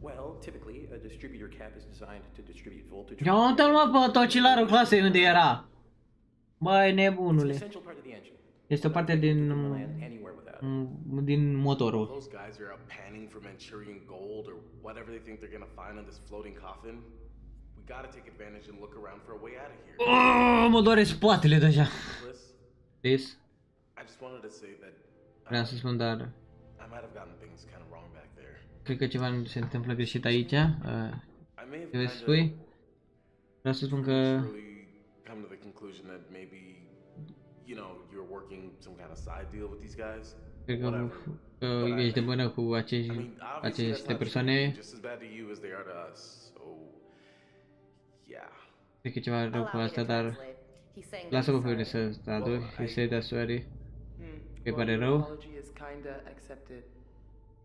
Well, typically, a distributor cap is designed to distribute voltage. Ia uite-l mă pe tocilarul clasei unde era. Băi, It's an nebunule. essential part of the engine. Este o parte din, Anywhere without. m- din motorul. Those guys are out panning for Manchurian gold or whatever they think they're gonna find on this floating coffin. Oh, mă doare spatele deja. Bliss, Please. I just wanted to say that Vreau să spun, dar I might have gotten things kind of wrong back there. cred că ceva nu se întâmplă greșit aici. Uh, I may have ce vrei să kinda spui? Vreau să spun că prematurely come to the conclusion that maybe, you know, you're working some kind of side deal with these guys. cred că, Whatever. că ești de bună cu acești, Obviously, that's aceste not persoane. Cred că e ceva rău cu asta, dar He's saying lasă-mă that pe he's mine sorry. să traduc. Îi say that sorry. Îi pare Your rău. apology is kinda accepted.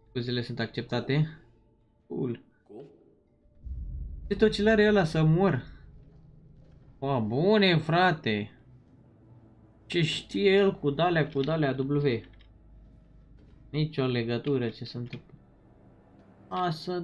Scuzele sunt acceptate. Cool. Cool. Ce tocilare e ăla să mor? O, bune, frate. Ce știe el cu dalea, cu dalea W? Nici o legătură ce se întâmplă. A, să...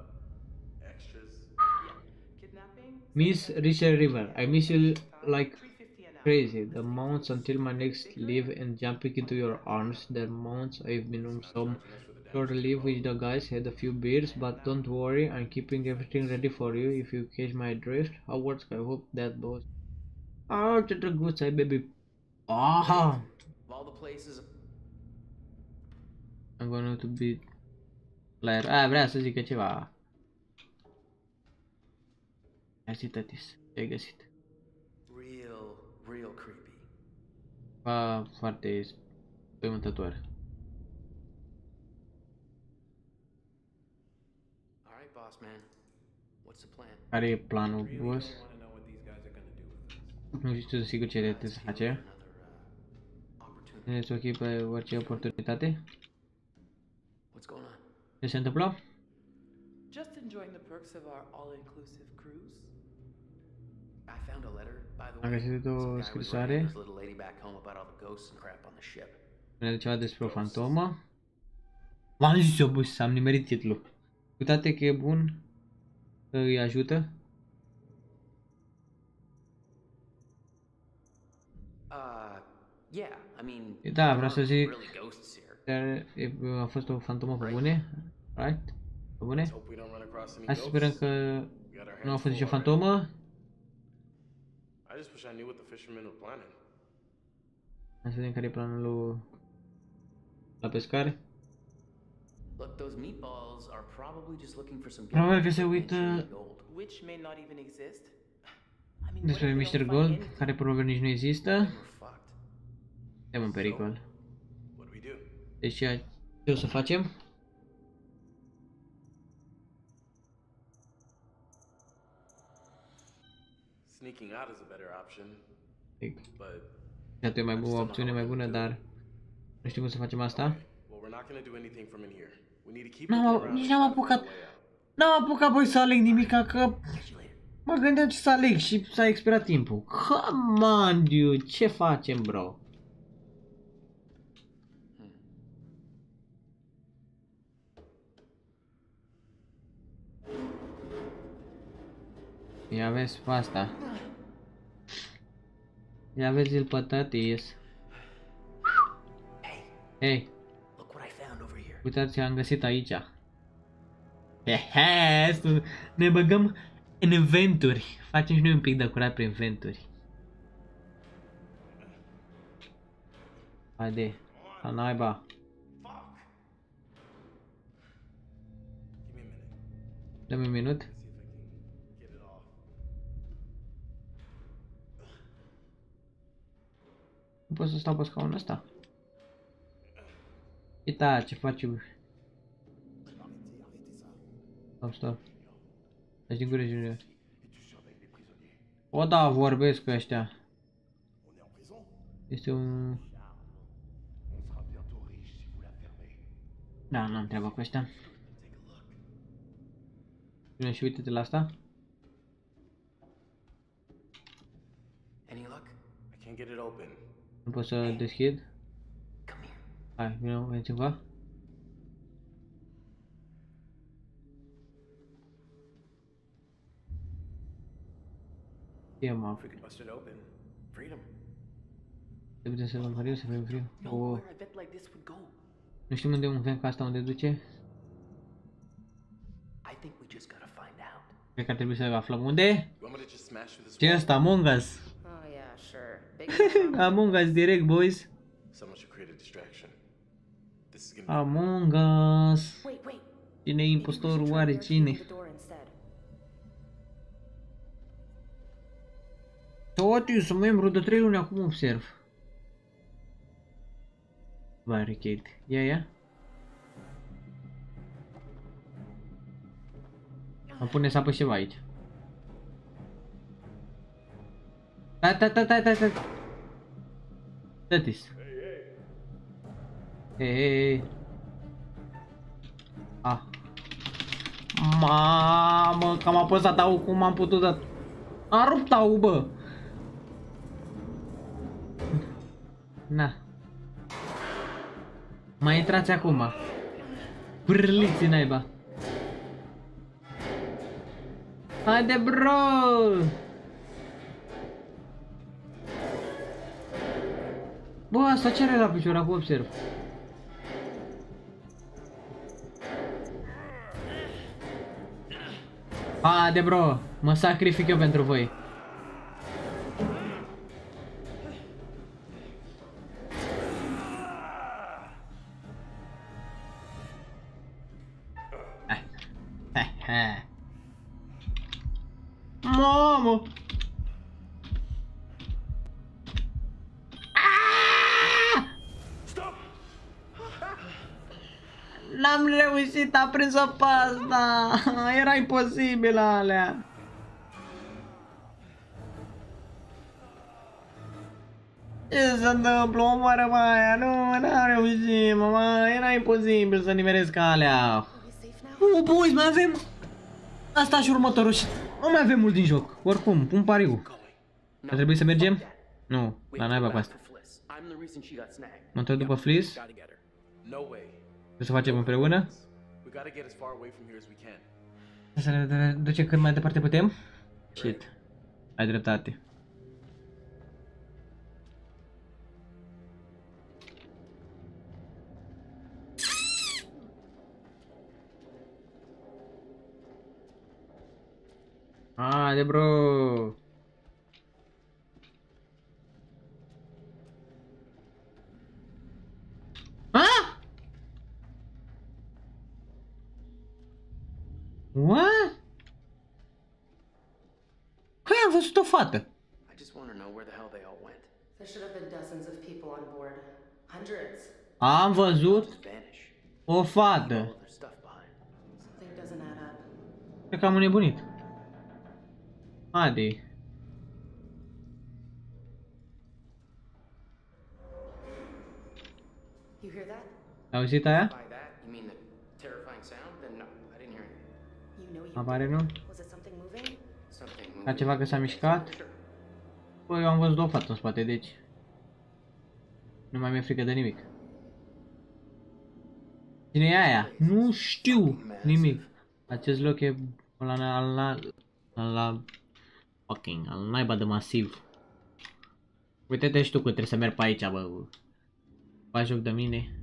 Miss Richard River, I miss you like crazy. The months until my next leave and jumping into your arms. The months I've been on some short leave with the guys, had a few beers, but don't worry, I'm keeping everything ready for you if you catch my drift. Howard, I hope that goes. Ah, ce drăguț ai, baby. Aha! Of all the places, I'm going to be... Like, ah, vrea să zică ceva. Mersi, tatis. Ce-ai găsit? real, real creepy. Ceva foarte spăimântător. All right, boss man. What's the plan? Care e planul, boss? Nu știu sigur ce trebuie să face. Țineți ochii pe orice oportunitate. What's going on? Ce se întâmplă? Just enjoying the perks of our all-inclusive Am way. găsit o Some guy was scrisoare. writing his little lady back home about all the ghosts and crap on the ship. Spune ceva despre o fantomă. V-am zis eu, bă, am nimerit titlul. Uitați că e bun. Că îi ajută. Uh, yeah, I mean, Da, there vreau să aren't zic. really ghosts here. Dar e, a fost o fantomă pe bune. Right? Pe bune? Hope we don't run across any Hai să sperăm ghosts. că We got our nu a hands fost nicio full already. fantomă. I just wish I knew what the fishermen were planning. Hai să vedem care e planul lui la pescar. Look, those meatballs are probably just looking for some Probabil că se uită gold. Which may not even exist. despre Mr. Gold, care probabil nici nu există. Suntem în pericol. Deci ce ce o să facem? Sneaking out is Iată e mai bună, o opțiune mai bună, dar nu știu cum să facem asta. well, we're not gonna do anything from in here. We need to keep N-am, looking ap- around nici and n-am try to find apucat, a way out. n-am apucat voi să aleg nimica, că mă gândeam ce să aleg și s-a expirat timpul. Come on, dude, ce facem, bro? Ia vezi pe asta. Ia vezi-l pe tătis. Hei, Look what I found over here. uitați ce am găsit aici. Hehe, stu- ne băgăm în eventuri. Facem și noi un pic de curat prin eventuri. Haide, la naiba. Dă-mi un minut. Nu pot să stau pe scaunul ăsta. Uita ce faci Stop, stop. Deci din gură, Junior. O, da, vorbesc cu ăștia. Este un... Da, n-am treaba cu ăștia. Vine și uite-te la asta. Any luck? I can't get it open. Nu pot să deschid. Hai, vine, vine ceva. E, mă, If we could bust it open, freedom. trebuie să luăm fariu, să fim frig. No, O, where a vet like this would go. nu știm unde e un vent ca asta, unde duce. I think we just gotta find out. Cred că ar trebui să aflăm unde. You want me to just smash through this Ce e wall? ăsta? Among Us. Oh, yeah, sure. Big Among Us direct, boys. Someone should create a distraction. This is gonna Among Us. Wait, wait. Cine e impostorul? Oare cine? The door instead. Tot eu sunt membru de 3 luni, acum observ. Barricade. Ia, ia. Mă pune să apăs ceva aici. Da, da, da, da, da, da. Dă-tis. Hei, hei, hei. Ah. Mamă, că am apăsat au cum am putut da. Am rupt au, bă. Na. Mai intrați acum. Pârliți naiba. Haide, bro! Bă, asta ce are la picior acum observ? Haide, bro! Mă sacrific eu pentru voi. Prins-o pe asta. Era imposibil alea. Ce se întâmplă? Omoară mă aia, nu, n-am reușit, mă, mă, era imposibil să nimeresc alea. Oh, boys, mai avem... Asta și următorul și... Nu mai avem mult din joc. Oricum, pun pariu. Ar trebui să mergem? Nu, la naiba cu asta. I'm the reason she got snagged. Mă întorc după Fliss. No way. Trebuie să facem împreună. We gotta get as far away from here as we can. Să ne ducem cât mai departe putem. Shit. Ai dreptate. Haide, bro! Ah! What? Că am văzut o fată. I just want to know where the hell they all went. There should have been dozens of people on board. Hundreds. Am văzut o fată. Something doesn't add up. Cred că am înnebunit. Adi. You hear that? Auzit aia? Apare, nu? Was it something moving? Something Ca moving. ceva că s-a mișcat. Păi eu am văzut o fată în spate, deci... Nu mai mi-e frică de nimic. Cine e aia? Nu știu nimic. Acest loc e la, la, la, la, la fucking, al naiba de masiv. Uite-te și tu că trebuie să merg pe aici, bă. Faci joc de mine.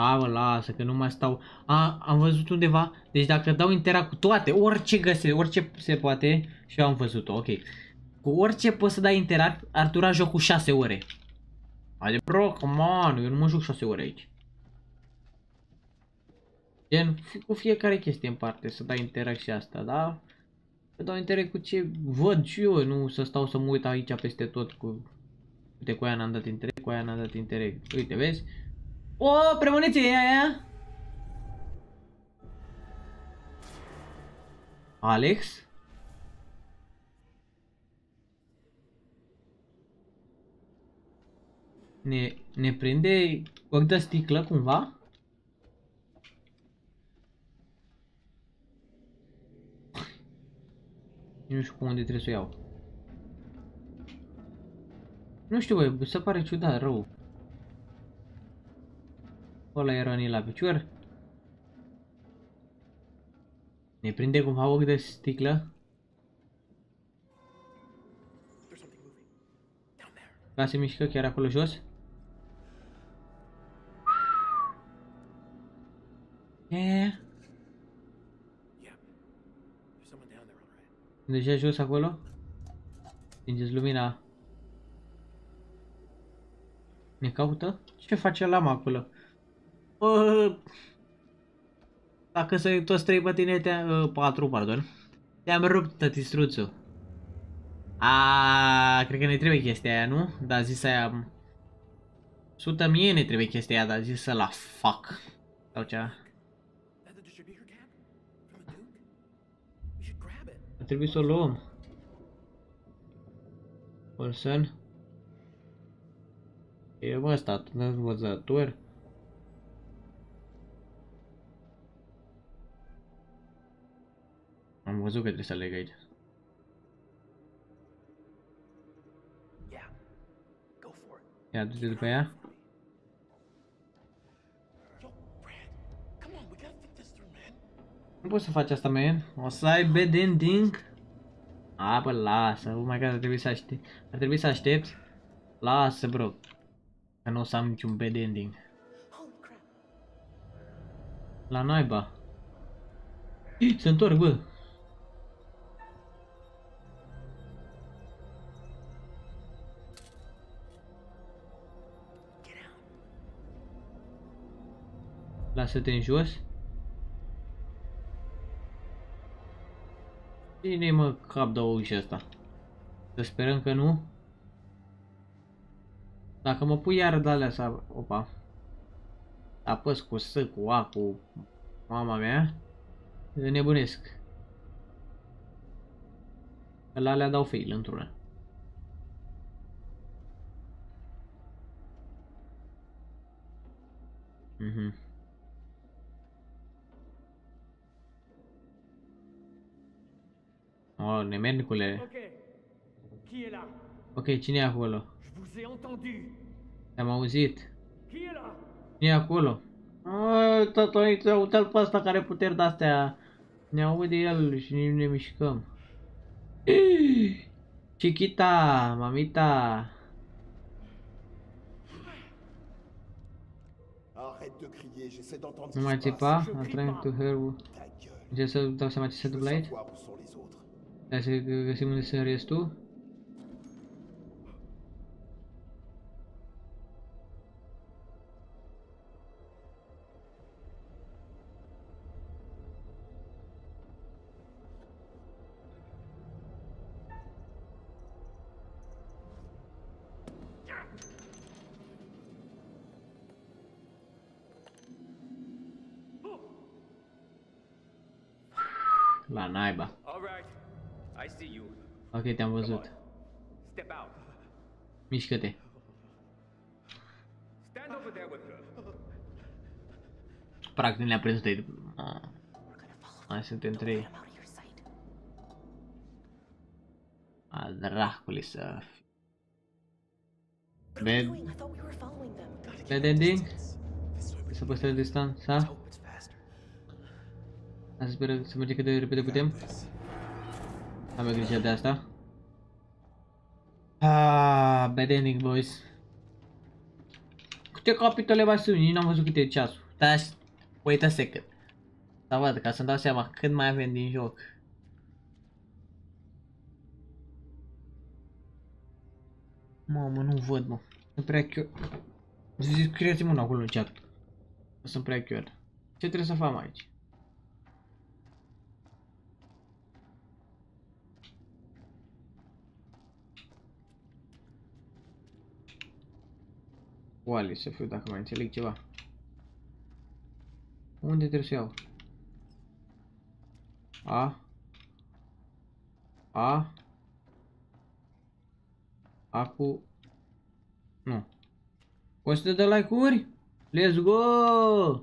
A, bă, lasă, că nu mai stau. A, am văzut undeva. Deci dacă dau interact cu toate, orice găsesc, orice se poate, și eu am văzut-o, ok. Cu orice poți să dai interact, ar dura jocul 6 ore. Adică, bro, come on, eu nu mă joc 6 ore aici. Gen, fi- cu fiecare chestie în parte, să dai interact și asta, da? Să dau interact cu ce văd și eu, nu să stau să mă uit aici peste tot cu... Uite, cu aia n-am dat interact, cu aia n-am dat interact. Uite, vezi? O, premoniție e aia! Alex? Ne, ne prinde ochi de sticlă cumva? Nu știu pe unde trebuie să o iau. Nu știu, băi, se pare ciudat, rău. Ăla e rănit la picior. Ne prinde cumva ochi de sticlă. Da, se mișcă chiar acolo jos. E, deja jos acolo. Stingeți lumina. Ne caută? Ce face lama acolo? Bă, dacă să toți trei pe tine, te uh, patru, pardon. Te-am rupt, tătistruțul. A, cred că ne trebuie chestia aia, nu? Da, zis aia... Sută mie ne trebuie chestia aia, dar zis la fuck. Sau ceva. Ar trebui să o luăm. Olsen. E bă ăsta, învățător. Am văzut că trebuie să leg aici. Ia, du-te după ea. Nu poți să faci asta, man. O să ai bad ending. A, bă, lasă. Oh my god, ar trebui să aștept. Ar trebui să aștepți. Lasă, bro. Că nu o să am niciun bad ending. La naiba. Ih, Se întorc, bă. Lasă-te în jos. Cine mă cap de uși ăsta? Să sperăm că nu. Dacă mă pui iar de alea să... Opa. Apăs cu S, cu A, cu mama mea. Nebunesc. Că la alea dau fail într-una. Mhm. Oh, nemernicule. Ok. Qui est là Ok, cine e acolo? Je vous ai entendu. Te-am auzit. Qui est là Cine e acolo? Oh, tătoiță, uite-l pe ăsta care puteri de-astea. Ne aude el și ne, ne mișcăm. Chiquita, mamita. Arrête de crier, j'essaie d'entendre Nu ce mai qui se țipa? passe. I'm trying to hear... Încerc să dau seama ce se întâmplă aici? La clasificación de áreas tú. Mișcă-te. Stand over there with her. Practic ne-a prins de... Ah. Mai suntem trei. A dracului să... Bed... Bed ending? Să păstrăm distanța? Să sperăm să mergem cât de repede putem. Am grijă de asta. Ah, bad ending, boys. Câte capitole mai sunt? Nici n-am văzut câte e ceasul. Dar, wait a second. Să văd, ca să-mi dau seama cât mai avem din joc. Mamă, nu văd, mă. Sunt prea chior. Scrieți-mă una acolo în chat. Sunt prea chior. Ce trebuie să fac aici? Oale să fiu dacă mai înțeleg ceva. Unde trebuie să iau? A. A. Acu. Nu. 100 de like-uri? Let's go!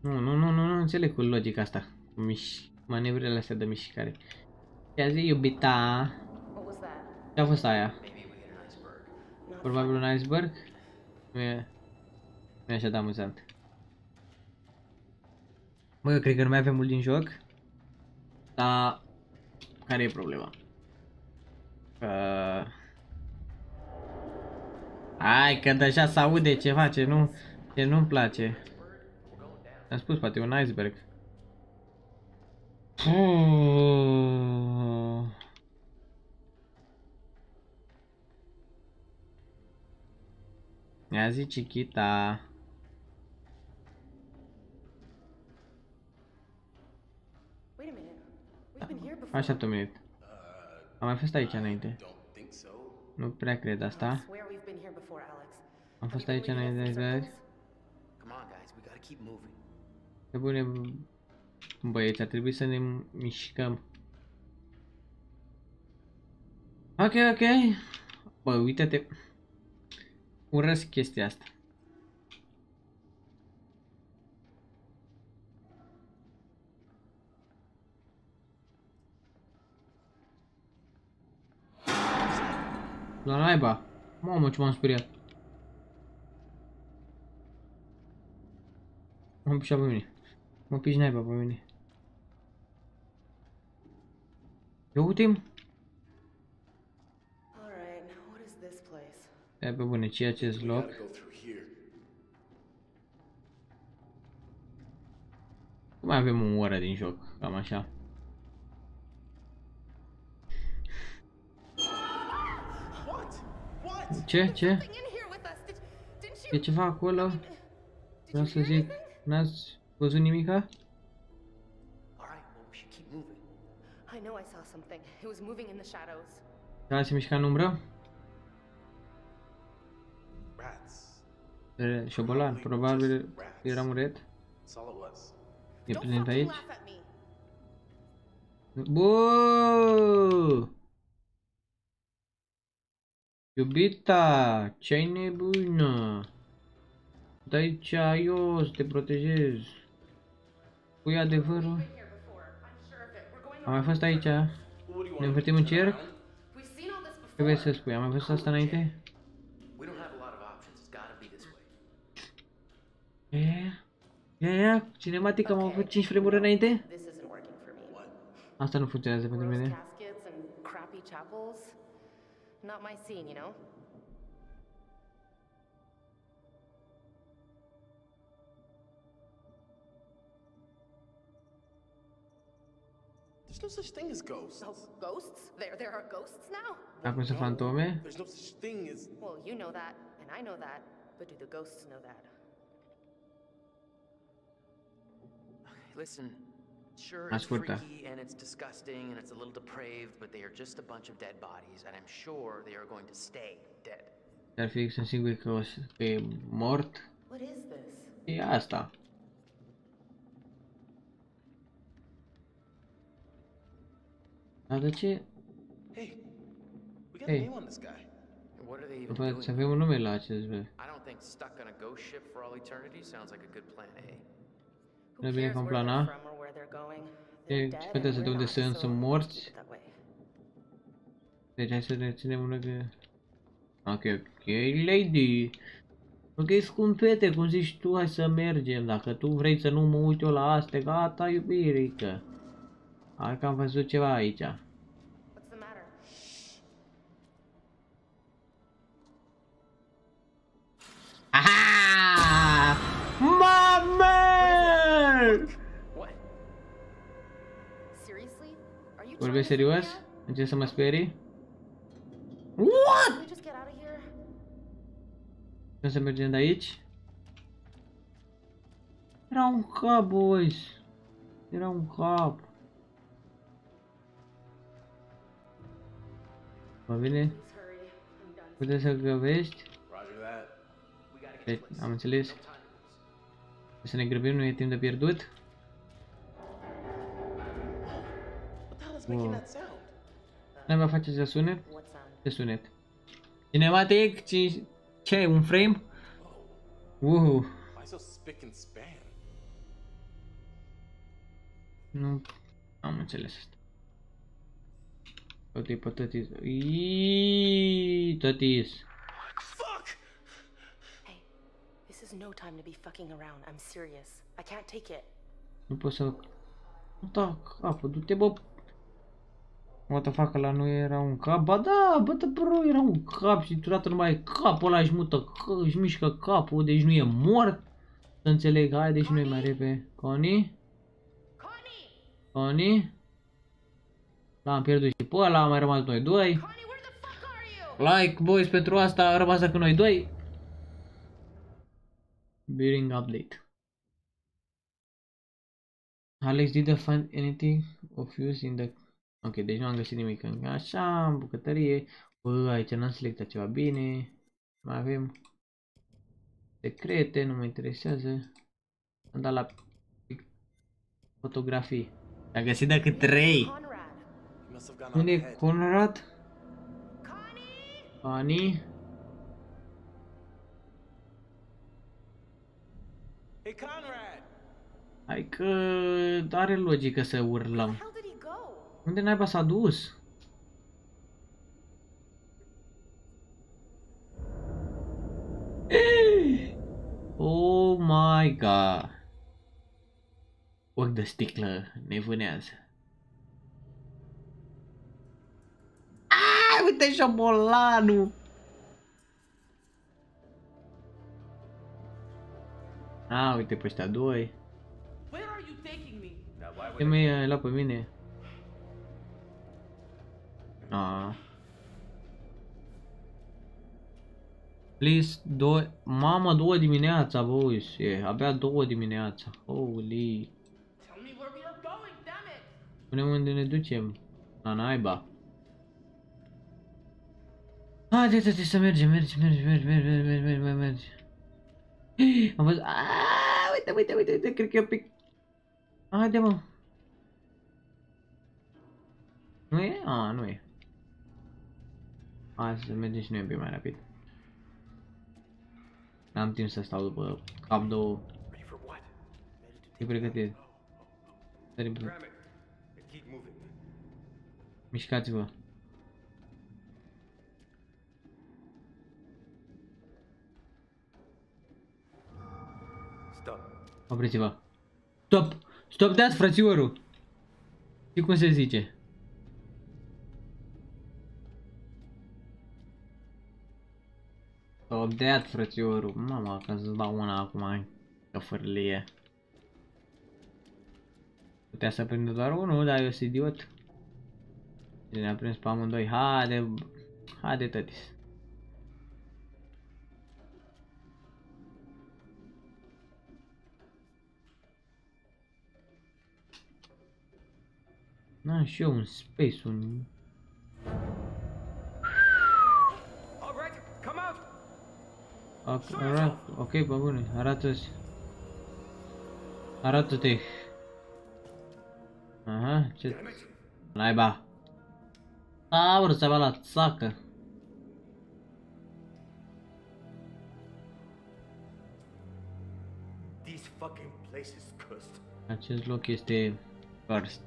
Nu, nu, nu, nu, nu înțeleg cu logica asta. Miș manevrele astea de mișcare. Ia zi, iubita. Ce a fost aia? Probabil un iceberg? Nu e... Nu e așa de amuzant. Mă, eu cred că nu mai avem mult din joc. Dar... Care e problema? Uh... Hai că deja se aude ceva ce nu... Ce nu-mi place. Am spus, poate un iceberg. Puh. Ia zi, Chiquita. Așteaptă un minut. Am mai fost aici înainte. Nu prea cred asta. Am fost aici înainte de azi. Pe bune, băieți, ar trebui să ne mișcăm. Ok, ok. Bă, uite-te. Urăsc chestia asta. La naiba. Mamă, ce m-am speriat. M-am pișat pe mine. Mă piși naiba pe mine. Ia uite-mi. Pe bune, ce e acest loc? Mai avem o oră din joc, cam așa. Ce? Ce? E ceva acolo? Vreau să zic, n-ați văzut nimica? I know I saw something. It was moving in the shadows. Da, se mișca în umbră? E, Șobolan, probabil era muret. E prezent aici? Bă! Iubita, ce-ai nebună? De aici eu să te protejez. Pui adevărul? Am mai fost aici? Ne învârtim în cerc? Ce vrei să spui? Am mai fost asta înainte? E? Ia, ia, cinematic am avut 5 fremuri înainte? Asta nu funcționează pentru mine. Caskets and crappy chapels. Not my scene, you know? There's no such thing as ghosts. Oh, ghosts? There, there are ghosts now? Ah, Acum sunt fantome? There's no such thing as. Well, you know that, and I know that, but do the ghosts know that? Listen, sure, it's Asculta. freaky and it's disgusting and it's a little depraved, but they are just a bunch of dead bodies, and I'm sure they are going to stay dead. Ar fi sunt sigur că o să fie mort. What is this? E asta. Dar de ce? Hey, we got Hey. a name on this guy. What are they even După doing? să avem un nume la acest bă. I don't think stuck on a ghost ship for all eternity sounds like a good plan A. Nu e bine ca un plan A. From or where they're going. E, They're dead contează and de we're unde not, sunt, so sunt morți. that way. Deci hai să ne ținem una că... Ok, ok, lady. Ok, scumpete, cum zici tu, hai să mergem. Dacă tu vrei să nu mă uit eu la astea, gata, iubirică. Hai că am văzut ceva aici. What did I say to us? Just some spaghetti? What? Can we just get out of here? There's a merchant aici? Era um cap, boys. Era um cap. Mă bine? Puteți să găvești? Deci, am înțeles. Să ne grăbim, nu e timp de pierdut. Nu. N-am mai faceți de sunet? De sunet. Cinematic? Ci... Ce? Un frame? Uhu. Nu am înțeles asta. Tot e pe tătis. Iiii, tătis. Fuck! Is no time to be fucking around. I'm serious. I can't take it. Nu pot să... Nu da capul, du-te bă. What the fuck, ăla nu era un cap? Ba da, bă, da, bro, era un cap și deodată nu mai e capul ăla, își mută, că- își mișcă capul, deci nu e mort. Să înțeleg, hai, deci nu e mai repede. Connie? Connie? L-am pierdut și pe ăla, am mai rămas noi doi. Like, boys, pentru asta a rămas cu noi doi. Bearing update. Alex didn't find anything of use in the... Ok, deci nu am găsit nimic încă. Așa, în bucătărie. Bă, aici n-am selectat ceva bine. Mai avem secrete, nu mă interesează. Am dat la pic- fotografii. Am găsit decât 3. He must have gone Unde on e ahead. Conrad? Connie? Hai că are logică să urlăm. Unde naiba s-a dus? Oh my god. Ochi de sticlă ne vânează. Ai, uite șobolanul! A, uite pe ăștia doi. Ce mai ai luat pe mine? A. Please, două... Mamă, două dimineața, boys. E, abia două dimineața. Holy. Tell me where we are going, damn it! Spune unde ne ducem. La naiba. Haide, haide, să mergem, mergem, mergem, mergem, mergem, mergem, mergem, mergem, mergem. Am văzut... Aaaa, uite, uite, uite, uite, cred că e un pic... Haide, mă. Nu e? A, nu e. Hai să mergem și noi un pic mai rapid. N-am timp să stau după cap două. E pregătit. Sărim pe- Grab it and keep moving. Mișcați-vă. Stop. Opriți-vă. Stop! Stop that, frățiorul! Și cum se zice? Stop that, frățiorul. Mama, că să dau una acum că fărlie. Putea să prindă doar unul, dar eu sunt idiot. Și ne-a prins pe amândoi. Haide, haide tătis. N-am și eu un space, un... All right, come out. Ok, alright, ok, pe bune, arată-ți. Arată-te. Aha, ce... Naiba. Aur, să va la țacă. This fucking place is cursed. Acest loc este cursed.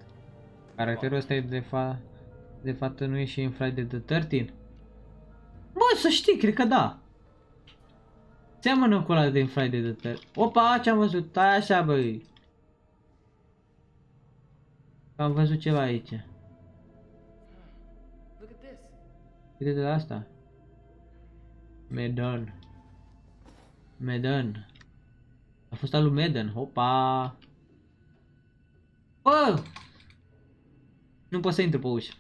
Caracterul ăsta e de fa... De fapt nu e și în Friday the 13? Bă, să știi, cred că da. Seamănă cu ăla din Friday the 13. Opa, ce-am văzut? Stai așa, băi. Am văzut ceva aici. Look at this. Uite de la asta. Medan. Medan. A fost al lui Medan. Opa! Bă! Nu pot să intru pe ușă.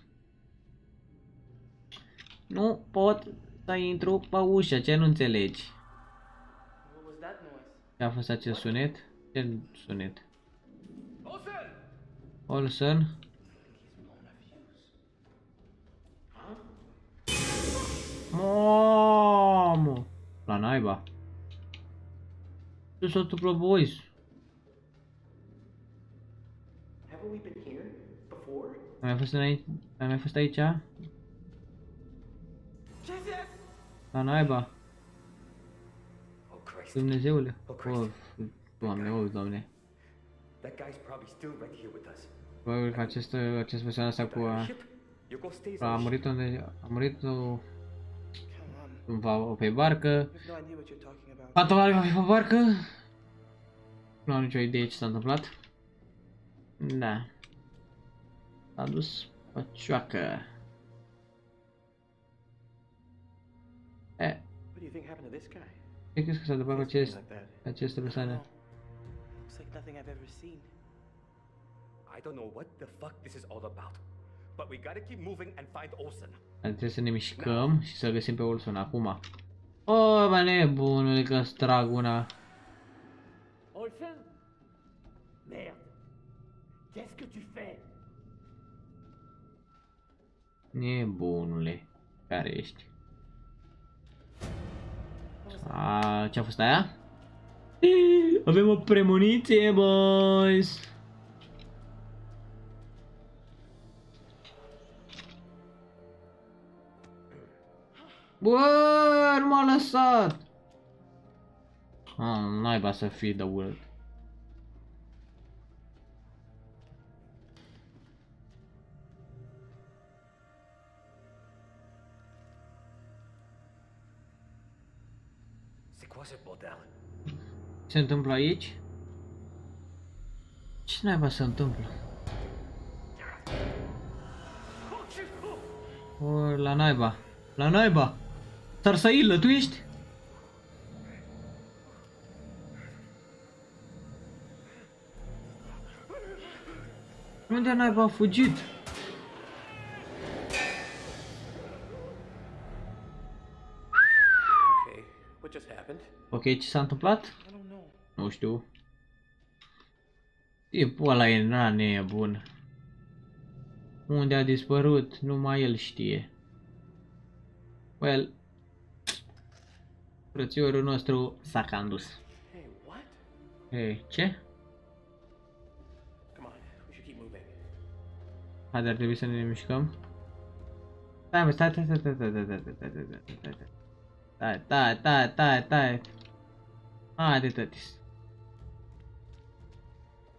Nu pot să intru pe ușă, ce nu înțelegi? A fost acest sunet? Ce sunet? Olsen? Mamă! La naiba. Ce s-a întâmplat, boys? Haven't we been here before? Ai mai fost înainte? Ai mai fost aici? La naiba. Dumnezeule. Oh, doamne, oh, doamne. Probabil că acest, acest persoană asta cu a, a murit unde, a murit o, cumva pe barcă. Pantomal va fi pe barcă? Nu am nicio idee ce s-a întâmplat. Da. S-a dus păcioacă. Eh. What do you think happened to this guy? Ce crezi că s-a întâmplat cu acest, Like that. aceste persoane? Looks like nothing I've ever seen. I don't know what the fuck this is all about. But we gotta keep moving and find Olsen. Adică trebuie să ne mișcăm și să găsim pe Olson acum. O, bă, nebunule, că strag una. Olsen Merde. Qu'est-ce que tu fais Nebunule, care ești? A, ce-a fost aia? Ii, Avem o premoniție, boys! Bă, nu m-a lăsat! Ah, naiba să fie de urât. Se întâmplă aici? Ce naiba se întâmplă? O, la naiba. La naiba. Sarsailă, tu ești? Unde naiba a fugit? Okay, what just happened? Ok, ce s-a întâmplat? I don't know. Nu știu. Tipul ăla e na nebun. Unde a dispărut? Numai el știe. Well, frățiorul nostru s-a cam dus. Hey, what? Hei, ce? Come on, we should keep moving. Haide, ar trebui să ne mișcăm. Stai, mă, stai, stai, stai, stai, stai, stai, stai, stai, stai, stai, stai, stai, stai. Stai, stai, stai, stai, stai. Haide, tătis.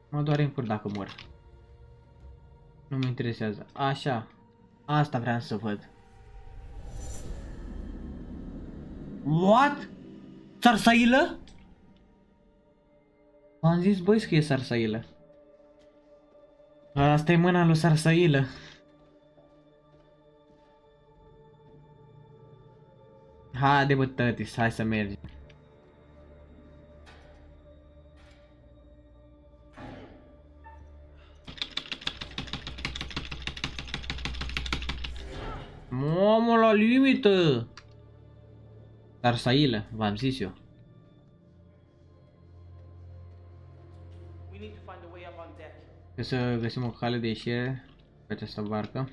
Mă doare în cur dacă mor. Nu mă interesează. Așa. Asta vreau să văd. What? Sarsailă? Am zis, băi, că e sarsailă. Asta e mâna lui Sarsailă. Haide bă tătis, hai să mergem. Mamă, la limită! Sarsailă, v-am zis eu. We need to find a way up on deck. Trebuie să găsim o cale de ieșire pe această barcă.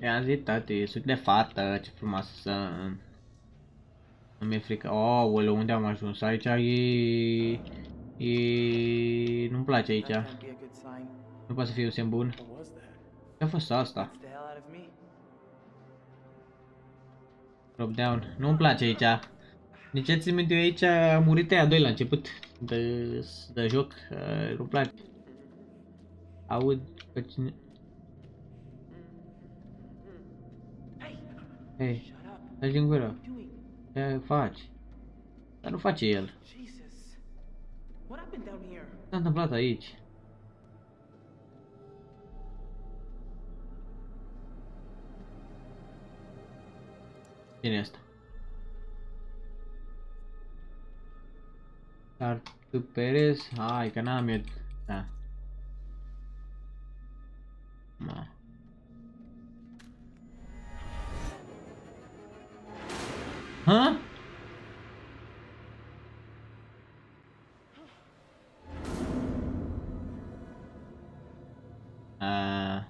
I-am zis, tati, sunt de fată, ce frumoasă sunt. Nu mi-e frică. Aoleu, unde am ajuns? Aici e... E... Nu-mi place aici. Can't be a good sign. Nu poate să fie un semn bun. What was that? Ce a fost asta? Get the hell out of me. Drop down. Nu-mi place aici. Nici ce țin minte eu aici a murit aia doi la început de, de joc. Uh, nu-mi place. Aud că cine... Hei, stai din gură. Ce faci? Dar nu face el. What happened down here? S-a întâmplat aici? Cine e asta? Dar tu Perez? Hai că n-am eu... Da. Ma. Ha? Uh,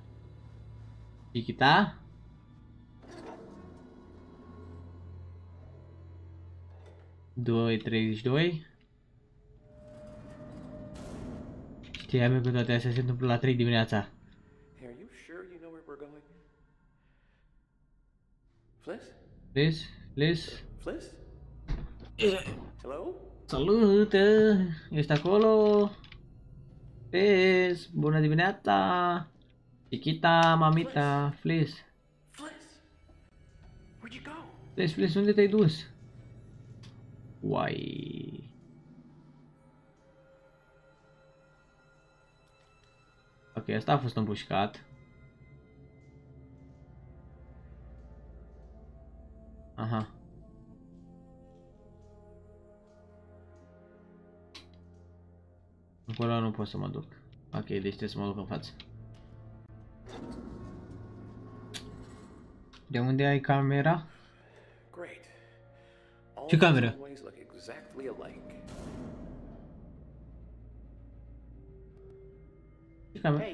Chiquita? Doi, treizeci și doi. Știam eu că toate astea se întâmplă la 3 dimineața. Hey, are you sure you know where we're going? Fliss? Liz? Liz? Fliss? Hello? Salut! Ești acolo? Liz? Bună dimineața! Chiquita, mamita, Fliss. Fliss? Where'd you go? Fliss, Fliss, unde te-ai dus? Uai... Ok, asta a fost împușcat. Aha. Acolo nu pot să mă duc. Ok, deci trebuie să mă duc în față. De unde ai camera? Great. All Ce these cameră? hallways look exactly alike. Ce camera?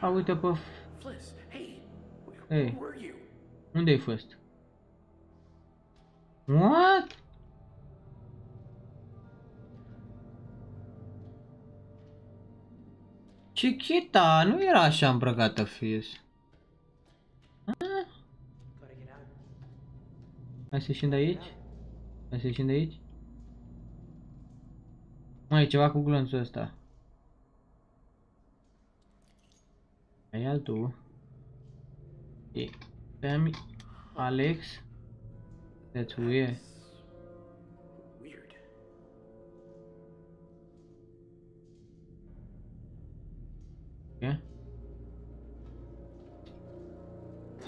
A, uite pe... Fliss, hey, Hey, where were you? unde ai fost? What? Chiquita, nu era așa îmbrăcată fis. Hai să ieșim de aici? Hai să ieșim de aici? Mai e ceva cu glonțul ăsta. Ai altul. E. Alex. That's. Weird.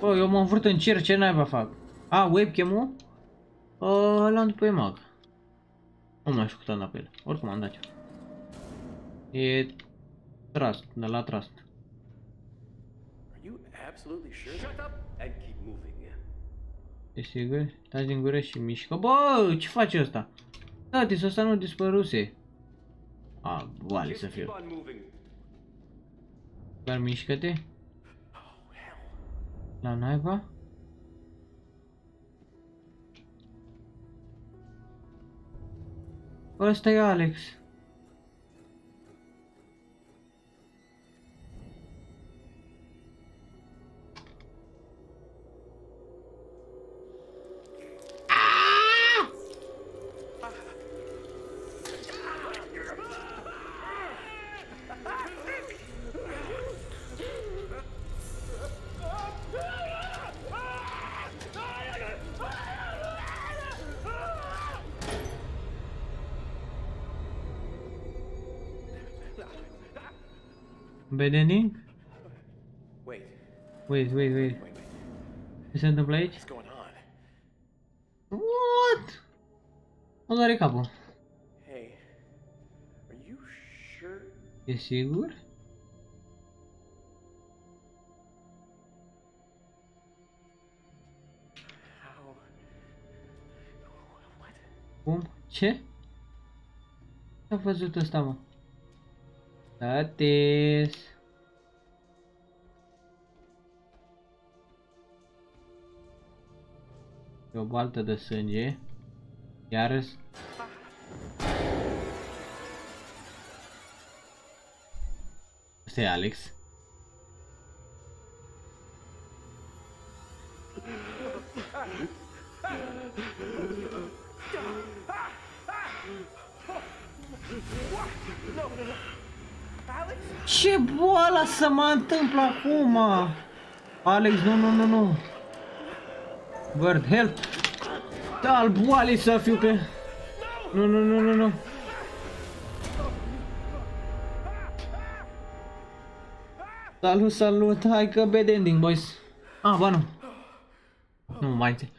Bă, eu mă învârt în cer, ce naiba fac? A, webcam-ul? Uh, l-am după EMAG. Nu mai știu cât am dat pe el. Oricum am dat eu. E trust, de la trust. Are you absolutely sure? Shut up and keep moving. E sigur? Taci din gură și mișcă. Bă, ce face ăsta? Da, tis ăsta nu dispăruse. A, boale să Just fiu. keep on moving. Doar mișcă-te. La naiba? Ăsta e Alex. Bedening? Wait, Wait, wait, wait. Ce se întâmplă aici? what's going on? What? Mă doare capul. Hey, are you sure? E sigur? How? What? Cum? Ce? Ce a văzut ăsta, mă? Tatis. E o baltă de sânge. Iarăs. Asta e Alex. No, no, no. Alex? Ce boala să mă întâmplă acum? Alex, nu, nu, nu, nu. Bird, help! Da, al boalei să fiu pe... Nu, nu, nu, nu, nu. Salut, salut, hai că bad ending, boys. Ah, ba nu. Nu mai înțeleg.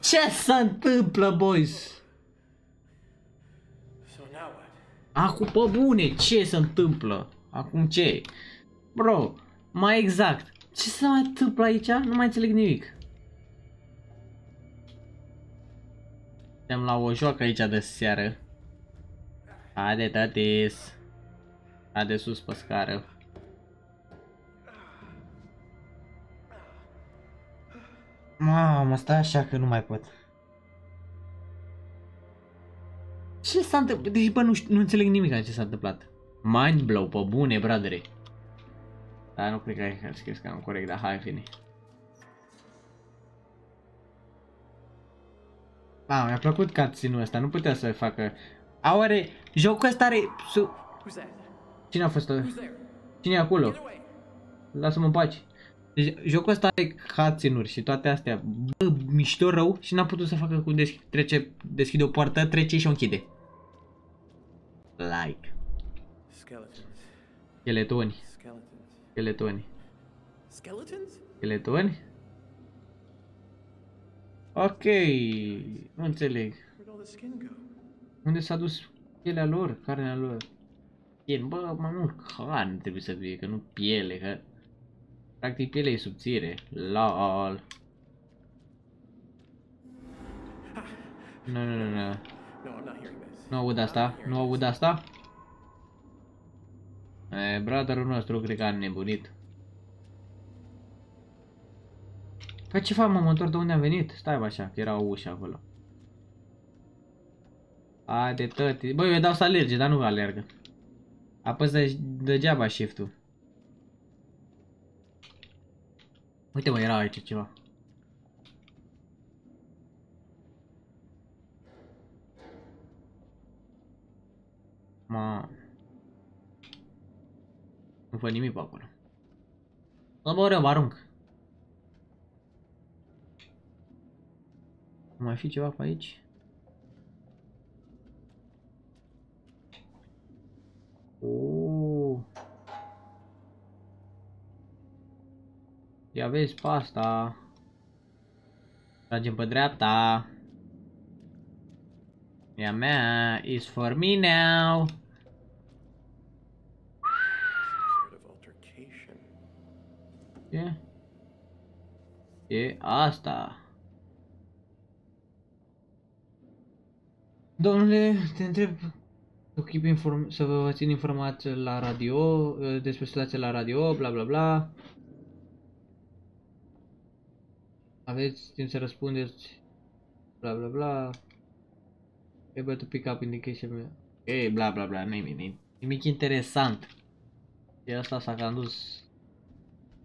Ce se întâmplă, boys? So now what? Acum, pe bune, ce se întâmplă? Acum ce? Bro, mai exact. Ce se mai întâmplă aici? Nu mai înțeleg nimic. Suntem la o joacă aici de seară. Haide, tatis. Haide sus pe scară. Mamă, stai așa că nu mai pot. Ce s-a întâmplat? Deci, bă, nu, știu, nu înțeleg nimic la ce s-a întâmplat. Mind blow, pe bune, bradere. Dar nu cred că ai scris că am corect, dar hai, fine. A, mi-a plăcut cutscene-ul ăsta, nu putea să facă... A, oare, jocul ăsta are... Su... Who's that? Cine a fost ăla? Who's there? Cine e acolo? Get away! Lasă-mă în pace. Deci, jocul ăsta are cutscene-uri și toate astea. Bă, mișto rău și n-a putut să facă cu desch trece, deschide o poartă, trece și o închide. Like. Skeletons. Scheletoni. Skeletons. Scheletoni. Skeletons? Scheletoni? Ok, nu înțeleg. Where'd all the skin go? Unde s-a dus pielea lor, carnea lor? Piele, bă, mai mult carne trebuie să fie, că nu piele, că... Practic pielea e subțire. LOL. Nu, nu, nu, nu. No, I'm not hearing this. Nu aud asta, nu aud asta. E, brotherul nostru cred că a nebunit. Păi ce fac, mă, mă întorc de unde am venit? Stai bă, așa, că era o ușă acolo. Haide, tăti. Băi, eu dau să alerge, dar nu alergă. Apăsă degeaba shift-ul. Uite mă, era aici ceva. Ma. Nu văd nimic pe acolo. Mă mă mă arunc. Mai fi ceva pe aici? Oh. Ia vezi pe asta. Tragem pe dreapta. Ea mea is for me now. Sort of altercation. E? E asta. Domnule, te întreb să, keep inform să vă țin informații la radio, uh, despre situația la radio, bla bla bla. Aveți timp să răspundeți, bla bla bla. Able to pick up indication. Ok, bla bla bla, nimic, nimic interesant. E asta s-a cam dus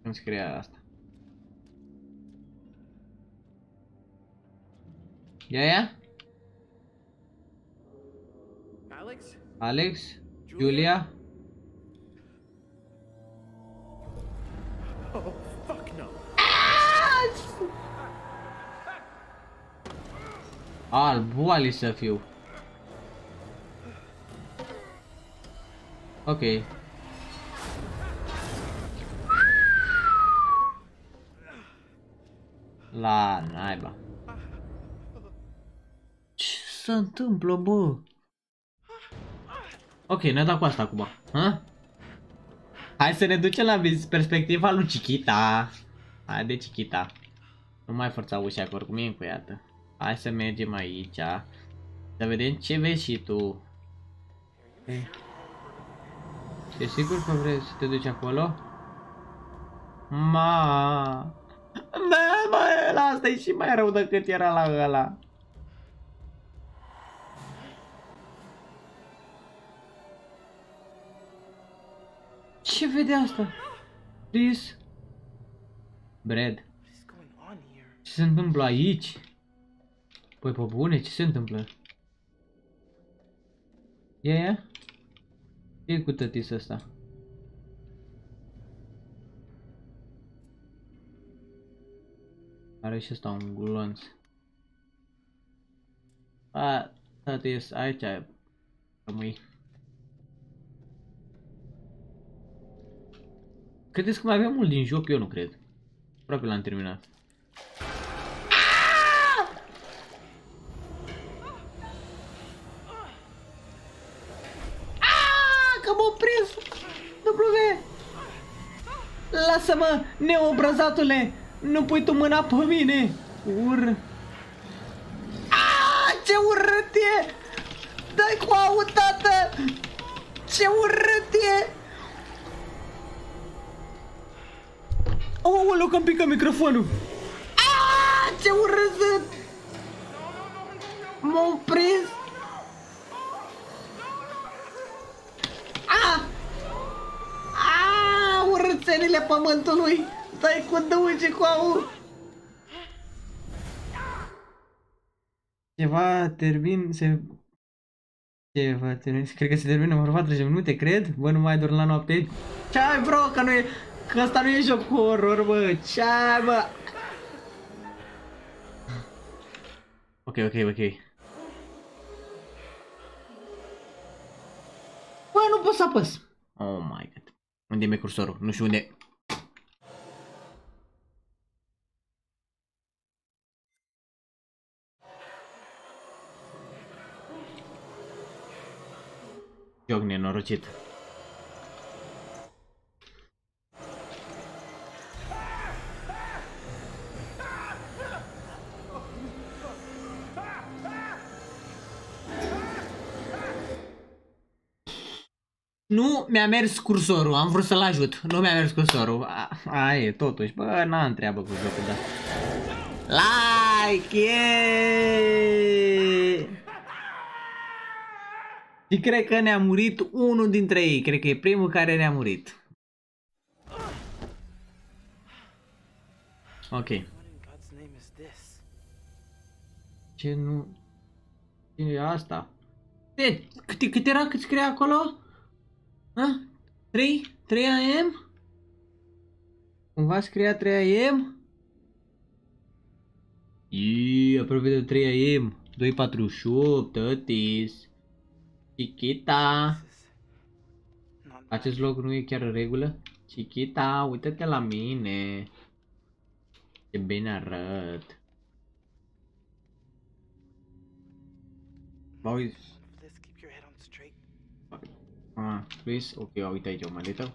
când scria asta. Ia ia? Alex? Alex? Julia? Oh, fuck no. Ah, Al boalii să fiu. Ok. La naiba. Ce se întâmplă, bă? Ok, ne-a dat cu asta acum. Ha? Hai să ne ducem la perspectiva lui Chiquita. Haide, Chiquita. Nu mai forța ușa, că oricum e încuiată. Hai să mergem aici. Să vedem ce vezi și tu. E sigur că vrei să te duci acolo? Ma. Da, bă, ăla asta e și mai rău decât era la ăla. Ce vede asta? Please? Brad. Ce se întâmplă aici? Păi pe bune, ce se întâmplă? Ia, ia. Ce e cu tătis ăsta? Are și ăsta un glonț. A, tătis, aici rămâi. Credeți că mai avem mult din joc? Eu nu cred. Aproape l-am terminat. Că m-a prins! W! Lasă-mă, neobrăzatule! Nu pui tu mâna pe mine! Ur! Aaaa, ce urât e! Dai cu au, tată! Ce urât e! Oh, că-mi pică microfonul! Aaaa, ce urât! M-am prins! Ah! Ah! Urâțenile pământului! Stai cu dăuce cu au! Ceva termin, se... Ceva termin, cred că se termină în 40 minute, cred? Bă, nu mai dorm la noapte. Ce ai, bro, că nu e... Că asta nu e joc horror, bă, ce ai, bă? Ok, ok, ok. Bă, nu pot să apăs. Oh my god. Unde e cursorul? Nu știu unde. Joc nenorocit. Nu mi-a mers cursorul, am vrut să-l ajut. Nu mi-a mers cursorul. A, a e, totuși. Bă, n-am treabă cu jocul, da. Like, yeah! Și cred că ne-a murit unul dintre ei. Cred că e primul care ne-a murit. Ok. Ce nu... Ce e asta? E, cât, cât era cât scria acolo? Ha? 3? 3 AM? Cumva scria 3 AM? Iii, aproape de 3 AM. 248, tătis. Chiquita. Acest loc nu e chiar în regulă? Chiquita, uită-te la mine. Ce bine arăt. Bă, uite. Ah, please? Ok, uite aici o mărită.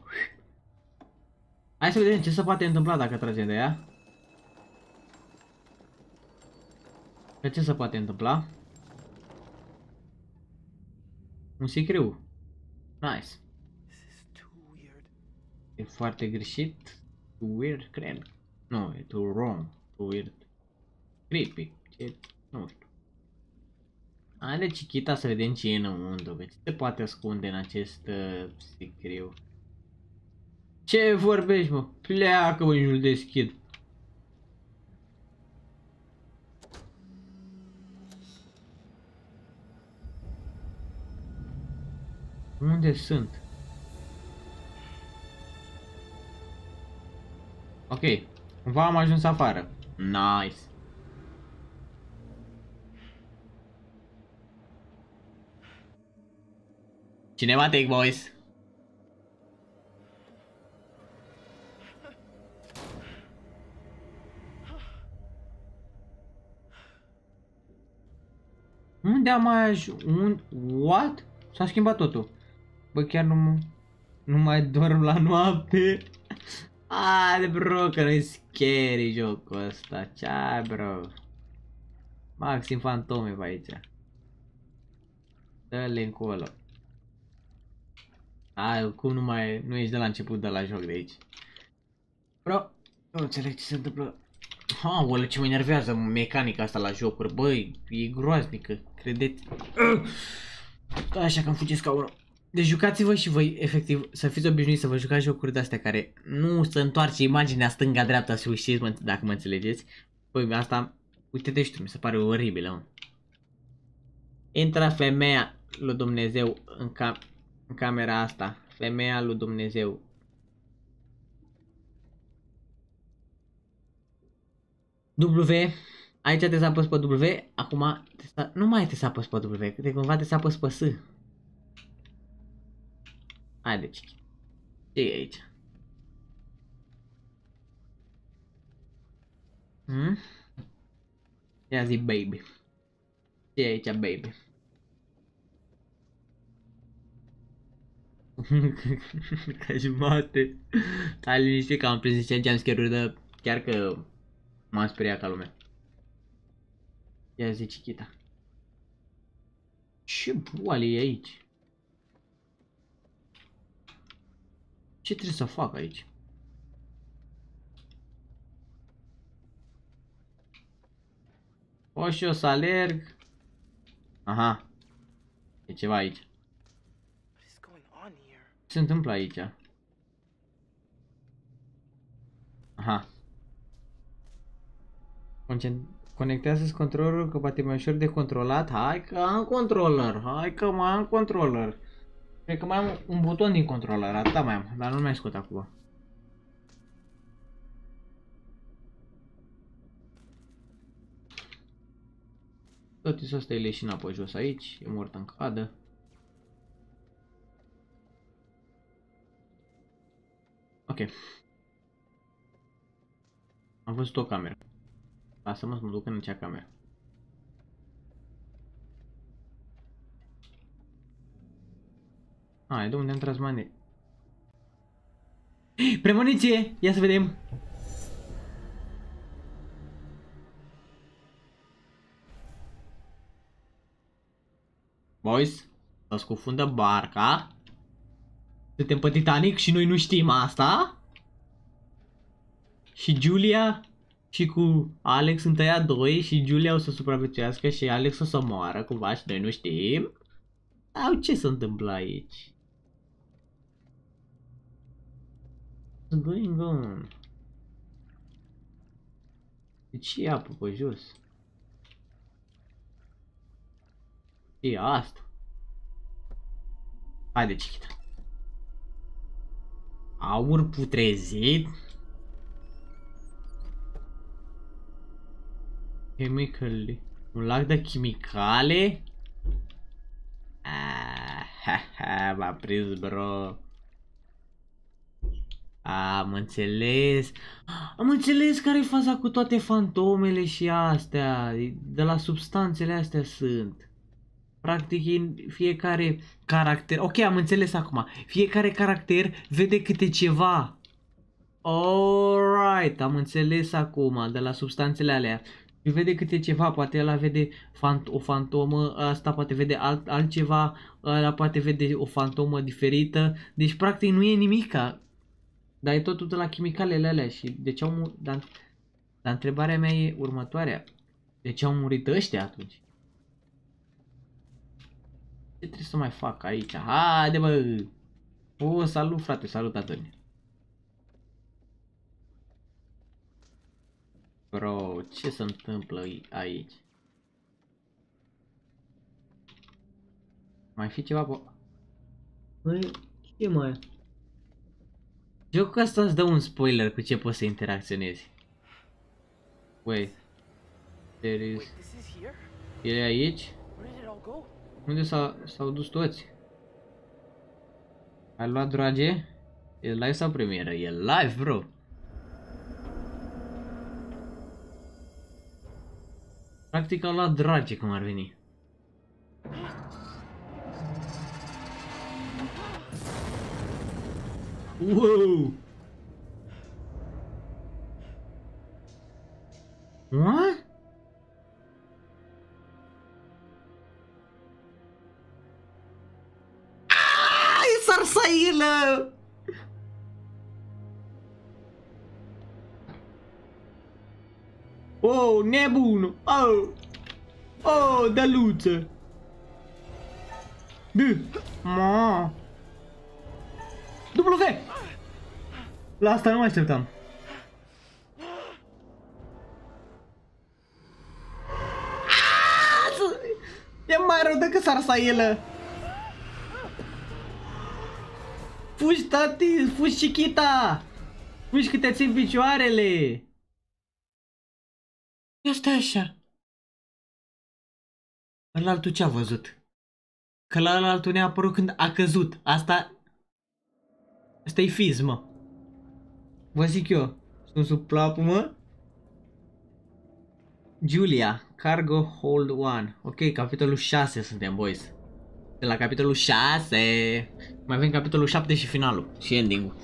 Hai să vedem ce se poate întâmpla dacă tragem de ea. Pe ce se poate întâmpla? Un sicriu. Nice. E foarte greșit. Too weird, cred. Nu, e too wrong. Too weird. Creepy. E, nu știu. Haide Chiquita să vedem ce e înăuntru. Ce se poate ascunde în acest uh, sicriu? Ce vorbești, mă? Pleacă, bă, nu-l deschid. Unde sunt? Ok. Cumva am ajuns afară. Nice. Cineva take boys. Unde am ajuns? Un... What? S-a schimbat totul. Bă, chiar nu, nu mai dorm la noapte. Ale, bro, că nu-i scary jocul ăsta. Bro? Maxim fantome pe aici. Dă-le încolo. Ai, cum nu mai, nu ești de la început de la joc de aici. Bro, nu înțeleg ce se întâmplă. Ha, oale, ce mă enervează mecanica asta la jocuri. Băi, e groaznică, credeți. Așa că îmi fuge scaunul. Deci jucați-vă și voi, efectiv, să fiți obișnuiți să vă jucați jocuri de-astea care nu se întoarce imaginea stânga-dreapta să știți, mă, dacă mă înțelegeți. Păi asta, uite-te și tu, mi se pare oribilă, mă. Intră femeia lui Dumnezeu în, cam în camera asta. Femeia lui Dumnezeu. W. Aici te să apăs pe W. Acum te să... nu mai te să apăs pe W. De cumva te să apăs pe S. Haide, ce Ce e aici? Hmm? Ia zi, baby. Ce e aici, baby? Ca jumate. Stai liniștit că am prins niște jumpscare-uri de... Chiar că m-am speriat ca lumea. Ia zi, Chiquita. Ce boale e aici? Ce trebuie să fac aici? O și o să alerg. Aha. E ceva aici. Ce se întâmplă aici? Aha. Conectează controllerul că poate mai ușor de controlat. Hai că am controller. Hai că mai am controller. Cred că mai am un buton din controller. Atâta mai am. Dar nu mai scot acum. Tot ăsta e leșina pe jos aici. E mort în cadă. Ok. Am văzut o cameră. Lasă-mă să mă duc în acea cameră. A, e de unde am tras mane. Premoniție! Ia să vedem! Boys, să scufundă barca. Suntem pe Titanic și noi nu știm asta. Și Julia și cu Alex sunt ăia doi și Julia o să supraviețuiască și Alex o să moară cumva și noi nu știm. Au ce se întâmplă aici? What's going on? De ce e apă pe jos? Ce e asta? Haide, Chiquita. Aur putrezit? Chemically. Un lac de chimicale? Ah, ha, ha, m-a prins, bro. Am înțeles. Am înțeles care e faza cu toate fantomele și astea. De la substanțele astea sunt. Practic, fiecare caracter... Ok, am înțeles acum. Fiecare caracter vede câte ceva. Alright, am înțeles acum de la substanțele alea. Și vede câte ceva, poate ăla vede fant o fantomă, asta poate vede alt, altceva, ăla poate vede o fantomă diferită. Deci, practic, nu e nimica. Dar e totul de la chimicalele alea și de ce au murit... Dar, dar întrebarea mea e următoarea. De ce au murit ăștia atunci? Ce trebuie să mai fac aici? Haide bă! O, salut frate, salut Antoni. Bro, ce se întâmplă aici? Mai fi ceva pe... Băi, ce mai? Jocul ăsta îți dă un spoiler cu ce poți să interacționezi. Wait. There is... El e aici? Unde s-au dus toți? Ai luat drage? E live sau premieră? E live, bro! Practic au luat drage cum ar veni. Whoa! What? E sarsailă! Oh, nebun! Oh! Oh, da luță! D! Ma! W! La asta nu mai așteptam. E mai rău decât sarsailă. Fugi, tati, fugi, chichita! Fugi că te țin picioarele! Ia stai așa. Ălaltul ce-a văzut? Că la ălaltul ne-a apărut când a căzut. Asta... Asta e fiz, mă. Vă zic eu. Sunt sub plapă, mă. Julia, Cargo Hold 1. Ok, capitolul 6 suntem, boys. De la capitolul 6. Mai avem capitolul 7 și finalul. Și ending-ul.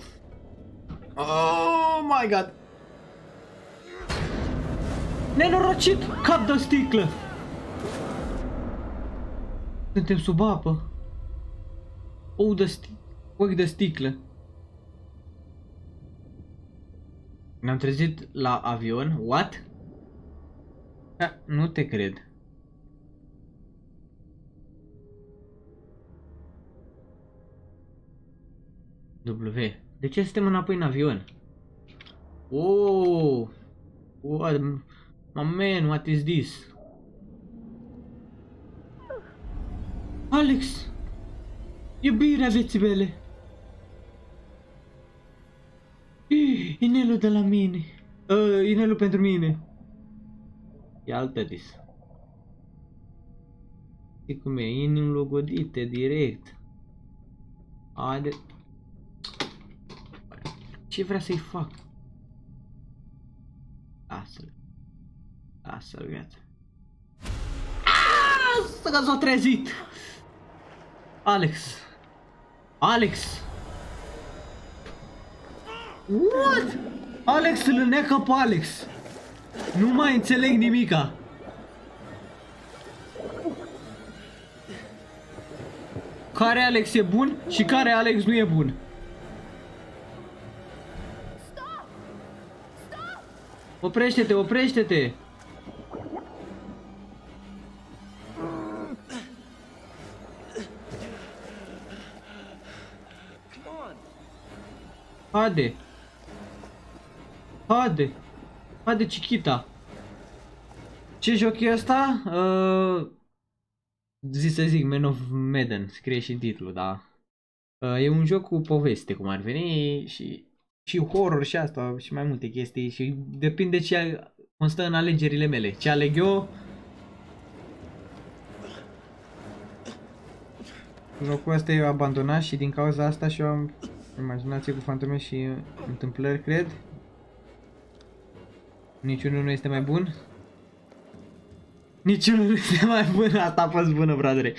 Oh my god. Nenorocit! Cap de sticlă! Suntem sub apă. Ou de sti ochi de sticlă. Ne-am trezit la avion. What? Ha, nu te cred. W. De ce suntem înapoi în avion? Oh! What? My man, what is this? Alex! Iubirea vieții mele! Ih, Inelul de la mine! Uh, inelul pentru mine! E altă dis. Știi cum e? Inimi logodite direct. Haide. Ce vrea să-i fac? Lasă-l. Lasă-l, viață. Să că s-a trezit! Alex! Alex! What? Alex îl înnecă pe Alex! Nu mai înțeleg nimica! Care Alex e bun și care Alex nu e bun? Oprește-te, oprește-te! Haide! Haide! Haide, Chiquita! Ce joc e ăsta? Uh, zi să zic, Man of Madden, scrie și în titlu, da. Uh, e un joc cu poveste, cum ar veni, și, și horror și asta, și mai multe chestii, și depinde ce constă în alegerile mele. Ce aleg eu, Locul ăsta e abandonat și din cauza asta și eu am imaginație cu fantome și întâmplări, cred. Niciunul nu este mai bun. Niciunul nu este mai bun. Asta a fost bună, bradere.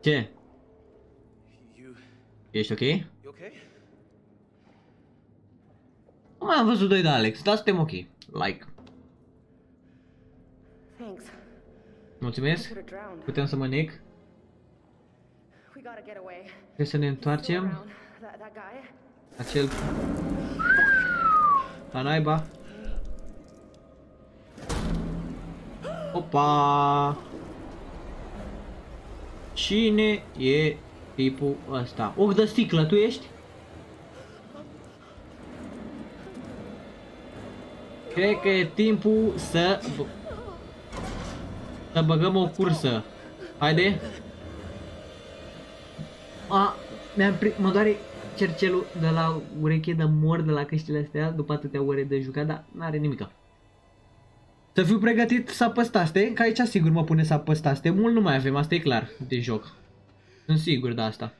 Ce? Ești ok? Nu mai am văzut doi de Alex, dar suntem ok. Like. Thanks. Mulțumesc. Putem să mă nec. We gotta get away. Trebuie să ne întoarcem. That, that guy? Acel... La naiba. Opa! Cine e tipul ăsta? Ochi de sticlă, tu ești? Cred că e timpul să... Să băgăm o cursă. Haide! A, mi-am pri... mă doare cercelul de la ureche de mor de la căștile astea după atâtea ore de jucat, dar n-are nimica. Să fiu pregătit să apăs taste, că aici sigur mă pune să apăs taste, mult nu mai avem, asta e clar, de joc. Sunt sigur de asta.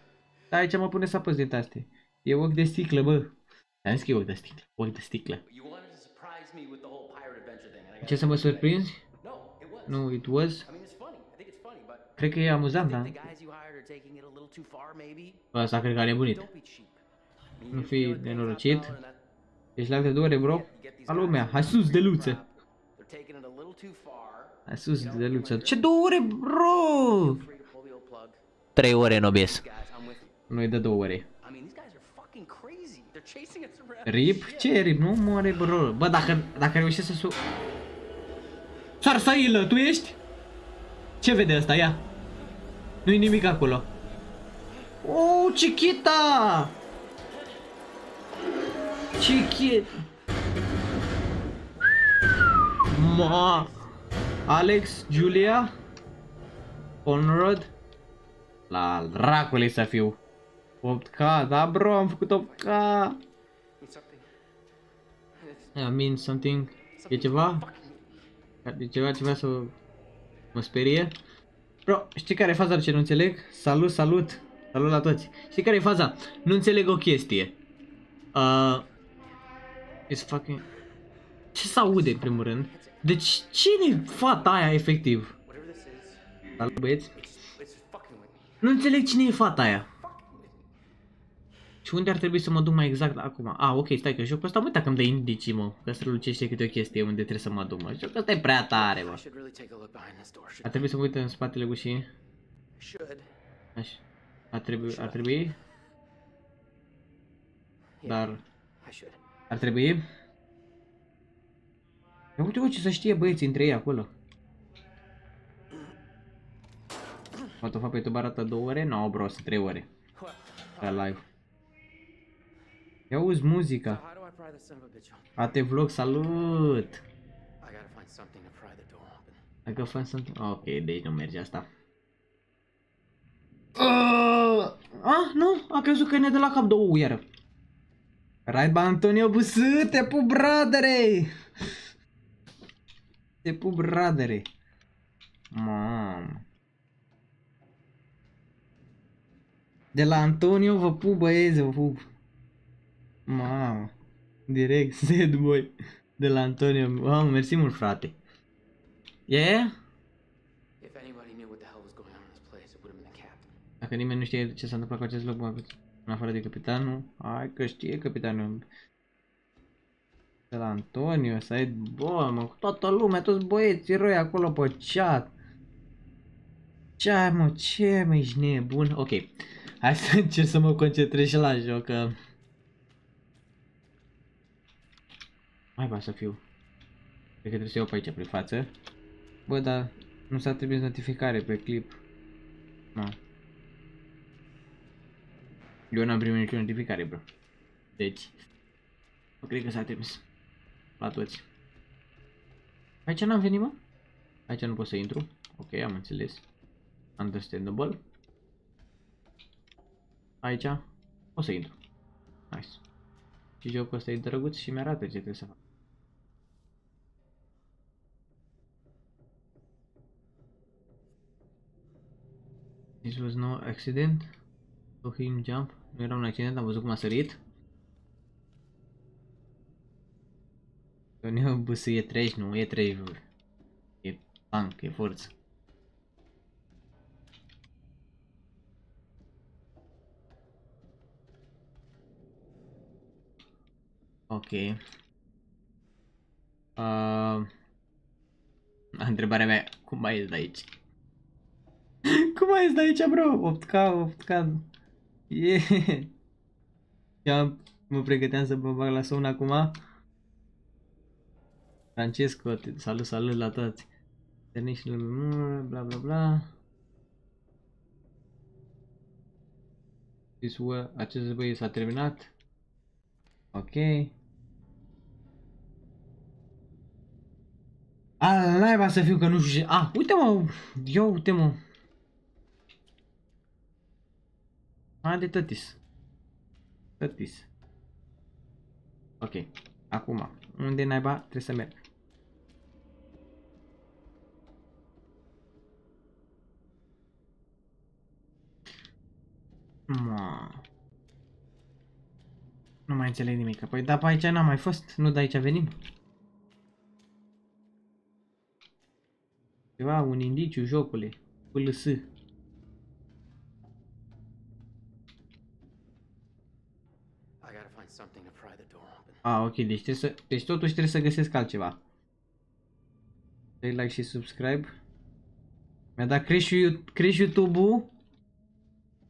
Dar aici mă pune să apăs din taste. E ochi de sticlă, bă. Am zis că e ochi de sticlă, ochi de sticlă. Ce să mă surprinzi? Nu, it was. Cred că e amuzant, da? Asta cred că a nebunit. Nu fi nenorocit. Ești la alte două ore, bro? A lumea, hai sus de luță. Hai sus de luță. Ce două ore, bro? Trei ore în obies. Nu e de două ore. Rip? Ce e rip? Nu moare, bro. Bă, dacă, dacă reușești să su... Sarsailă, tu ești? Ce vede asta? Ia. Nu-i nimic acolo. Oh, Chiquita! Chiquita! Ma! Alex, Julia, Conrad, la dracului să fiu. 8K, da bro, am făcut 8K. I mean something. E ceva? E ceva, ceva să mă sperie? Bro, știi care e faza de ce nu înțeleg? Salut, salut! Salut la toți! Știi care e faza? Nu înțeleg o chestie. Uh, it's fucking... Ce se aude în primul rând? Deci cine e fata aia efectiv? Salut băieți! Nu înțeleg cine e fata aia. Și unde ar trebui să mă duc mai exact acum? Ah, ok, stai că jocul ăsta, uite că îmi dă indicii, mă. Că strălucește câte o chestie unde trebuie să mă duc, mă. Jocul ăsta e prea tare, mă. Ar trebui să mă uit în spatele ușii. Așa. Ar trebui, ar trebui? Dar... Ar trebui? Ia uite, uite, să știe băieții între ei acolo. Poate fac pe YouTube arată două ore? Nu, no, bro, sunt trei ore. Pe live. Ia auzi muzica. AT Vlog, salut! I gotta find something. Ok, deci nu merge asta. Uh, ah, nu, a crezut că ne de la cap două iară. Raiba Antonio Busă, te pup, bradere! Te pup, bradere. Mamă. De la Antonio vă pup, băieți, vă pup. Mamă. Direct, sad boy. De la Antonio. Mamă, mersi mult, frate. Yeah? Dacă nimeni nu știe ce s-a întâmplat cu acest loc, mă, în afară de capitanul, hai că știe capitanul. De la Antonio, să ai, bă, mă, toată lumea, toți băieții răi acolo pe chat. Ce, mă, ce, mă, ești nebun? Ok, hai să încerc să mă concentrez și la joc, că... Mai ba să fiu. Cred că trebuie să iau pe aici, pe față. Bă, dar nu s-a trimis notificare pe clip. Nu. Eu n-am primit nicio notificare, bro. Deci, nu cred că s-a trimis. La toți. Aici n-am venit, mă? Aici nu pot să intru. Ok, am înțeles. Understandable. Aici o să intru. Nice. Și jocul ăsta e drăguț și mi-arată ce trebuie să fac. This was no accident. So him jump. Nu era un accident, am văzut cum a sărit. Tonio Busu e trash, nu e trash. E punk, e forță. Ok. Uh, întrebarea mea, cum mai ești de aici? cum mai ești de aici, bro? 8K, 8K. Yeah. Eu mă pregăteam să mă bag la somn acum. Francesco, salut, salut la toți. International, bla bla bla. Acest băie s-a terminat. Ok. A, naiba să fiu că nu știu ce... A, uite mă, eu uite mă. A, de tătis. Tătis. Ok, acum, unde naiba trebuie să merg? Ma. Nu mai înțeleg nimic. Păi da, pe aici n-am mai fost. Nu de aici venim. Ceva, un indiciu, jocule. PLS. Ah, ok, deci, trebuie să, deci totuși trebuie să găsesc altceva. Dai like și subscribe. Mi-a dat crash, crash YouTube-ul?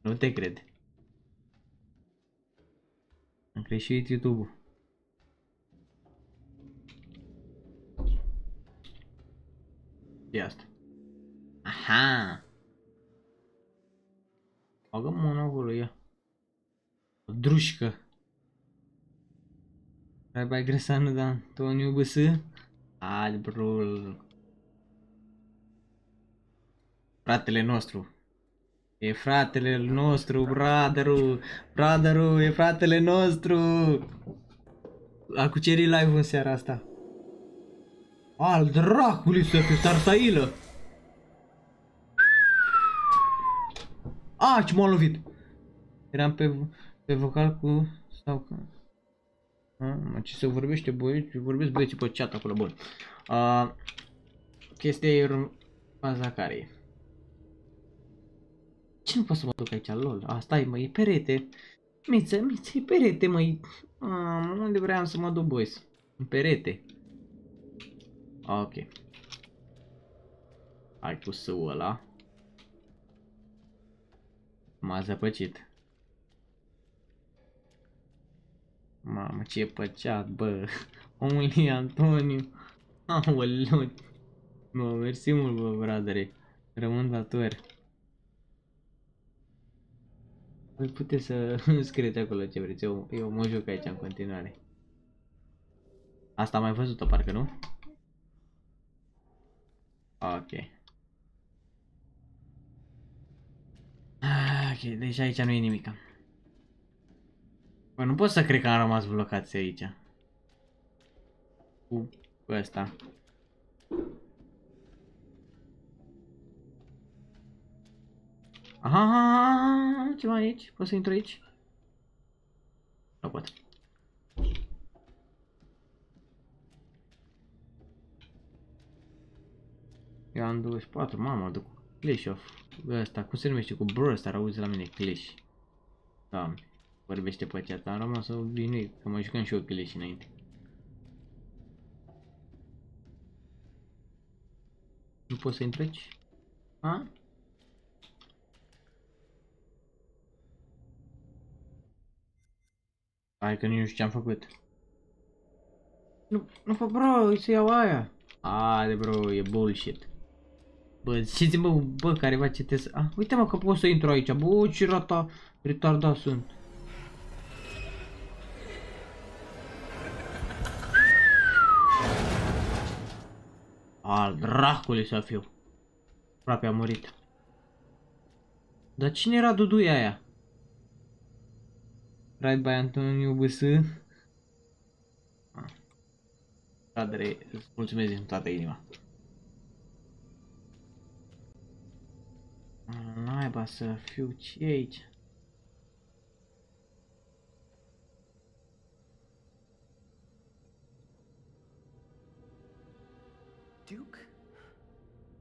Nu te cred. Am creșit YouTube-ul. ce asta? Aha! Bagă mâna acolo, ia. O drușcă. Rai bai gresană de Antoniu Băsă? Hai, bro. Fratele nostru. E fratele nostru, brother brother e fratele nostru. A cucerit live în seara asta. Al dracului să fiu tarsailă. A, ce m-a lovit. Eram pe, pe vocal cu... Sau că... A, mă, ce se vorbește băieți? Vorbesc băieții pe chat acolo, bun. A, chestia e faza care e. Ce nu pot să mă duc aici, lol? A, stai, mă, e perete. Miță, miță, e perete, măi. unde vreau să mă duc, boys? În perete. Ok. Hai cu săul ăla. M-a zăpăcit. Mamă, ce păceat, bă. Omul e Antoniu. Aoleu. Mă, mersi mult, bă, bradere. Rămân dator. Voi puteți să scrieți acolo ce vreți. Eu, eu mă joc aici în continuare. Asta am mai văzut-o, parcă nu? Ok. Ok, deci aici nu e nimic. Bă, nu pot să cred că am rămas blocați aici. Cu ăsta. Aha, ce mai aici? Pot să intru aici? Nu pot. Eu am 24, mamă, duc Clash of ăsta, cum se numește cu Brawl Star, auzi la mine, Clash. Doamne, vorbește pe chat, am rămas obișnuit, că mă jucam și eu Clash înainte. Nu poți să intri aici? A? Hai că nici nu știu ce am făcut. Nu, nu fă bro, îi să iau aia. A, de bro, e bullshit. Bă, ziceți bă, bă, careva ce să... Ah, uite mă că pot să intru aici. Bă, ce rata retardat sunt. Al dracului să fiu. Aproape a murit. Dar cine era duduia aia? Right by Antoniu B.S. Cadre, îți mulțumesc din toată inima. Naiba să fiu ce aici?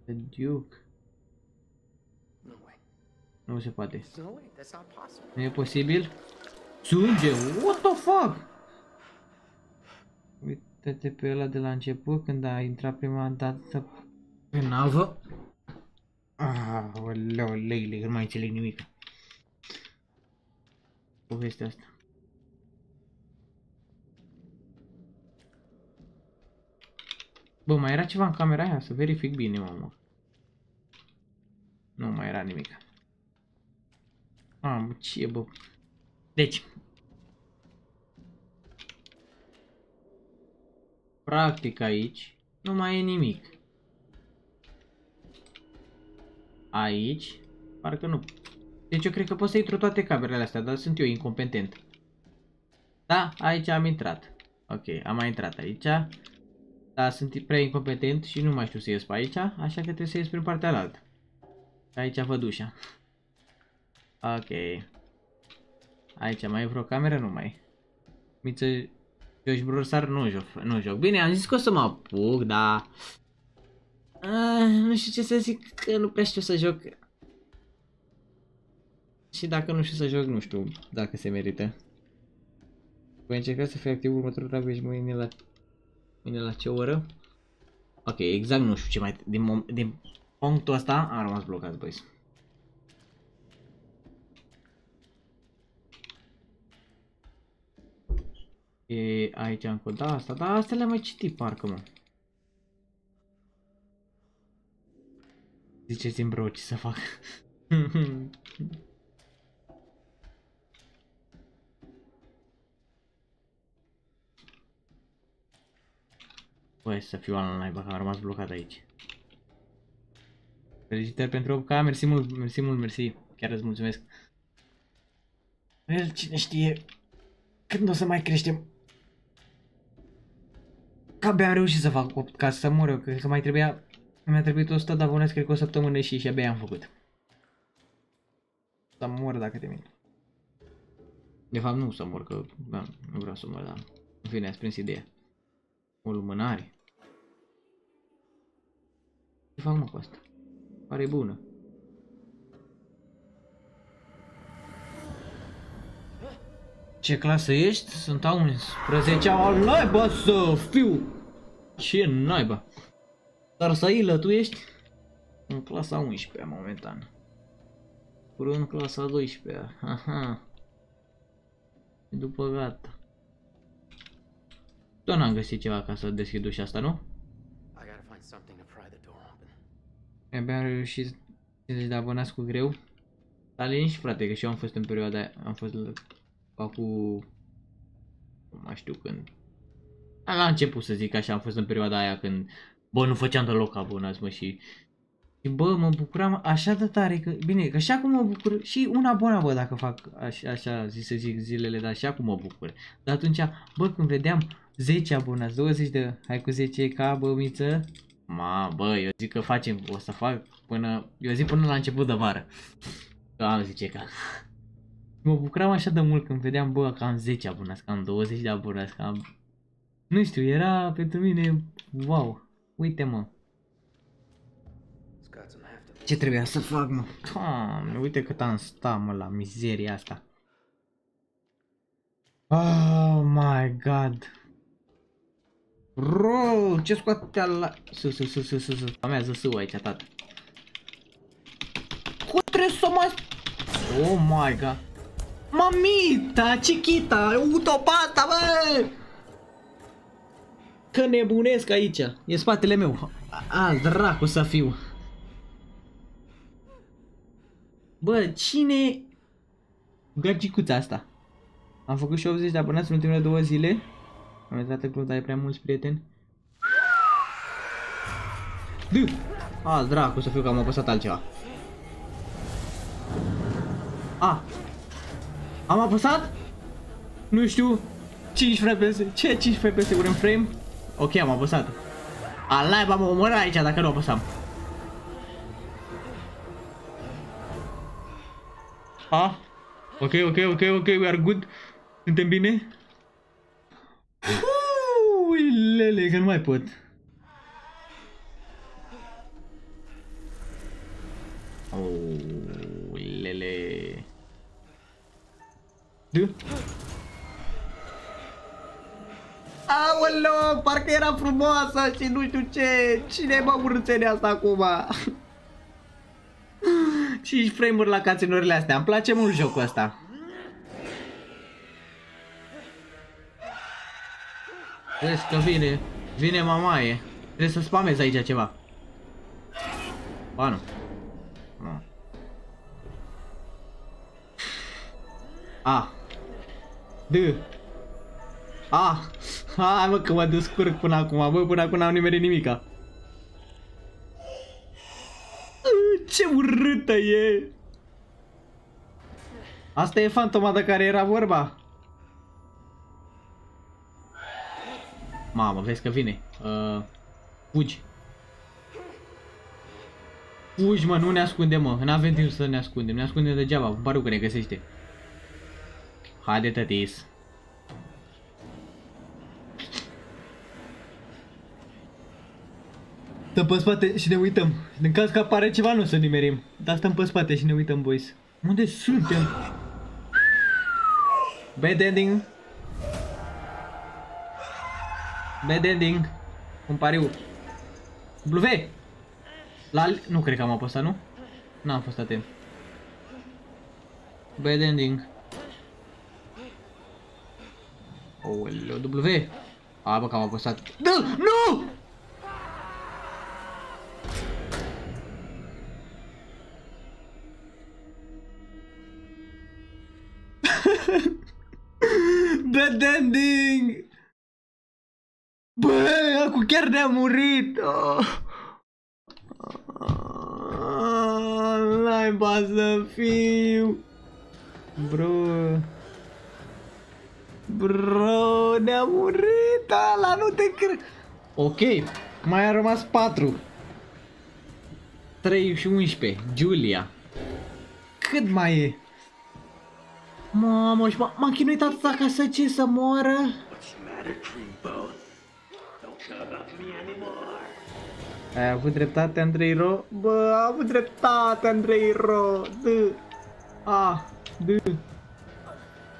The Duke. No way. Nu se poate. No way, that's not possible. Nu e posibil? Sânge, what the fuck? Uite-te pe ăla de la început când a intrat prima dată pe navă. Ah, oleu, leile, nu mai înțeleg nimic. Povestea asta. Bă, mai era ceva în camera aia? Să verific bine, mamă. Nu mai era nimic. Am, ce bă? Deci. Practic aici nu mai e nimic. Aici, parcă nu. Deci eu cred că pot să intru toate camerele astea, dar sunt eu incompetent. Da, aici am intrat. Ok, am mai intrat aici. Da, sunt prea incompetent și nu mai știu să ies pe aici, așa că trebuie să ies prin partea alaltă. Aici văd ușa. Ok. Aici mai e vreo cameră? Nu mai Miță, joci brosar? Nu joc, nu joc. Bine, am zis că o să mă apuc, dar... Ah, nu știu ce să zic, că nu prea știu să joc. Și dacă nu știu să joc, nu știu dacă se merită. Voi încerca să fie activ următorul tabel mâine la... Mâine la ce oră? Ok, exact nu știu ce mai... Din, din Punctul ăsta a rămas blocat, băieți. E aici încă da asta, dar asta le-am mai citit parcă, mă. Ziceți-mi, bro, ce să fac. Băi, să fiu al naiba, că am rămas blocat aici. Felicitări pentru 8K, mersi mult, mersi mult, mersi. Chiar îți mulțumesc. El, cine știe când o să mai creștem. Că abia am reușit să fac 8 ca să mor eu, cred că mai trebuia... Mi-a trebuit 100 de abonați, cred că o săptămână și și abia am făcut. Să mor dacă te mint. De fapt nu să mor, că da, nu vreau să mor, dar în fine, ați prins ideea. O lumânare. Ce fac mă cu asta? Pare bună. Ce clasă ești? Sunt a 11 al naiba să fiu! Ce naiba? Dar să ilă, tu ești? În clasa 11 momentan. Curând clasa 12 Aha. După gata. Tot n-am găsit ceva ca să deschid ușa asta, nu? Abia am reușit 50 de abonați cu greu. Dar liniști frate, că și eu am fost în perioada aia, am fost acum, nu mai știu când. La început să zic așa, am fost în perioada aia când, bă, nu făceam deloc abonați, mă, și și bă, mă bucuram așa de tare că, bine, că și acum mă bucur și un abonat, bă, dacă fac așa, așa zi să zic zilele, dar și acum mă bucur. Dar atunci, bă, când vedeam 10 abonați, 20 de, hai cu 10 ca bă, miță, ma, bă, eu zic că facem, o să fac până, eu zic până la început de vară. Că am zice că. Mă bucuram așa de mult când vedeam, bă, că am 10 abonați, că am 20 de abonați, că am... Nu știu, era pentru mine, wow, uite mă. Ce trebuia să fac, mă? Doamne, uite cât am stat, mă, la mizeria asta. Oh my god. Bro, ce scoate la... Su, su, su, su, su, su. Amează su aici, tată. Cum trebuie să mai... Oh my god. Mamita, chiquita, utopata, bă! Că nebunesc aici. E spatele meu. A, dracu să fiu. Bă, cine... Gagicuța asta. Am făcut și 80 de abonați în ultimele două zile. Am intrat în club, dar ai prea mulți prieteni. D. A, dracu să fiu că am apăsat altceva. A. Am apăsat? Nu știu. 5 FPS. Ce 5 FPS în frame? Ok, am apăsat. A, live am omorât aici dacă nu apăsam. A? Ok, ok, ok, ok, we are good. Suntem bine? Ui, lele, că nu mai pot. Oh, lele. Du? Aoleo, parcă era frumoasă și nu știu ce. Cine mă urâțene asta acum? 5 frame-uri la caținurile astea. Îmi place mult jocul ăsta. Vezi că vine. Vine mamaie. Trebuie să spamez aici ceva. Ba nu. nu. A. D. A. Hai mă că mă descurc până acum. Bă, până acum n-am nimerit nimica. Ce urâtă e! Asta e fantoma de care era vorba. Mamă, vezi că vine. Uh, fugi. Fugi, mă, nu ne ascundem, mă. N-avem timp să ne ascundem. Ne ascundem degeaba. Barul că ne găsește. Haide, tătis. Stăm pe spate și ne uităm. În caz că apare ceva, nu o să nimerim. Dar stăm pe spate și ne uităm, boys. Unde suntem? Bad ending. Bad ending. Un pariu. W. La... Nu cred că am apăsat, nu? N-am fost atent. Bad ending. Oleo, W. A, bă, că am apăsat. Da! Nu! Bad ending! Bă, Jocu chiar ne-a murit! Oh. N-ai să fiu! Bro... Bro, ne-a murit ala, nu te cred! Ok, mai a rămas 4. 3 și 11, Julia. Cât mai e? Mamă, și m-am chinuit atâta ca să ce, să moară? Ai avut dreptate, Andrei Ro? Bă, a avut dreptate, Andrei Ro! D. A. D.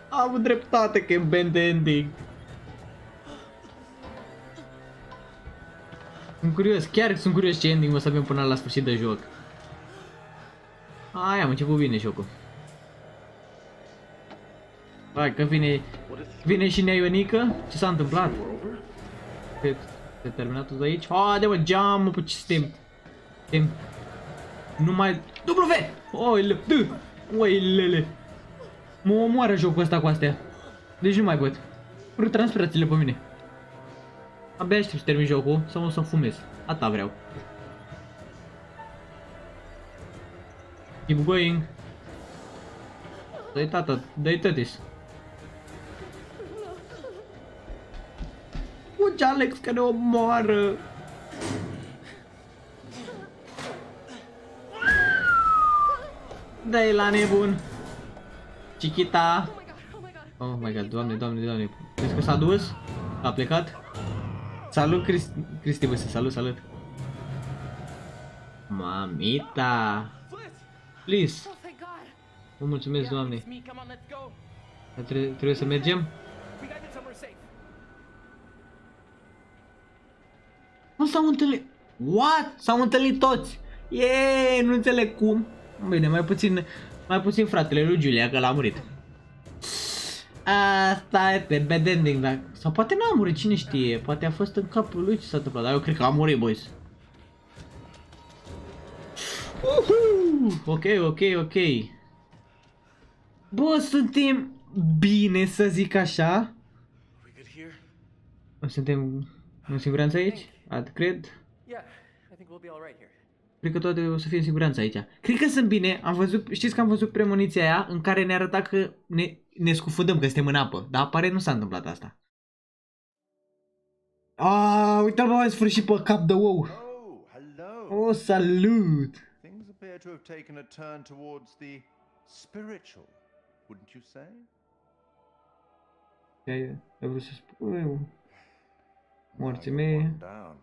A avut dreptate că e band ending. Sunt curios, chiar sunt curios ce ending o să avem până la sfârșit de joc. Ai, am început bine jocul. Hai că vine, vine și Neaionică. Ce s-a întâmplat? Se terminat tot aici? Haide mă, geamă, pe ce suntem? Suntem... Numai... W! Oile, D! Oilele! Mă omoară jocul ăsta cu astea. Deci nu mai văd. Transpirațiile pe mine. Abia aștept să termin jocul sau o să fumez. Ata vreau. Keep going. Dă-i tata, dă-i tătis. Fugi Alex că ne omoară. Dă-i la nebun. Chiquita. Oh my god, doamne, doamne, doamne. Crezi că s-a dus? A plecat? Salut, Cristi, Cristi, bă, salut, salut. Mamita. Please. Vă mulțumesc, doamne. Tre trebuie să mergem? S-au întâlnit. What? S-au întâlnit toți. Yeee, nu înțeleg cum. Bine, mai puțin, mai puțin fratele lui Julia, că l-a murit. Asta este bad ending, dar... Sau poate n-a murit, cine știe. Poate a fost în capul lui ce s-a întâmplat, dar eu cred că a murit, boys. Uhu! Ok, ok, ok. Bă, suntem bine să zic așa. Suntem în siguranță aici? Ad, cred. Cred că toate o să fie în siguranță aici. Cred că sunt bine. Am văzut, știți că am văzut premoniția aia în care ne arăta că ne, ne scufundăm, că suntem în apă. Dar apare nu s-a întâmplat asta. Ah, uite-l bă, în sfârșit pe cap de ou. Oh, salut! Things appear to have taken a turn towards the spiritual, wouldn't you say? Ce ai vrut să spui? Morții mei. Down.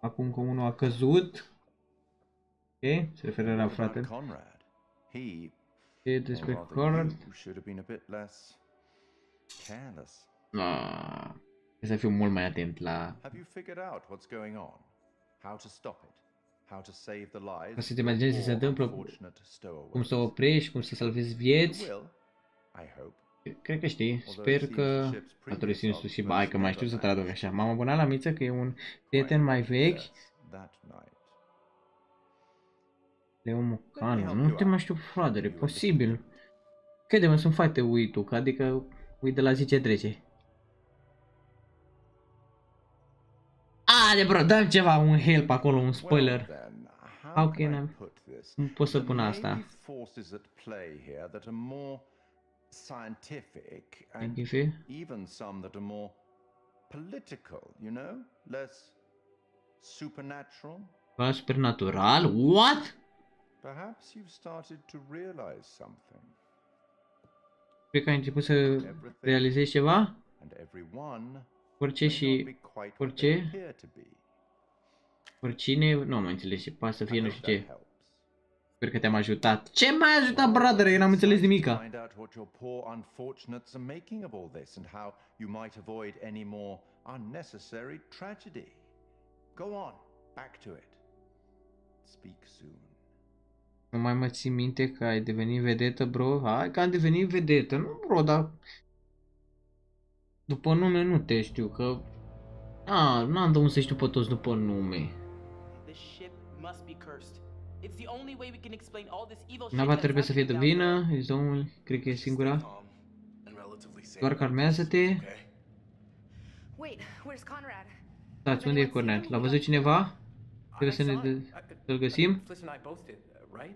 Acum că unul a căzut. Ok, se referă la fratele. Conrad. He, E despre or rather Conrad. you, should have been a bit less careless. Ah, trebuie să fiu mult mai atent la... Have you figured out what's going on? How to stop it? How to save the lives? Ca să te of imaginezi ce se poor, întâmplă, unfortunate stowaways? cum să oprești, cum să salvezi vieți. You will, I hope. Cred că știi, sper că datorită sinistru și bai, că mai știu să traduc așa. M-am abonat la Miță că e un prieten mai vechi, That night. Leo Mocanu. Nu te mai știu, frate, e posibil. Crede-mă, sunt foarte uituc, adică uit de la zi ce trece. Ade, bro, dăm ceva, un help acolo, un spoiler. How can I... Nu pot să pun asta. Scientific and even some that are more political, you know? Less supernatural. Supernatural? What? Perhaps you've started to realize something. Cred că ai început să realizezi ceva? And everyone Orice și orice, to be. oricine, nu am înțeles ce poate să fie, nu știu ce. Sper că te-am ajutat. Ce m-ai ajutat, brother? Eu n-am înțeles nimica. Find out what your poor unfortunates are making of all this and how you might avoid any more unnecessary tragedy. Go on, back to it. Speak soon. Nu mai mă ții minte că ai devenit vedetă, bro? Hai că am devenit vedetă. Nu, bro, dar... După nume nu te știu, că... A, n-am de unde să știu pe toți după nume. This ship must be cursed. It's the only way we can explain all this evil shit Nava that's trebuie să fie de happening down vină, ești domnul, cred că e singura. And relatively safe. Doar calmează-te. Wait, where's Conrad? Stați, unde e Cornel? L-a văzut cineva? Trebuie să ne de- să-l găsim? Fliss and I both did, uh, right?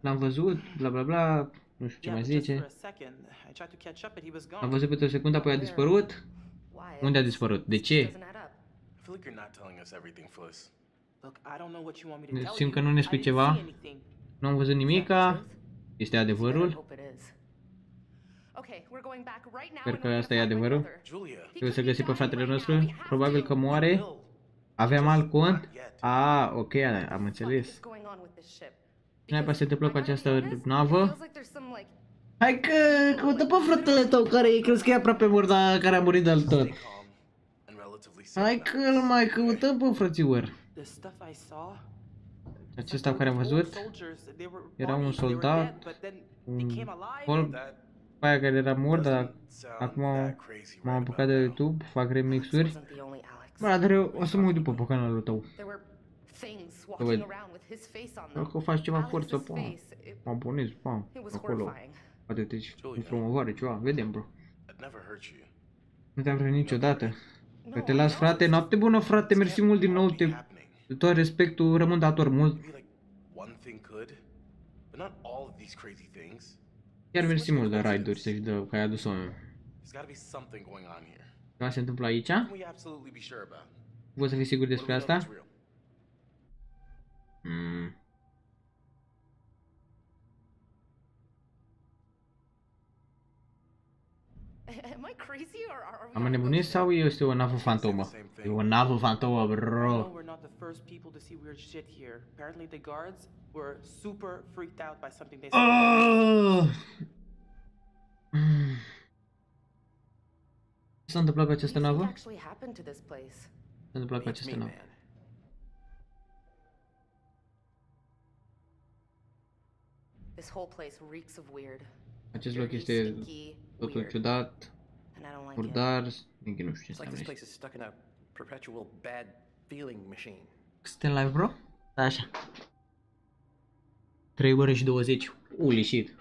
L-am văzut, bla bla bla, nu știu ce Yeah, mai but just zice. for a second. I tried to catch up, but he was gone. Am văzut pe o secundă, apoi a dispărut. Unde a dispărut? De ce? I feel like you're not telling us everything, Fliss. Look, I don't know what you want me to Ne tell Simt you. că nu ne I spui didn't ceva. see anything. Nu am văzut nimica. Este adevărul. Hope it is. Okay, we're going back right now. Sper and că we're gonna asta e find my adevărul. brother. Julia. Trebuie să găsim pe fratele nostru. Probabil că moare. Aveam alt cont. A, ok, am înțeles. going on with this ship? Ce naiba se întâmplă cu această navă? Feels like there's some like Hai că căută pe fratele tău care e, crezi că e aproape mort, dar care a murit de-al tot. Hai că îl mai căutăm pe frățior. The stuff I saw, Acesta care am văzut soldiers, they were era un bodies, they were soldat, dead, but then un came alive. colb, pe aia care era mort, dar acum m-am apucat de YouTube, fac remixuri. Bă, dar eu o să mă uit după pe canalul tău. there were things Să walking văd. around with his face on Dacă them. faci ceva Alex's forță, pa, face, it- m-am punes, pa, It was acolo. horrifying. Poate te în promovare, ceva, vedem, bro. I'd never hurt you. Nu te-am vrut niciodată. Că te las, frate, noapte bună, frate, mersi mult din nou, te... De tot respectul, rămân dator mult. One thing could, but not all of these crazy things. Chiar mersi mult de raiduri să-și dă, că ai adus-o. There's gotta be something going on here. Ceva se întâmplă aici? What can we absolutely be sure about? Vă să fii sigur despre What do we know asta? that's real? Mm. Am I crazy or are are we Am on a nebunit ghost sau este o navă fantomă? E o navă fantomă, No, bro. We're not the first people to see weird shit here. Apparently, the guards were super freaked out by something they saw. Mm. Ce s-a întâmplat cu această What navă? actually happened to this place? Ce s-a întâmplat cu această navă? This whole place reeks of weird. Acest loc Dirty, este stinky, totul weird. ciudat, And I don't like it. murdar, nici nu știu ce It's like înseamnă this aici. place is stuck in a perpetual bad feeling machine. Suntem live, bro? Da, așa. 3 ore și 20. Holy shit.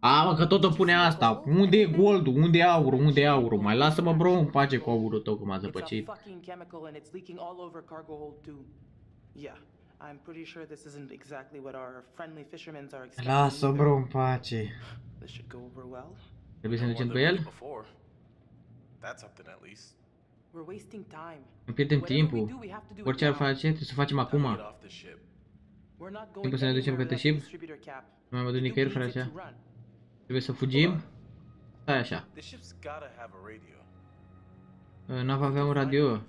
A, mă, că tot o pune asta. Unde e goldul? Unde e aurul? Unde e aurul? Mai lasă-mă, bro, în pace cu aurul tău, că m-a It's a zăpăcit. fucking chemical and it's leaking all over cargo hold too. Yeah, I'm pretty sure this isn't exactly what our friendly fishermen are expecting. Lasă, either. bro, în pace. This should go over well. Trebuie să ne More ducem than pe we el? did Before. That's something at least. We're wasting time. Nu pierdem Whatever we timpul. do, we have to do it Orice ar now. face, trebuie să facem acum. We're not going Timpul să ne ducem anywhere către without ship. the distributor cap. Nu mai mă duc The nicăieri Duke fără needs it așa. to run. Trebuie să fugim. Stai așa. This ship's gotta have a radio. Uh, Nava avea un radio.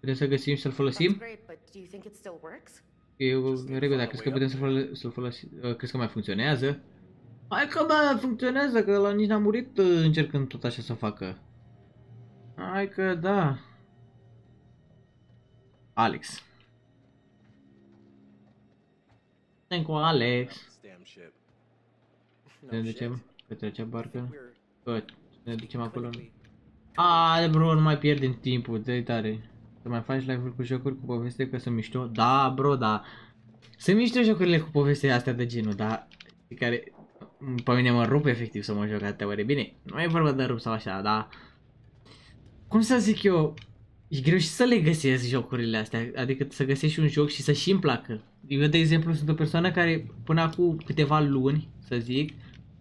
Putem să găsim și să-l folosim? Great, but do you think it still works? Eu, regulă, dar crezi că putem să fol- să-l folosim? Uh, crezi că mai funcționează? Hai că mai funcționează, că la nici n-a murit uh, încercând tot așa să facă. Hai că da. Alex. Suntem cu Alex. This damn ship. Să ne ducem către acea barcă. Bă, să ne ducem acolo. A, bro, nu mai pierdem timpul, dă tare. Să mai faci live-uri cu jocuri cu poveste că sunt mișto. Da, bro, da. Sunt mișto jocurile cu poveste astea de genul, da. Care pe mine mă rup efectiv să mă joc atâtea ore. Bine, nu e vorba de rup sau așa, dar... Cum să zic eu, e greu și să le găsesc jocurile astea, adică să găsești un joc și să și îmi placă. Eu, de exemplu, sunt o persoană care până acum câteva luni, să zic,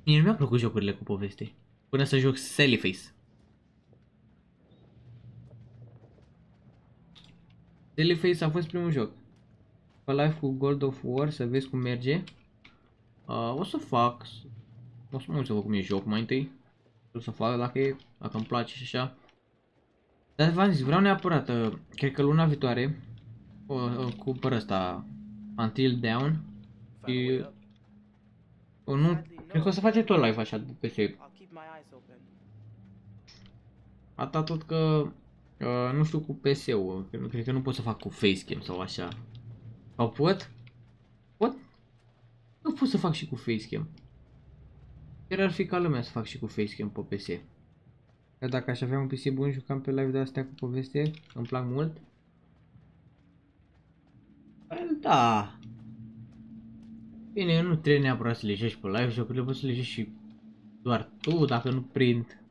mie nu mi-a plăcut jocurile cu poveste. Până să joc Face. Face a fost primul joc. Pe live cu Gold of War să vezi cum merge. Uh, o să fac. O să mă uit să văd cum e joc mai întâi. O să fac dacă e, dacă îmi place și așa. Dar v-am zis, vreau neapărat, uh, cred că luna viitoare, uh, uh, cumpăr ăsta, Until Down. Și... Uh, nu, cred că o să face tot live așa pe PC. I'll keep my eyes open. Atât tot că uh, nu știu cu PC-ul, că nu cred că nu pot să fac cu facecam sau așa. Sau pot? Pot? Nu pot să fac și cu facecam. Chiar ar fi ca lumea să fac și cu facecam pe PC. Dar dacă aș avea un PC bun, jucam pe live de astea cu poveste, îmi plac mult. Păi, Da. Bine, nu trebuie neapărat să le joci pe live, jocurile poți să le joci și doar tu, dacă nu prind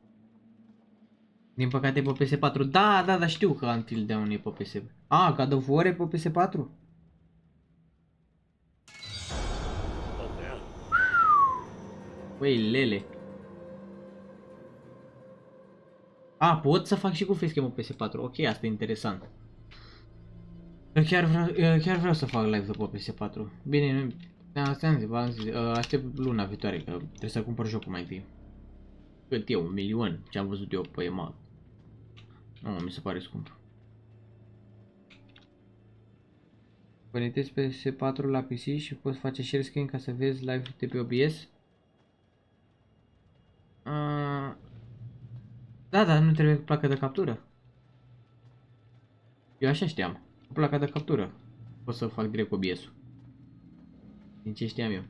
Din păcate e pe PS4. Da, da, da, știu că Until Dawn e pe PS. Ah, God of War e pe PS4? Băi, lele. A, pot să fac și cu facecam pe PS4. Ok, asta e interesant. Eu chiar vreau, eu chiar vreau să fac live pe PS4. Bine, nu... Asta am zis, v-am zis, uh, aștept luna viitoare, că trebuie să cumpăr jocul mai întâi. Cât e, un milion, ce am văzut eu pe EMAG. Nu, mi se pare scump. Conectezi PS4 la PC și poți face share screen ca să vezi live de pe OBS. Uh, da, da, nu trebuie placă de captură. Eu așa știam. Placa de captură. Pot să fac direct OBS-ul. Din ce știam eu.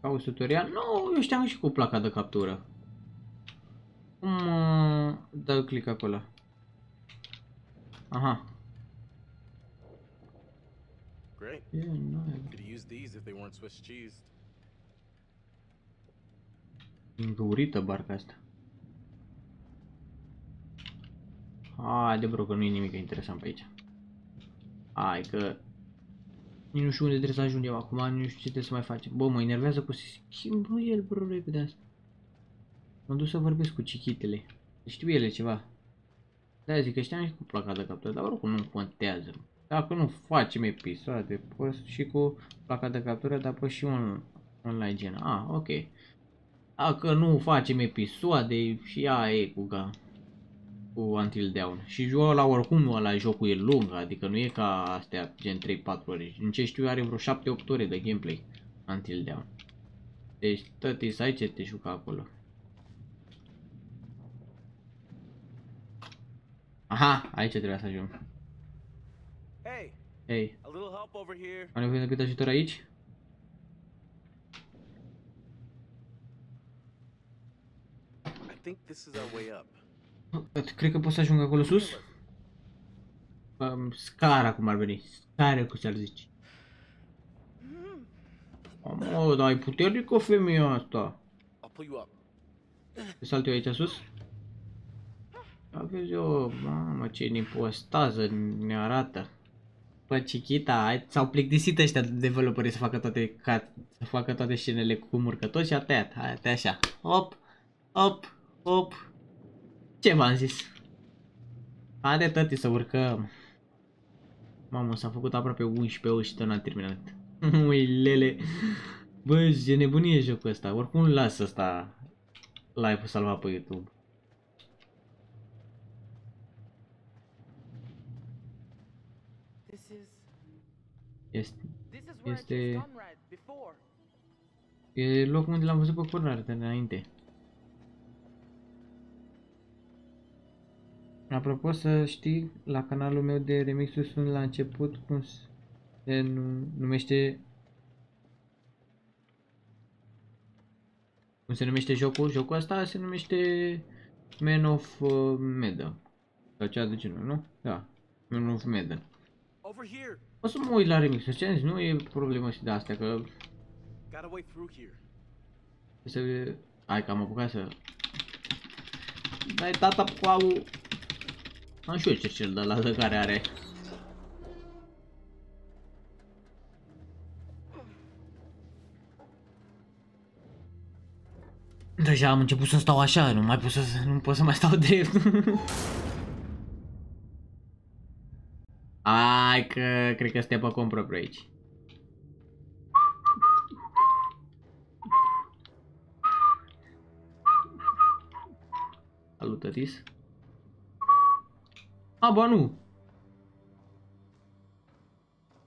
Cauți tutorial? Nu, eu știam și cu placa de captură. Cum uh, dau click acolo? Aha. Great. Yeah, no. Could use these if they weren't Swiss cheese. Îngurită barca asta. Haide bro, că nu e nimic interesant pe aici. Hai că... Nici nu știu unde trebuie să ajungem acum, nici nu știu ce trebuie să mai facem. Bă, mă enervează cu schimbă el, bro, repede asta. M-am dus să vorbesc cu cichitele. Știu ele ceva. Da, zic că știam și cu placa de captură, dar oricum nu contează. Dacă nu facem episoade, poți și cu placa de captură, dar poți și un online gen. Ah, ok. Dacă nu facem episoade, și aia e cu ga cu Until Dawn. Și jocul ăla oricum ăla jocul e lung, adică nu e ca astea gen 3-4 ore. În ce știu are vreo 7-8 ore de gameplay Until Dawn. Deci tăti să ai ce te juca acolo. Aha, aici trebuia să ajung. Hey, Hei, a little help over here. am nevoie de cât ajutor aici? Think this is our way up. Cred că pot să ajung acolo sus? Um, scara cum ar veni. Scara cu ce ar zice. Mă, dar ai puternică femeia asta. I'll pull you up. Să salt eu aici sus? Aveți eu, mamă, ce impostază ne arată. Bă, Chiquita, s-au plictisit ăștia developerii să facă toate, ca, să facă toate scenele cu murcători și a tăiat. Hai, te așa. Hop, hop, hop. Ce v-am zis? Haide tăti să urcăm. Mamă, s-a făcut aproape 11 ori și tot n-a terminat. Ui, lele. Bă, e nebunie jocul ăsta. Oricum îl las ăsta live-ul salvat pe YouTube. This is. Este, This is where I este, kissed Conrad before. e locul unde l-am văzut pe Conrad de înainte. Apropo să știi, la canalul meu de remixuri sunt la început cum se nu- numește cum se numește jocul? Jocul ăsta se numește Man of uh, Medan. Sau cea de genul, nu? Da. Man of Medan. Over here. O să mă uit la remixuri, ce am zis, nu e problemă și de astea, că Got a way through here. să... Hai că am apucat să... Dai tata cu au... Am și eu cercel de la de care are. Deja am început să stau așa, nu mai pot să, nu pot să mai stau drept. Hai că cred că stă pe cont propriu aici. Salut, Atis. A, ba nu.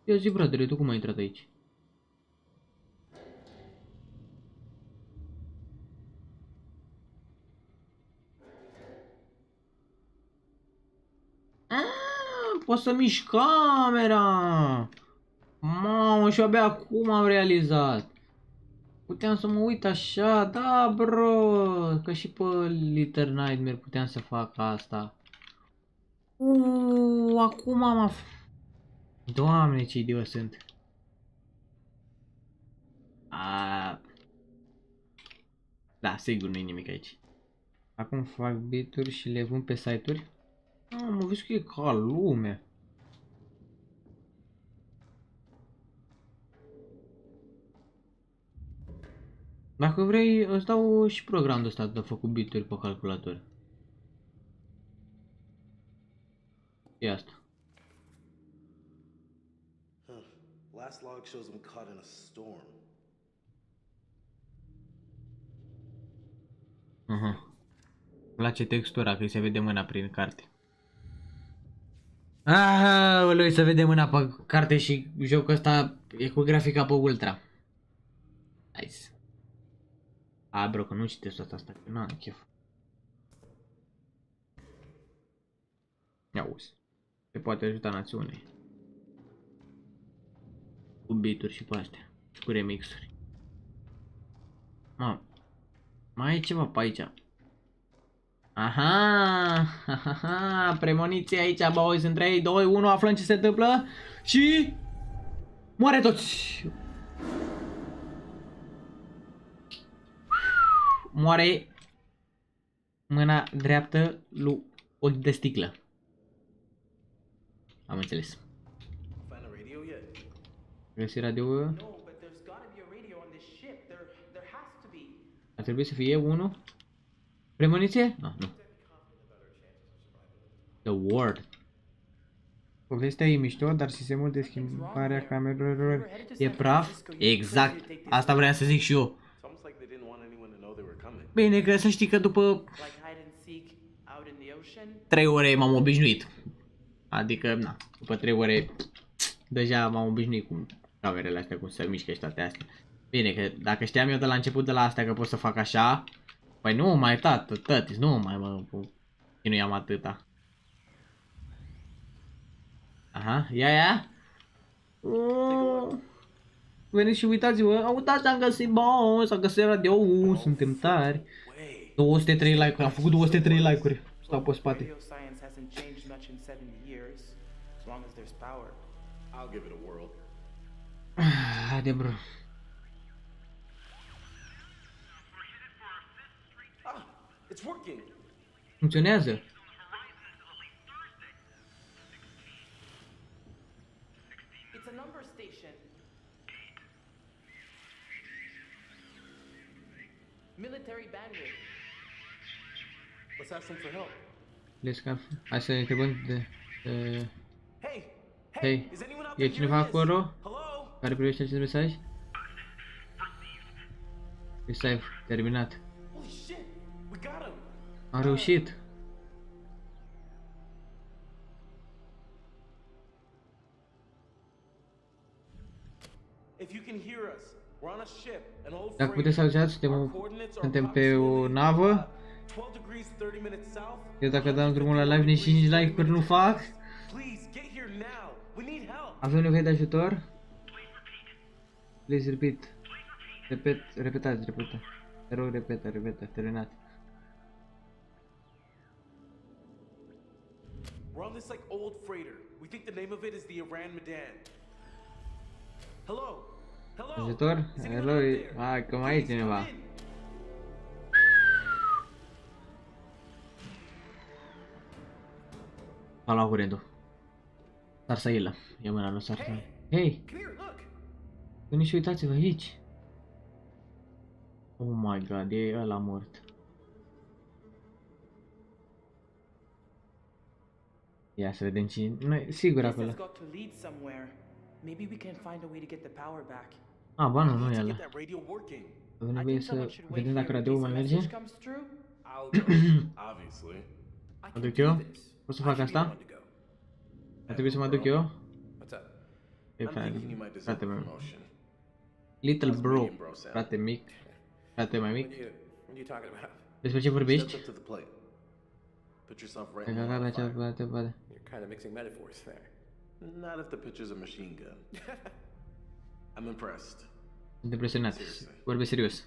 Ia zi, bradere, tu cum ai intrat aici? Ah, pot să mișc camera! Mamă, și abia acum am realizat. Puteam să mă uit așa, da, bro, că și pe Little Nightmare puteam să fac asta. Uuu, acum am af... Doamne, ce idiot sunt. A... Da, sigur nu-i nimic aici. Acum fac bituri și le vând pe site-uri. Ah, mă vezi că e ca lume. Dacă vrei, îți dau și programul ăsta de făcut bituri pe calculator. E asta. Huh. Last log shows him caught in a storm. Aha. Îmi place textura, că îi se vede mâna prin carte. Aoleu, se vede mâna pe carte și jocul ăsta e cu grafica pe ultra. Nice. A, bro, că nu citesc toată asta, că n-am chef. Ia uzi. Se poate ajuta națiune. Cu beaturi și cu astea. Și cu remixuri. Mamă. Mai e ceva pe aici. Aha, aha, premoniție aici, boys, în 3, 2, 1, aflăm ce se întâmplă și moare toți. Moare mâna dreaptă lui ochi de sticlă. Am înțeles. Find a radio yet? Găsi radio No, but there's gotta be a radio on this ship. There, there has to be. Ar trebui să fie unul. Premoniție? No, nu. The Ward. Povestea e mișto, dar sistemul de schimbare a camerelor e praf. Exact. Asta vreau să zic și eu. It's almost like they didn't want anyone to know they were coming. Bine că să știi că după Like hide and seek out in the ocean. 3 ore m-am obișnuit. Adică, na, după 3 ore deja m-am obișnuit cu camerele astea, cum se mișcă și toate astea. Bine, că dacă știam eu de la început de la astea că pot să fac așa, păi nu mai tată, tătis, nu mai mă chinuiam atâta. Aha, ia, ia. Veniți și uitați-vă, uitați, am găsit, bă, s-a găsit radio suntem tari. 203 like-uri, am făcut 203 like-uri. Stau pe spate. Long as there's power. I'll give it a whirl. Haide, bro. Ah, it's working. Funcționează. It's a number station. Military bandwidth. Let's ask them for help. Let's go. Hai să ne întrebăm de... de... Hey, Hei, is anyone out e there cineva hearing this? acolo Hello? care privește acest mesaj? Receive, terminat. Holy shit, we got him. Am reușit. If you can hear us, we're on a ship, an old Dacă puteți să auziți, suntem, suntem pe o navă. 12 degrees 30 minutes south. Eu dacă dau drumul la live, nici 5 like-uri nu fac. Avem nevoie de ajutor? Please repeat. Repet, repetați, repeta. Te rog, repeta, repeta, terminat. We're on this like old freighter. We think the name of it is the Iran Medan. Hello? Hello? Ajutor? Hello, hai că mai e cineva. A luat curentul. Sarsailă. E mâna lui Sarsailă. Hei! Veniți și uitați-vă aici. Oh my god, e ăla mort. Ia să vedem cine... Noi, sigur This acolo. has got to lead somewhere. Maybe we can find a way to get the power back. Ah, ba nu, nu e Get ăla. that radio working. Avem nevoie să vedem dacă radio mai merge. Comes through? I'll go, obviously. Mă duc eu? Pot să fac asta? Ar trebui să mă duc eu? What's up? E I'm thinking you might deserve frate a meu. promotion. Little How's bro. medium bro sound? Frate mic. Frate mai mic. What are you, what are you talking about? Despre ce vorbești? Step up to the plate. Put yourself right Te in the caga line la of cea fire. parte, parte. You're kind of mixing metaphors there. Not if the pitcher's a machine gun. I'm impressed. Sunt impresionat. Vorbesc serios.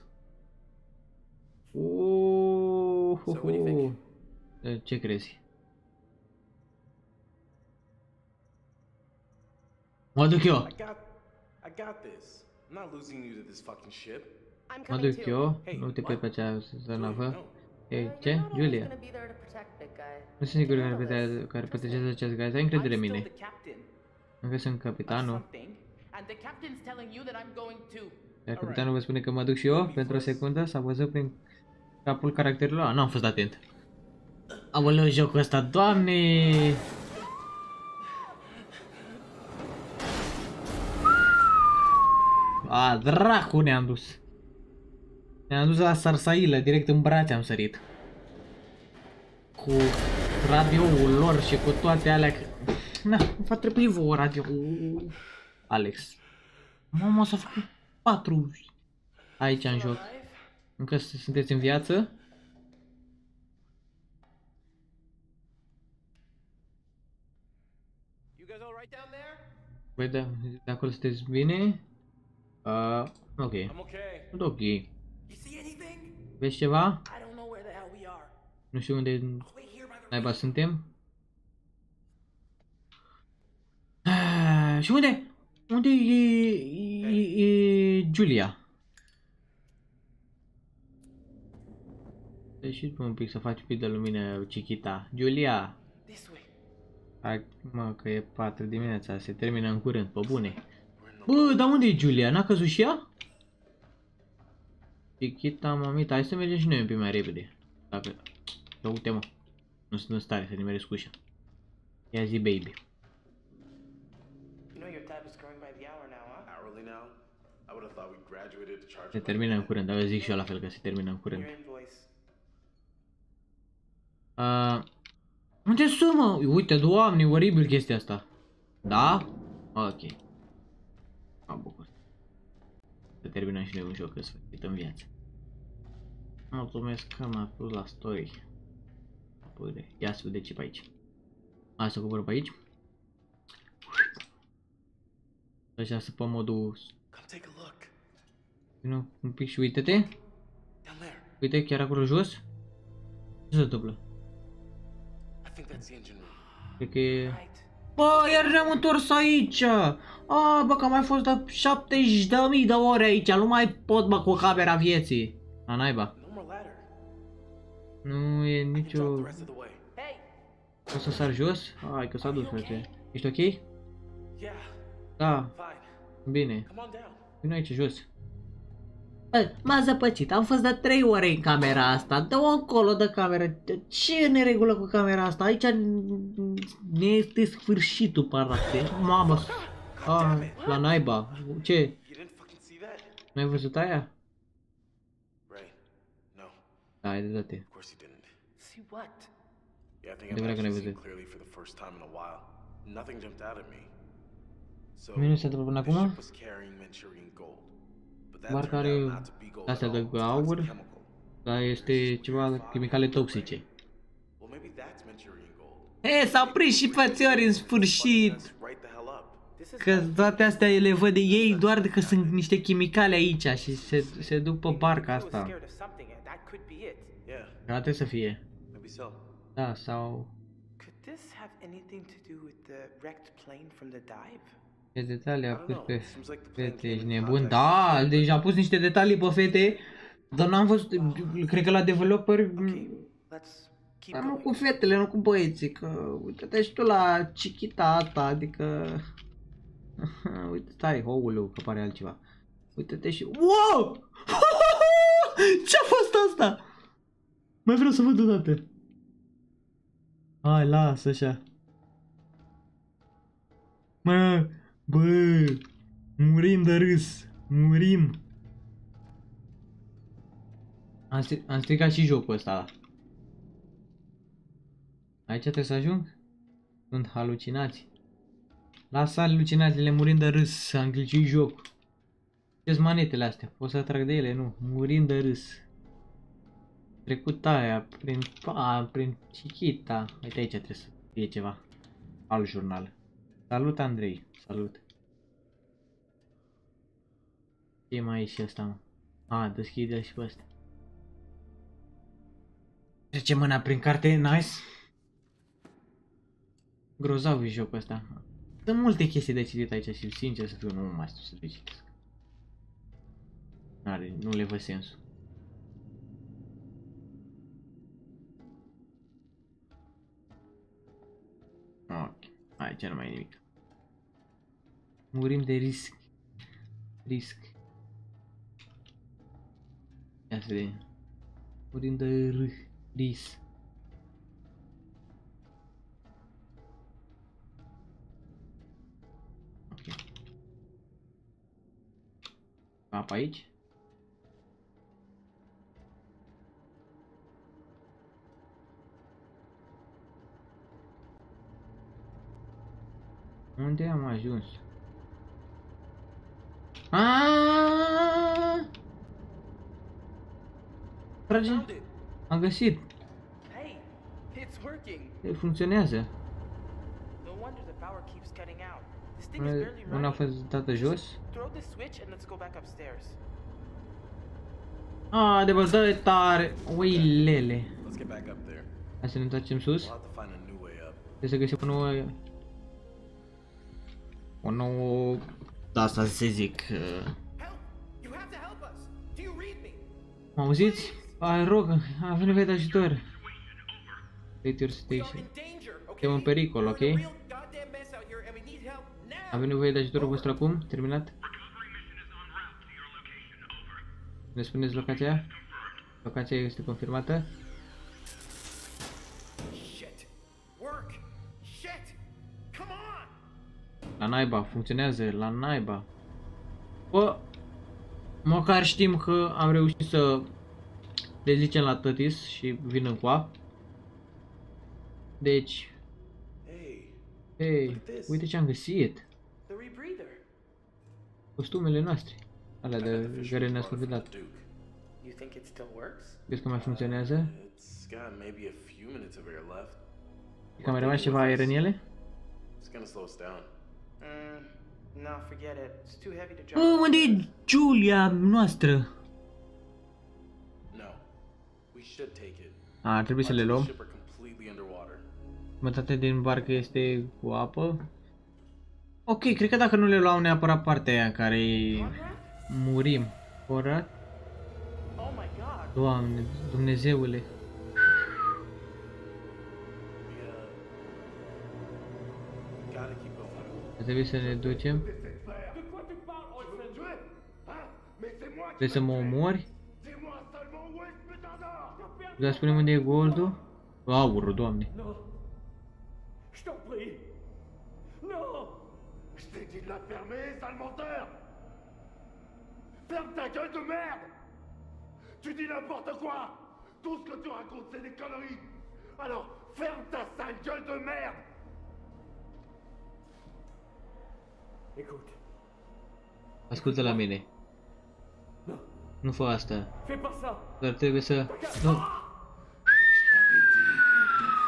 Uuuu, So what do you think? Eh, Ce crezi? Mă duc eu. I got, I got this. I'm not losing you to this fucking ship. Mă duc eu, nu te plec pe această navă. Ei, ce? Julia? Gonna be there to protect Big Guy. Nu sunt sigur care, prote- care protejează acest gaz, ai încredere în mine. captain Încă sunt capitanul. thing, and the captain's telling you that I'm going too. Iar capitanul vă spune că mă duc și eu, pentru o secundă, s-a văzut prin capul caracterului. Ah, n-am fost atent. Aoleu, jocul ăsta, doamne! A, dracu ne-am dus. Ne-am dus la Sarsailă, direct în brațe am sărit. Cu radioul lor și cu toate alea. Na, va trebui vouă radio. Alex. Mama s-a făcut patru aici în joc. Încă s- sunteți în viață? You guys all right down there? Băi, da, de acolo sunteți bine? Uh, ok. I'm okay. Sunt ok. You see anything? Vezi ceva? I don't know where the hell we are. Nu știu unde naiba suntem. Ah, și unde? Unde e, e, e Julia? Deci tu un pic să faci un pic de lumină, Chiquita. Julia! This way. Hai, mă, că e 4 dimineața, se termină în curând, pe bune. Bă, dar unde e Julia? N-a căzut și ea? Chiquita, mamita, hai să mergem și noi un pic mai repede. Dacă... Ia uite, mă. Nu sunt în stare să nimeresc ușa. Ia zi, baby. You know your tab is growing by the hour now, huh? Hourly now? I would have thought we graduated to charge Se termină în curând, dar eu zic și eu la fel că se termină în curând. Your invoice. Uh, unde sunt, mă? Uite, doamne, oribil chestia asta. Da? Ok. Mă bucur. Să terminăm și noi un joc în sfârșit în viață. Mulțumesc că m-a pus la story. Apoi, ia să vedem ce pe aici. Hai să cobor pe aici. Așa să pe modul... Come take a look. Nu, un pic și uite-te. Down there. Uite, chiar acolo jos. Ce se întâmplă? I think that's the engine room. Cred că e... Bă, iar ne-am întors aici! A, bă, că am mai fost de 70 de mii de ore aici, nu mai pot, bă, cu camera vieții. La naiba. No more ladder. Nu e nicio... The rest of the way. O să sar jos? Hai că s-a dus, frate. Ești ok? Yeah. Da, Fine. bine. Come on down. Vino aici jos. Bă, m-a zăpăcit, am fost de 3 ore în camera asta, dă-o încolo de cameră. Ce e neregulă cu camera asta? Aici ne este sfârșitul, parate. Mamă, ah, la naiba. Ce? You didn't fucking see that? N-ai văzut aia? Right. No. Da, ai dreptate. Of course you didn't. See what? Yeah, I think De I've vreau că n-ai actually seen văzut. clearly for the first time in a while. Nothing jumped out at me. So, Mie nu se întâmplă până the acum? Ship was carrying Manchurian gold. But that Doar că turned out are not to be gold astea at de all. It was aur, toxic chemical. dar este ceva chimicale toxice. Well, maybe that's Manchurian gold. E, s-au prins și pățiori în sfârșit! Right the hell up. Că toate astea le văd de ei doar de că sunt niște chimicale aici și se, se duc pe barca asta. Scared of something, and that could be it. Yeah, Poate să fie. maybe so. Da, sau... Could this have anything to do with the wrecked plane from the dive? Ce detalii a pus pe Seems like the plane fete, came ești in nebun? contact Da, deci a pus niște detalii pe fete, dar n-am văzut, cred că la developer, Let's keep dar nu going. cu fetele, nu cu băieții, că uite-te și tu la chichita asta, adică... Uite, stai, ouleu, că pare altceva. Uite-te și... Wow! Ce-a fost asta? Mai vreau să văd o dată. Hai, lasă așa. Mă, bă, murim de râs, murim. Am, stri- am stricat și jocul ăsta. Aici trebuie să ajung? Sunt halucinați. Lasă halucinațiile murind de râs, am glitchuit joc. ce manetele astea? Pot să atrag de ele? Nu. Murind de râs. Trecut aia, prin, a, prin Chichita. Uite aici trebuie să fie ceva. Alt jurnal. Salut Andrei. Salut. Ce mai e și asta, mă? A, deschide și pe astea. Trece mâna prin carte, nice. Grozav e jocul ăsta. Sunt multe chestii de citit aici și sincer să fiu, nu mai știu să le citesc. Are, nu le văd sensul. Ok, aici nu mai e nimic. Murim de risc. Risc. Ia să vedem. Murim de r ris. Ok. Apa aici. Unde am ajuns? Aaaa! Trage. Am găsit. Hey, it's working. E, Funcționează. No wonder the power keeps cutting out. This thing is barely Una a running. fost dată jos. Throw the switch and let's go back upstairs. A, de bă, dă tare. Ui, lele. Let's get back up there. Hai să ne întoarcem sus. We'll have to find a new way up. Trebuie să găsim o nouă... O nouă... Da, asta să zic. uh, You have to help us. Do you read me? Mă auziți? Ai rog, avem nevoie de ajutor. Take your station. Suntem în pericol, ok? Avem nevoie de ajutorul vostru acum? Terminat? Ne spuneți locația? Locația este confirmată? Shit. Work. Shit. Come on. La naiba, funcționează, la naiba. Bă, măcar știm că am reușit să le zicem la tătis și vin în coa. Deci, hei, uite ce am găsit. The rebreather. Costumele noastre. Alea de care ne-ați confidat. You think it still works? Crezi că mai funcționează? It's got maybe a few minutes of air left. E că mai rămas ceva aer în ele? It's gonna slow us down. Mm, no, forget it. It's too heavy to Bă, jump. unde e Julia noastră? A, ar trebui să le luăm. Ship are completely underwater. Jumătate din barcă este cu apă. Ok, cred că dacă nu le luau neapărat partea aia în care îi murim. Conrad? Oh my god. Doamne, Dumnezeule. Gotta keep going. Ar trebui să ne ducem. De quoi tu parles, Olsen Tuer Hein Mais c'est moi qui Vrei să mă omori? Dar spune unde e goldul? Aurul, doamne. Non. Je t'en prie. Non Je t'ai dit de la fermer, sale menteur Ferme ta gueule de merde Tu dis n'importe quoi Tout ce que tu racontes, c'est des conneries Alors, ferme ta sale gueule de merde Écoute, Ascultă la mine. Nu fă asta. fais pas ça Dar trebuie să... Nu.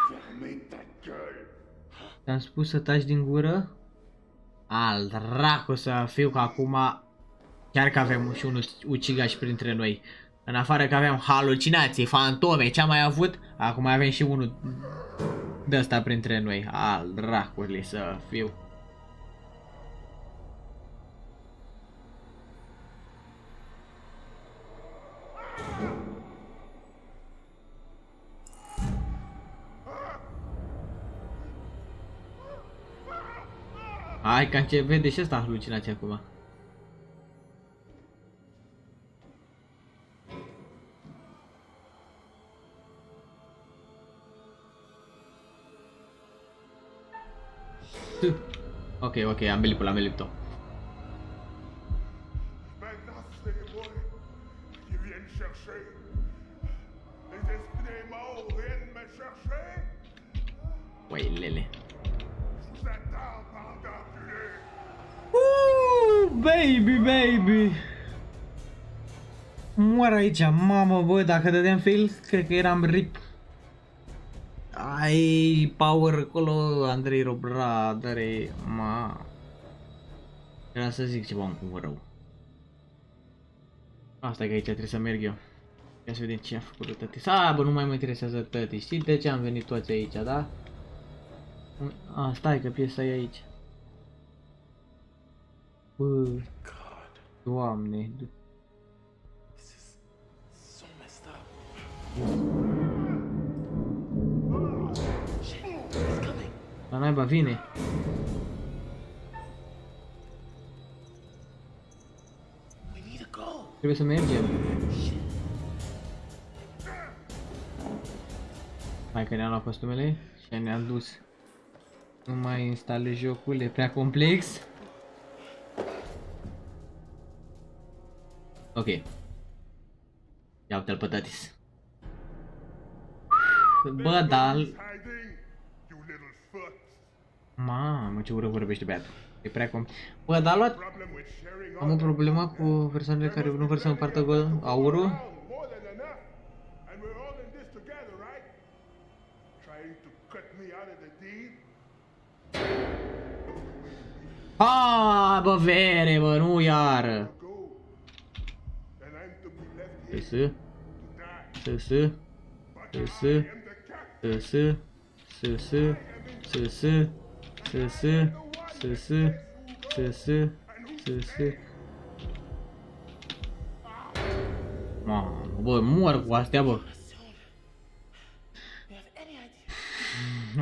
Fermez ta gueule Te-am spus să taci din gură? Al dracu să fiu că acum chiar că avem și un ucigaș printre noi. În afară că aveam halucinații, fantome, ce am mai avut, acum avem și unul de ăsta printre noi. Al dracului să fiu. Hai că ce vede și ăsta halucinație acum. Ok, ok, am belipul, am belipul. Maintenant, c'est baby, baby. Mor aici, mamă, bă, dacă dădeam fail, cred că eram rip. Ai power acolo, Andrei Robradare, ma. Era să zic ceva un cuvânt rău. Asta e că aici trebuie să merg eu. Ia să vedem ce a făcut tăti. Sa, bă, nu mai mă interesează tăti. Știi de ce am venit toți aici, da? A, stai că piesa e aici. corpo do Omner. Do... So Vai lá, Bavine. Escreve isso mesmo, Diego. Mai că ne-am luat costumele și ne-am dus. Nu mai instalez jocul, e prea complex. Ok. Ia uite-l pe Tatis. Bă, dar... Mamă, ce ură vorbește băiatul. E prea com... Bă, dar a luat... Am o problemă cu persoanele care nu vor să împartă gol aurul. More than enough. And we're all in this together, right? Trying to cut me out of the deal? Ah, bă, vere, bă, nu iară. S, S, S, S, S, S, S, S, S, S, S, S, S, S, S, S. Mamă, bă, mor cu astea, bă.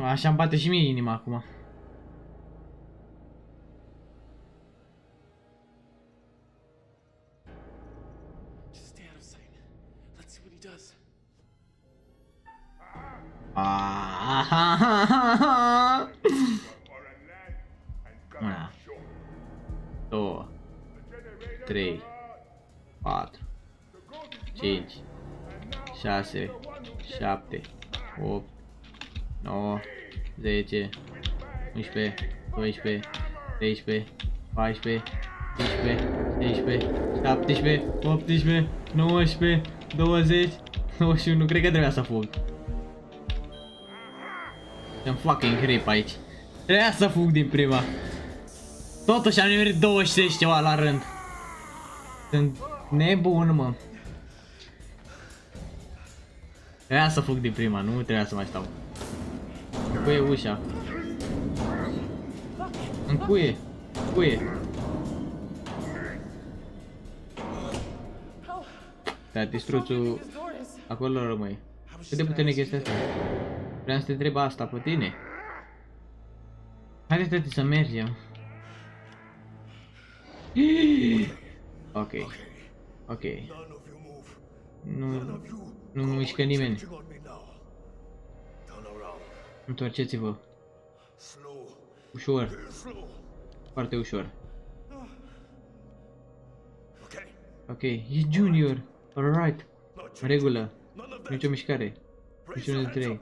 Așa îmi bate și mie inima acum. Ah, um, dois, três, quatro, cinco, seis, sete, oito, nove, dez, Um pé, dois pé, três pé, quatro pé, cinco pé, seis pé, sete pé, oito pé, nove pé, doze, dois, nu cred că trebuia să fug. Am fucking grip aici. Trebuia să fug din prima. Totuși am nimerit 20 ceva la rând. Sunt nebun, mă. Trebuia să fug din prima, nu trebuia să mai stau. Încuie ușa. Încuie. Încuie. Da, distruțul acolo rămâi. Cât de puternic este asta? Vreau să te întreb asta pe tine. Haide, tati, să mergem. Ok. Ok. Nu, nu mișcă nimeni. Întoarceți-vă. Ușor. Foarte ușor. Ok, e Junior. Alright. În regulă. Nici o mișcare. Niciunul dintre ei.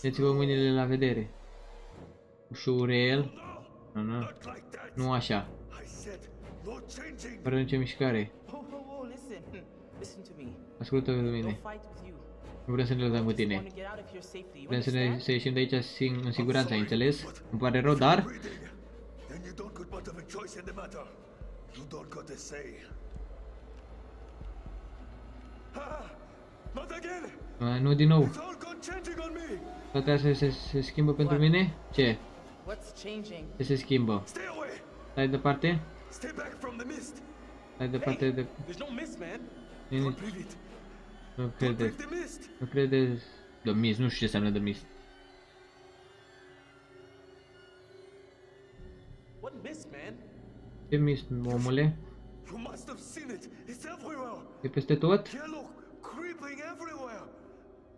Puneți-vă mâinile la vedere. Ușurel. Nu, nu. Nu așa. Fără nicio mișcare. Ascultă-vă de mine. Nu vrem să ne lăsăm cu tine. Vrem să, ne, să ieșim de aici sing în siguranță, ai înțeles? Îmi pare rău, dar... Ha! A, nu din nou. Toate astea se, se schimbă pentru mine? Ce? Ce se schimbă? Stai departe? Stai departe de... Nini. Nu credeți. Nu credeți. The Mist, nu știu ce înseamnă The Mist. Ce mist, omule? E peste tot? Yellow, everywhere!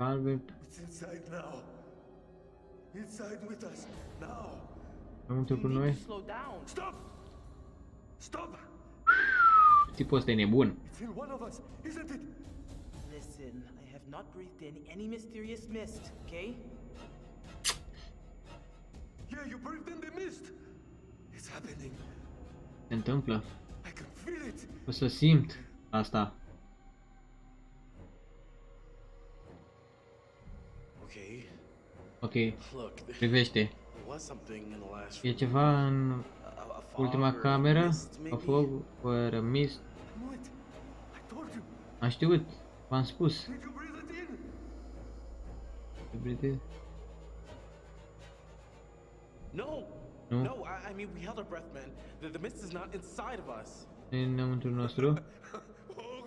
Albe, It's inside now. Inside with us. Now. înăuntru cu noi? Slow down. Stop! Stop! Tipul ăsta e nebun. It's in one of us, isn't it? Listen, I have not breathed in any mysterious mist, okay? Yeah, you breathed in the mist. It's happening. Se întâmplă. I can feel it. O să simt asta. Ok, privește. E ceva în ultima cameră? A foc fără mist? Am știut, v-am spus. Nu. Nu. No, I mean we held our breath, man. The, the mist is not inside of us. Înăuntru nostru. Oh,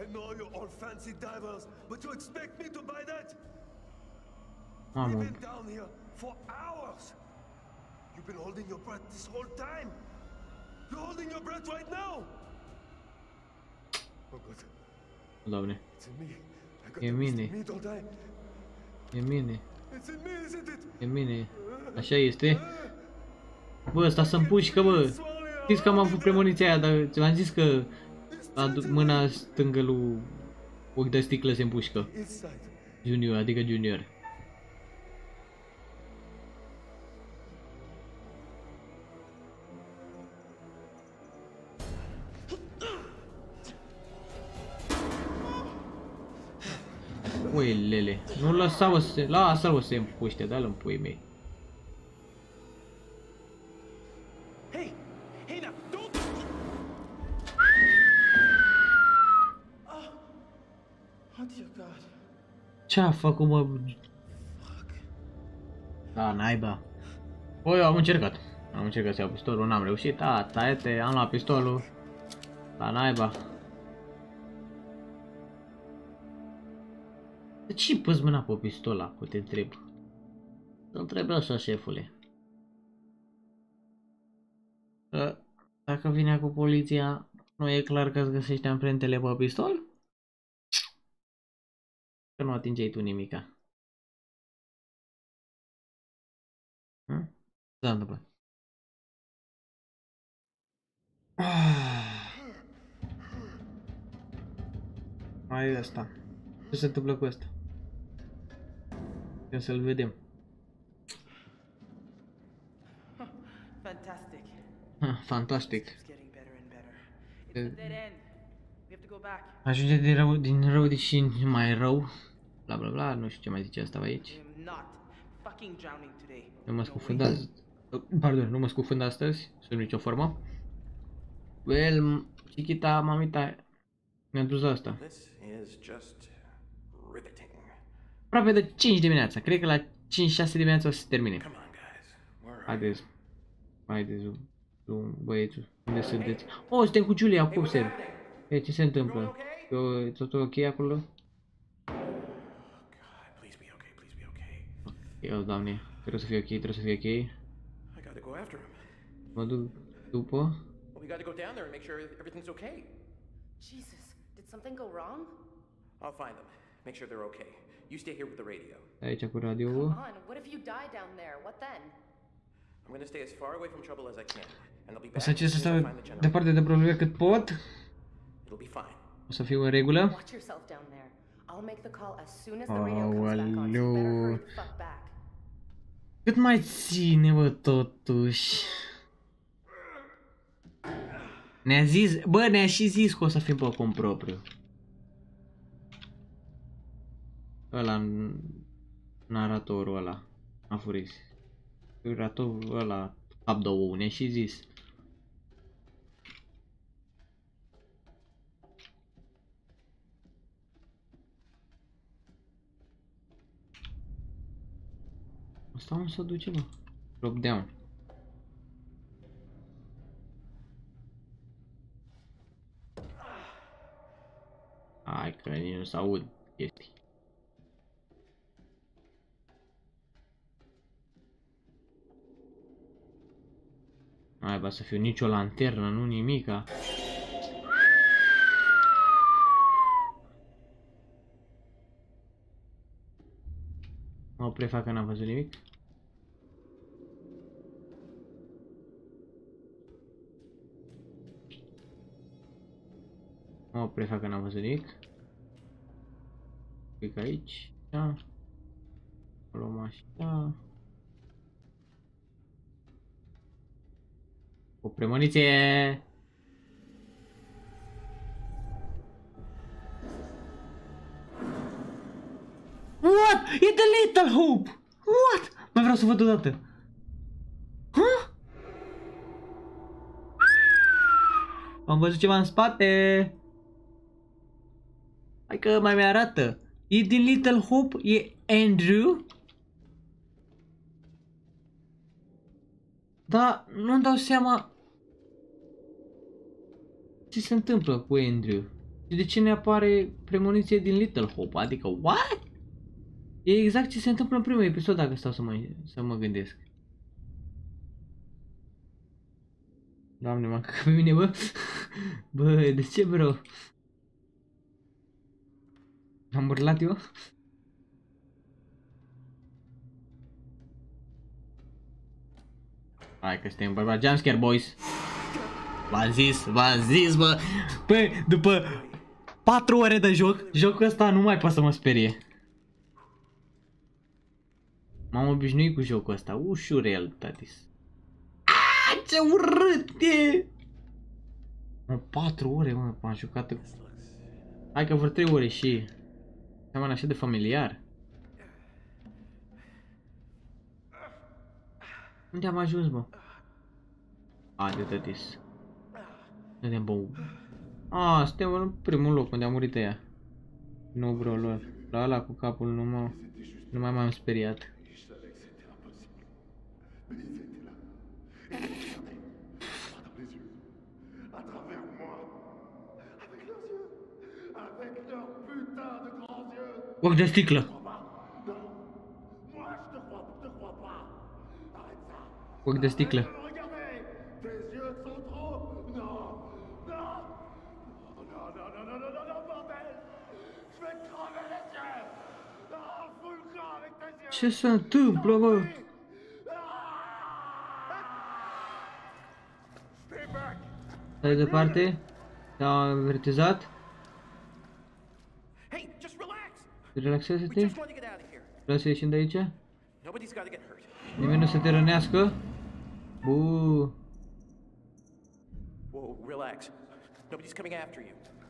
I know you're all fancy divers, but you expect me to buy that? Mamă, We've been down here for hours. You've been holding your breath this whole time. You're holding your breath right now. Oh God, doamne. it's in me. I got E the beast in mine. me, don't I? E mine. It's in me, isn't it? E mine. Așa este. Bă, ăsta să împușcă, bă. Știți că am avut premoniția aia, dar v-am zis că aduc mâna stângă lui ochi de sticlă se împușcă. Inside. Junior, adică junior. Ui, lele. Nu lăsa-o să se... Lasă-l să se împuște, dă-l în pui mei. Hey! Hey now! Don't! Oh dear God. Ce-a făcut, mă? Da, naiba. Bă, eu am încercat. Am încercat să iau pistolul, n-am reușit. Da, taiete, am luat pistolul. La naiba. De ce păți mâna pe pistol acolo, te întreb? Te întreb așa, șefule. Că dacă vine cu poliția, nu e clar că îți găsești amprentele pe pistol? Că nu atingeai tu nimica. Hm? Ce s-a întâmplat? Mai e asta. Ce se întâmplă cu asta? Ia să-l vedem. Fantastic. Ha, fantastic. It's getting better and better. It's a dead end. We have to go back. Ajunge din rău, din rău și mai rău. Bla bla bla, nu știu ce mai zice asta aici. I'm not fucking drowning today. Nu mă scufând azi. Pardon, nu mă scufând astăzi, sub nicio formă. Well, chiquita, mamita, mi-a dus asta. This is just riveting. Aproape de 5 dimineața, cred că la 5-6 dimineața o să se termine. Haideți, haideți, tu, băiețul, unde sunteți? Oh, suntem cu Julia, cum se? E, ce se întâmplă? E totul ok acolo? Eu, doamne, trebuie să fie ok, trebuie să fie ok. I gotta go after him. Mă duc după. Well, we gotta go down there and make sure everything's okay. Jesus, did something go wrong? I'll find them. Make sure they're okay. You stay here with the radio. Aici cu radio. Come on, what if you die down there? What then? I'm gonna stay as far away from trouble as I can, and I'll be O back să încerc să as soon as I stau find the generator. departe de probleme cât pot. It'll be fine. O să fiu în regulă. Watch yourself down there. I'll make the call as soon as the radio comes back on. So you better Aoleu. hurry the fuck back. Cât mai ține, bă, totuși? Ne-a zis, bă, ne-a și zis că o să fim pe cont propriu. Ăla, naratorul ăla, a furis. Naratorul ăla, cap de ou, ne-a și zis. Asta unde se duce, bă? Drop down. Hai că nici nu se aud chestii. Mai va să fiu nicio lanternă, nu nimica. Mă prefac că n-am văzut nimic. Mă prefac că n-am văzut nimic. Clic aici. Da. O luăm așa. O premoniție! What? E The Little Hope! What? Mai vreau să văd odată. Huh? Am văzut ceva în spate. Hai că mai mi-arată. E din Little Hope? E Andrew? Da, nu-mi dau seama ce se întâmplă cu Andrew. Și de ce ne apare premoniție din Little Hope? Adică, what? E exact ce se întâmplă în primul episod dacă stau să mă, să mă gândesc. Doamne, m-am căcat pe mine, bă. Bă, de ce, bro? Am urlat eu? Hai că suntem bărbat. Jumpscare, boys. V-am zis, v-am zis, bă. Păi, după 4 ore de joc, jocul ăsta nu mai poate să mă sperie. M-am obișnuit cu jocul ăsta. Ușurel, tatis. Aaaa, ce urât e! Mă, 4 ore, mă, m-am jucat. Hai că vreo 3 ore și... Seamănă așa de familiar. Unde am ajuns, mă? A, de tătis. Vedem bău. A, suntem în primul loc unde a murit ea. Nu, bro, lor. La ăla cu capul nu, mă, nu mai m-am speriat. Ochi de sticlă! Ochi de sticlă! Ce se întâmplă, mă? Stai departe. Te-am avertizat. Relaxează-te. Vreau să ieșim de aici? Nimeni nu să te rănească. Buu.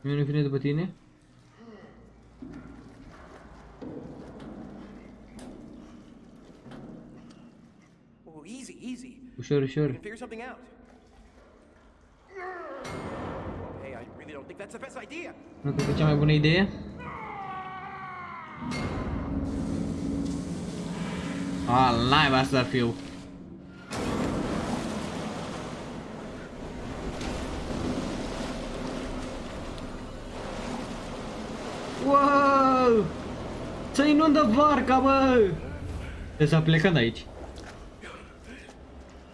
Nimeni nu vine după tine. Easy. Ușor, ușor. Nu cred că cea mai bună idee. Ah, a, live asta ar fiu. Wow! Să inundă barca, bă! Deci a plecat de aici.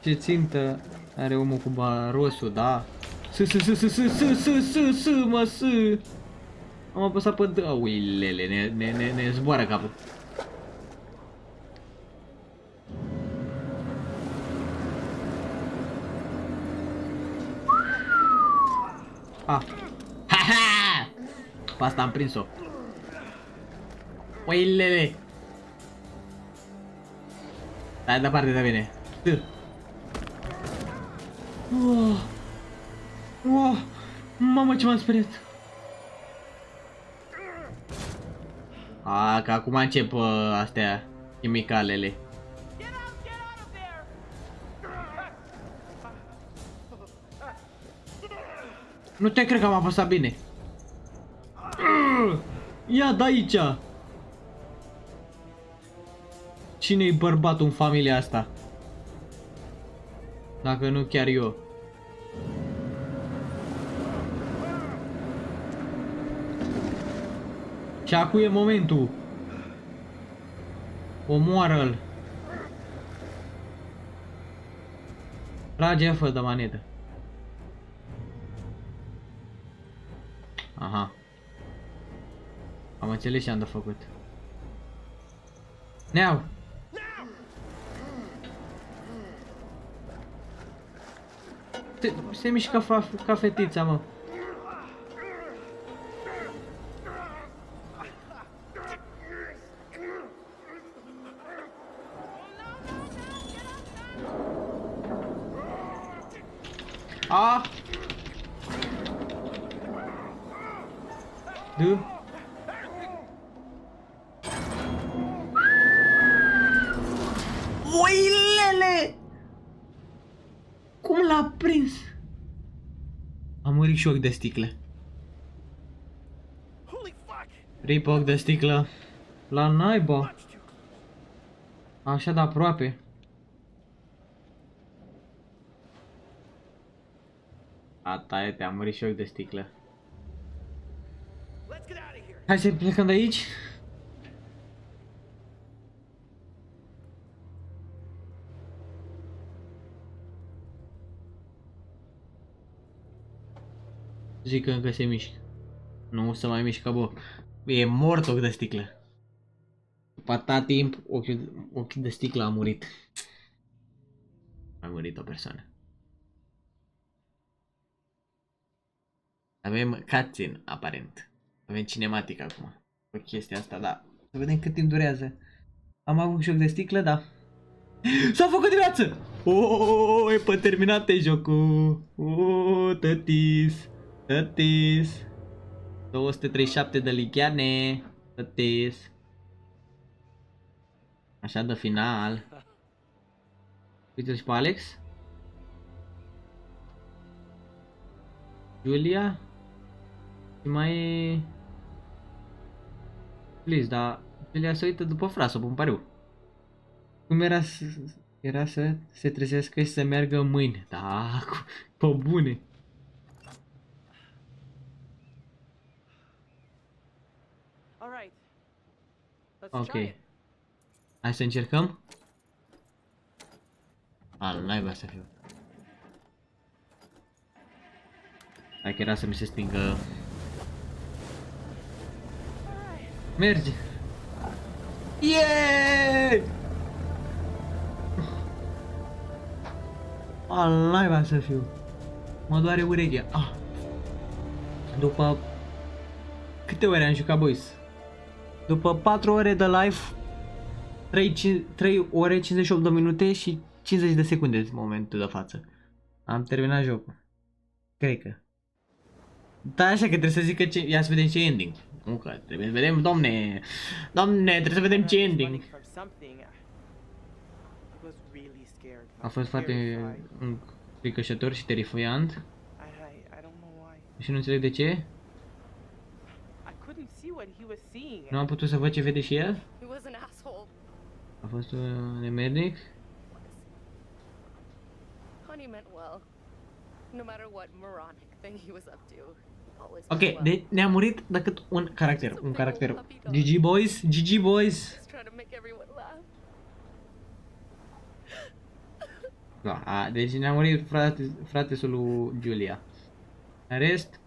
Ce țintă are omul cu barosul, da? S, s, s, s, s, s, s, s, s, mă, s. Am apăsat pe D. Uilele, ne, ne, ne, ne zboară capul. Ah. Ha, ha! Pe asta am prins-o. Uilele. Stai departe de mine. D. Oh. Oh. Mamă, ce m-am speriat. A, că acum încep uh, astea, chimicalele. Nu te cred că am apăsat bine. Ia de aici. Cine-i bărbatul în familia asta? Dacă nu chiar eu. Și acum e momentul. Omoară-l. Trage F de manetă. Aha. Am înțeles ce am de făcut. Neau! Se, se mișcă fa, ca fetița, mă. Și ochi de sticlă. Rip ochi de sticlă. La naiba. Așa de aproape. A, taie, te-a murit și ochi de sticlă. Hai să plecăm de aici. Zic că încă se mișcă. Nu se mai mișcă, bă. E mort ochi de sticlă. După atâta timp, ochiul, ochiul de sticlă a murit. A murit o persoană. Avem cutscene, aparent. Avem cinematic acum. Cu chestia asta, da. Să vedem cât timp durează. Am avut joc de sticlă, da. S-a făcut dimineață! Oh, e pe terminate jocul. Oh, tătis. Tătis. 237 de ligheane. Tătis. Așa de final. Uite și pe Alex. Julia. Și mai e... Please, dar Julia se uită după frasă, pe pariu. Cum era să, era să se trezească și să meargă mâine. Da, cu, pe bune. All right. Let's Ok. try it. Hai să încercăm. Al naiba să fiu. Hai că era să mi se stingă. Merge. Yeah! Al naiba să fiu. Mă doare urechea. Ah. După... Câte ore am jucat, boys? După 4 ore de live, 3, 3 ore 58 de minute și 50 de secunde în momentul de față. Am terminat jocul. Cred că. Da, așa că trebuie să zic că ce... Ia să vedem ce ending. Nu că trebuie să vedem, domne. Domne, trebuie să vedem ce ending. From something. I was really scared. A fost foarte înfricoșător și terifiant. I, I, I don't know why. Și nu înțeleg de ce. I couldn't see what he was seeing. Nu am putut să văd ce vede și el. He was an asshole. A fost un nemernic. Honey meant well. No matter what moronic thing he was up to. Always Ok, meant well. de ne-a murit decât un caracter. Un caracter. GG boys, GG boys. Just trying to make everyone laugh. Da, a, deci ne-a murit frate, fratesul lui Julia. În rest...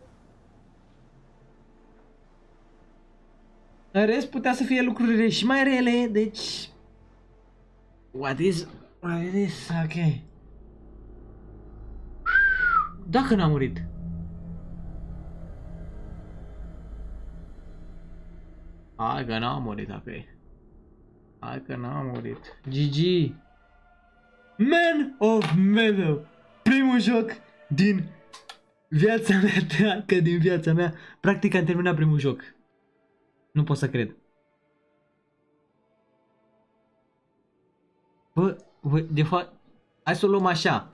În rest putea să fie lucrurile și mai rele, deci... What is... What is... Ok. Dacă n-a murit. Hai că n-a murit, ok. Hai că n-a murit. GG. Man of Metal. Primul joc din viața mea, treacă din viața mea. Practic am terminat primul joc. Nu pot să cred. Bă, bă, de fapt, hai să o luăm așa.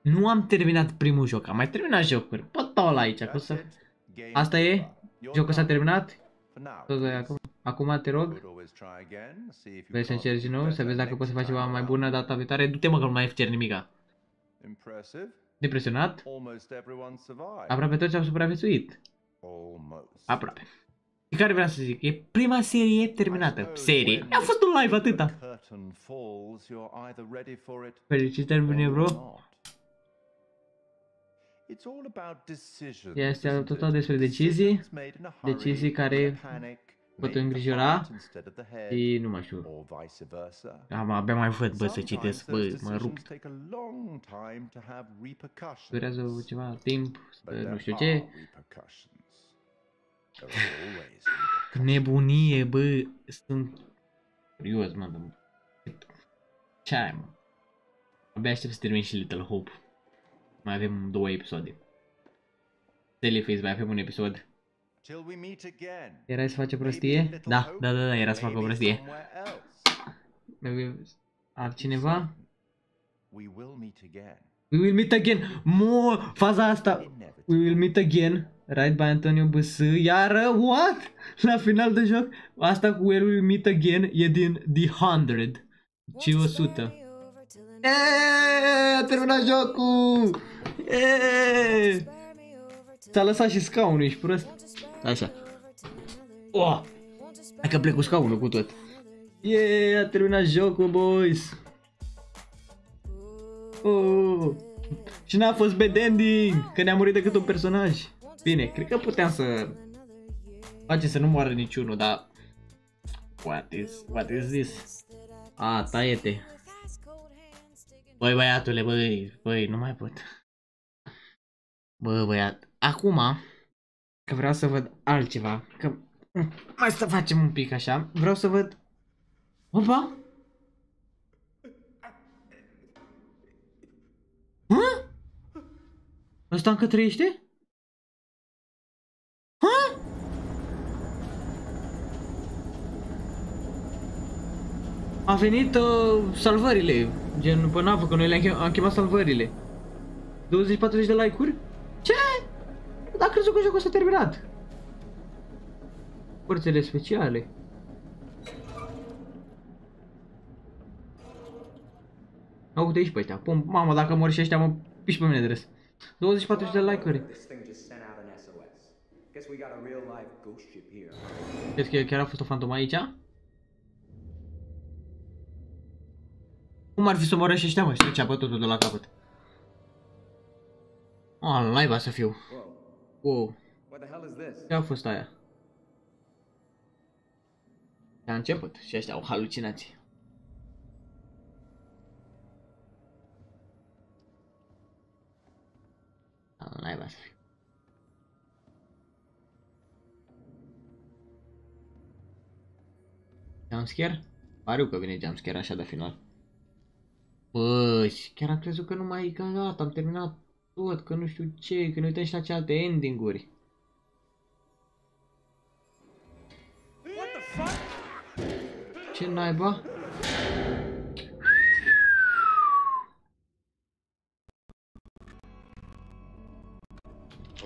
Nu am terminat primul joc, am mai terminat jocuri. Pot stau la aici, că o să... Asta e? Jocul s-a terminat? Tot de acum. Acum te rog, vrei să încerci din nou, să vezi dacă poți să faci ceva mai bună data viitoare. Du-te mă că nu mai cer nimica. Impressive. Depresionat? Almost everyone survived. Aproape toți au supraviețuit. Almost. Aproape. Și care vreau să zic? E prima serie terminată. Serie? A fost un live atâta. Curtain falls, you're either ready for it Felicitări, bine, bro. not. It's all about decisions. Este isn't total it? despre decizii. Decisions made in a hurry, Decizii in care a panic, pot make the îngrijora heart instead of the head, și nu mai știu. or vice versa. Am abia mai văd, bă, să Sometimes citesc, those bă, mă decisions rup. take a long time to have repercussions. Durează ceva timp, But să there nu știu are ce. Nebunie, bă, sunt curios, mă, de... Ce ai, mă? Abia aștept să termin și Little Hope. Mai avem două episoade. Teleface, mai avem un episod. Till we meet again. Era să face prostie? Da, da, da, da, era să facă o prostie. Somewhere else. Maybe Altcineva? We will meet again. We will meet again. Mo, faza asta. We will meet again. Right by Antonio B.S. Iară, what? La final de joc? Asta cu We will meet again e din The 100. Și 100. Eee, a terminat jocul! Eee! S-a lăsat și scaunul, ești prost? Așa. Oh! Hai că plec cu scaunul cu tot. Yeah, a terminat jocul, boys. Oh. Și n-a fost bad ending, că ne-a murit decât un personaj. Bine, cred că puteam să face să nu moară niciunul, dar... What is, what is this? A, taie-te. Băi, băiatule, băi, băi, nu mai pot. Bă, băiat, acum, că vreau să văd altceva, că mai să facem un pic așa, vreau să văd... Opa! Hă? Ăsta încă trăiește? Hă? A venit uh, salvările, gen pe navă, că noi le-am chem- am chemat salvările. 20-40 de like-uri? Ce? Dar crezut că jocul s-a terminat. Forțele speciale. Uite aici pe ăștia. Pum, mamă, dacă mor și ăștia, mă piși pe mine de râs. 24 de like-uri. This thing just sent out an SOS. Guess we got a real live ghost ship here. Crezi că chiar a fost o fantomă aici? Cum ar fi să omoră și ăștia, mă? Și înceapă totul de la capăt. Oh, naiba să fiu. Wow. What the hell is this? Ce a fost aia? A început și ăștia au halucinații. Al naiba să fiu. Jumpscare? Pariu că vine jumpscare așa de final. Bă, și chiar am crezut că nu mai e gata, am terminat tot, că nu știu ce, că ne uităm și la celelalte ending-uri. Ce naiba?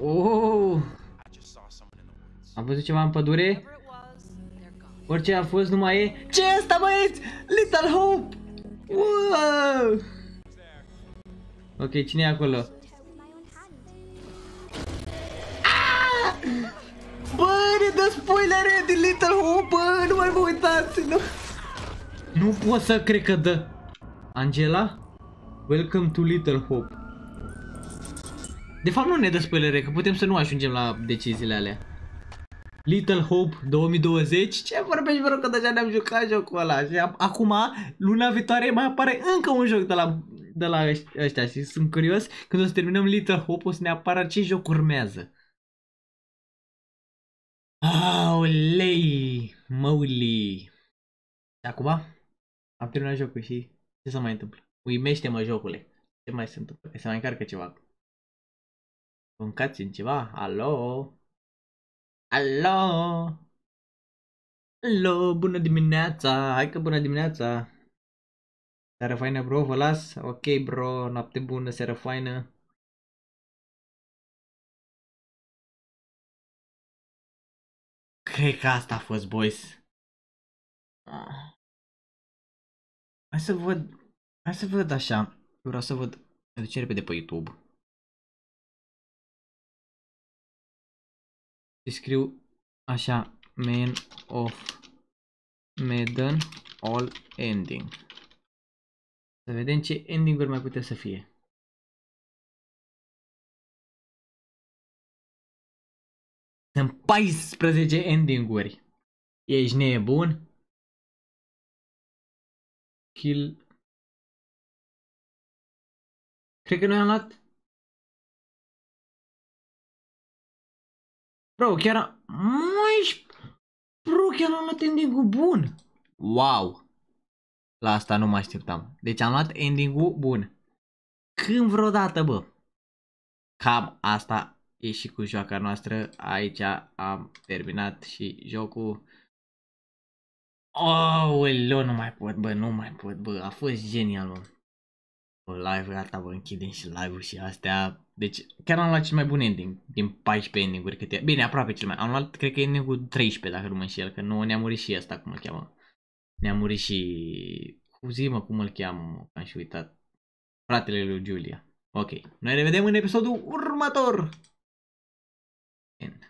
Oh! Am văzut ceva în pădure? Orice a fost nu mai e. Ce e asta băieți? Little Hope! Wow! Ok, cine e acolo? Ah! Bă, ne dă spoilere din Little Hope, bă, nu mai vă uitați, nu. Nu pot să cred că dă. Angela? Welcome to Little Hope. De fapt nu ne dă spoilere, că putem să nu ajungem la deciziile alea. Little Hope 2020? Ce vorbești, bro, că deja ne-am jucat jocul ăla și am- acum, luna viitoare, mai apare încă un joc de la, de la ăș- ăștia și sunt curios când o să terminăm Little Hope o să ne apară ce joc urmează. Aolei, măuli. Și acum am terminat jocul și ce se mai întâmplă? Uimește-mă jocule. Ce mai se întâmplă? Că se mai încarcă ceva. Mâncați în ceva? Alo? Alo? Alo, bună dimineața! Hai că bună dimineața! Seară faină, bro, vă las? Ok, bro, noapte bună, seară faină. Cred că asta a fost, boys. Ah. Hai să văd, hai să văd așa. Vreau să văd, mă duce repede pe YouTube. Și scriu așa, Man of Medan All Ending. Să vedem ce ending-uri mai putea să fie. Sunt 14 ending-uri. Ești nebun? Kill... Cred că noi am luat... Bro, chiar am... Mai... Bro, chiar am luat ending-ul bun. Wow. La asta nu mă așteptam. Deci am luat ending-ul bun. Când vreodată, bă. Cam asta e și cu joaca noastră. Aici am terminat și jocul. Oh, nu mai pot, bă, nu mai pot, bă. A fost genial, bă. Bă, live gata, bă, închidem și live-ul și astea. Deci, chiar am luat cel mai bun ending din 14 ending-uri câte. Bine, aproape cel mai. Am luat, cred că ending-ul 13, dacă nu mă înșel, că nu ne-a murit și ăsta, cum îl cheamă. Ne-a murit și... Cu zi, mă, cum îl cheamă, mă, am și uitat. Fratele lui Julia. Ok, noi ne vedem în episodul următor. End.